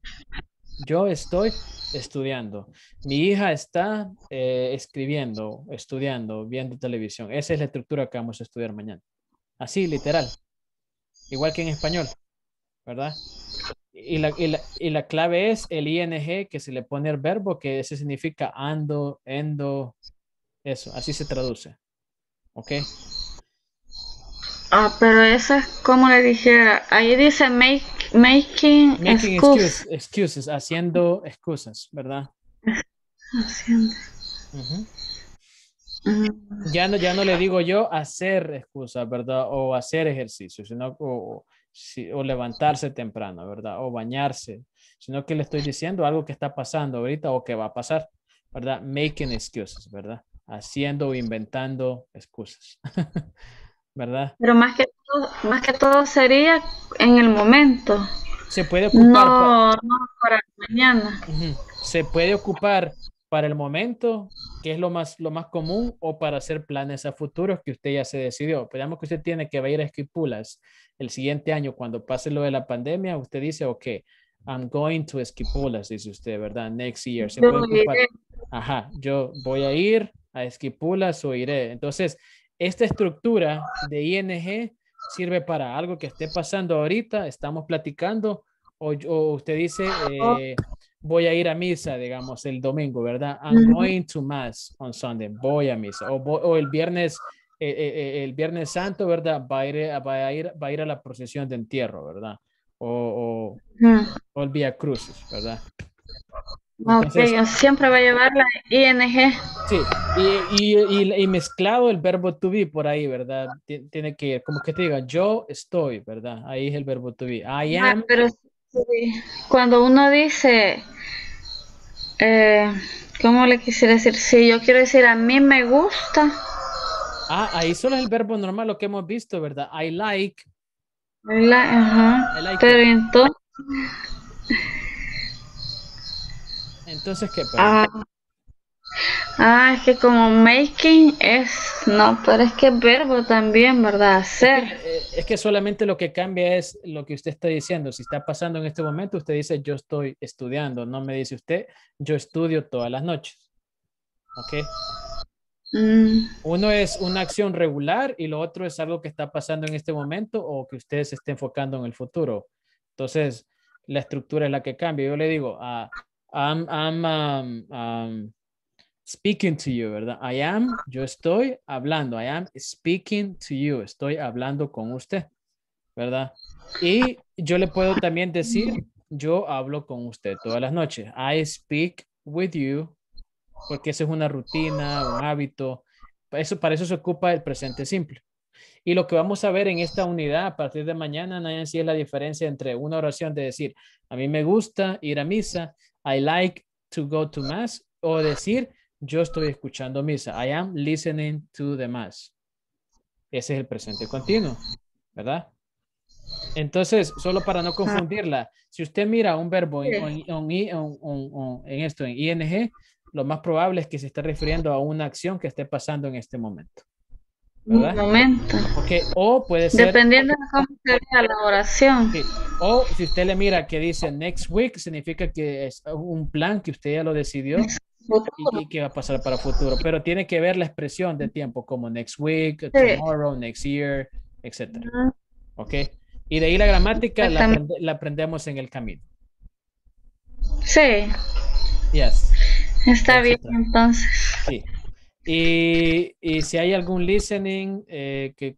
Yo estoy estudiando. Mi hija está eh, escribiendo, estudiando, viendo televisión. Esa es la estructura que vamos a estudiar mañana. Así, literal. Igual que en español, ¿verdad? Y la, y la- y la clave es el ing que se le pone al verbo, que ese significa ando, endo, eso, así se traduce. ¿Ok? Ah, pero eso es como le dijera. Ahí dice make, making, Making excuse. excuse- excuses, haciendo excusas, ¿verdad? Haciendo. Mm, Ya no, ya no le digo yo hacer excusas, ¿verdad? O hacer ejercicio, sino o si- o levantarse temprano, ¿verdad? O bañarse, sino que le estoy diciendo algo que está pasando ahorita o que va a pasar, ¿verdad? Making excuses, ¿verdad? Haciendo o inventando excusas, [LAUGHS] ¿verdad? Pero más que todo, más que todo sería en el momento. Se puede ocupar. pa- No, no para mañana. Se puede ocupar para el momento, que es lo más, lo más común, o para hacer planes a futuros que usted ya se decidió. Digamos que usted tiene que ir a Esquipulas el siguiente año, cuando pase lo de la pandemia, usted dice, ok, I'm going to Esquipulas, dice usted, ¿verdad? Next year. Se puede ocupar. Ajá, yo voy a ir a Esquipulas o iré. Entonces, esta estructura de ING sirve para algo que esté pasando ahorita, estamos platicando, o, o usted dice, eh, voy a ir a misa, digamos, el domingo, ¿verdad? I'm going to mass on Sunday, voy a misa, o, el viernes, eh, eh, eh, el viernes santo, ¿verdad? Va a ir, a- va a ir, va a ir a la procesión de entierro, ¿verdad? O, o, el Vía Crucis, ¿verdad? Entonces- siempre va a llevar la ING. Sí, y, y, y- y mezclado el verbo to be por ahí, ¿verdad? Ti- Tiene que, como que te diga, yo estoy, ¿verdad? Ahí es el verbo to be. I Ah, am, pero cuando uno dice, eh, ¿cómo le quisiera decir? Si yo quiero decir a mí me gusta, ah, ahí solo es el verbo normal, lo que hemos visto, ¿verdad? I like, ajá, I like pero it. entonces, Entonces, ¿qué? Perdón. ah, ah, es que como making es, no, pero es que verbo también, ¿verdad? Hacer. Eh, Es que solamente lo que cambia es lo que usted está diciendo. Si está pasando en este momento, usted dice yo estoy estudiando. No me dice usted yo estudio todas las noches. ¿Ok? Mm, Uno es una acción regular y lo otro es algo que está pasando en este momento o que usted se esté enfocando en el futuro. Entonces, la estructura es la que cambia. Yo le digo, ah, I'm, I'm, um, um, speaking to you, ¿verdad? I am, yo estoy hablando. I am speaking to you. Estoy hablando con usted, ¿verdad? Y yo le puedo también decir, yo hablo con usted todas las noches. I speak with you porque eso es una rutina, un hábito. Eso, para eso se ocupa el presente simple. Y lo que vamos a ver en esta unidad a partir de mañana, Nancy, es la diferencia entre una oración de decir, a mí me gusta ir a misa, I like to go to mass, o decir, yo estoy escuchando misa, I am listening to the mass. Ese es el presente continuo, ¿verdad? Entonces, solo para no confundirla, si usted mira un verbo en, en- en- en- en- en esto, en ing, lo más probable es que se esté refiriendo a una acción que esté pasando en este momento. un ¿Verdad? momento. Porque, o puede ser, Dependiendo de cómo se vea la oración. sí, o si usted le mira que dice next week, significa que es un plan que usted ya lo decidió y, y que va a pasar para futuro. Pero tiene que ver la expresión de tiempo como next week, tomorrow, next year, etc. ¿Ok? Y de ahí la gramática la, aprende- la aprendemos en el camino. Sí, Yes. está bien entonces. Sí. Y, y si hay algún listening, eh, que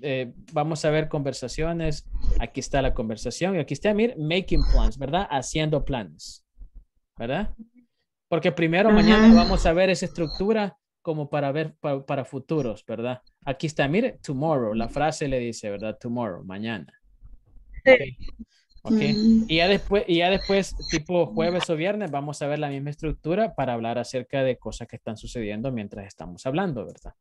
eh, vamos a ver conversaciones, aquí está la conversación y aquí está, mire, making plans, ¿verdad? Haciendo planes, ¿verdad? Porque primero mañana Ajá. vamos a ver esa estructura como para ver pa- para, futuros, ¿verdad? Aquí está, mire, tomorrow, la frase le dice, ¿verdad? Tomorrow, mañana. Ok. Mm. Y ya después, y ya después, tipo jueves o viernes, vamos a ver la misma estructura para hablar acerca de cosas que están sucediendo mientras estamos hablando, ¿verdad?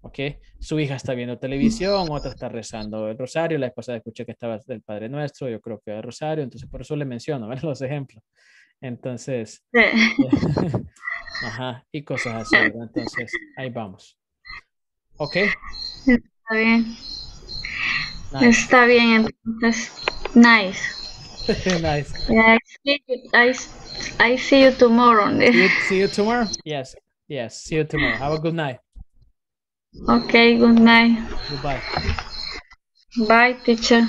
Ok. Su hija está viendo televisión, otra está rezando el rosario. La pasada escuché que estaba el Padre Nuestro, yo creo que el rosario, entonces por eso le menciono, ¿verdad? [LAUGHS] Los ejemplos. Entonces, [LAUGHS] [LAUGHS] ajá, y cosas así, ¿verdad? Entonces, ahí vamos. Ok. Está bien. Nice. Está bien, entonces. Nice. [LAUGHS] nice. I see you, I, I see you tomorrow. See you, see you tomorrow? Yes. Yes. See you tomorrow. Have a good night. Okay, good night. Goodbye. Bye, teacher.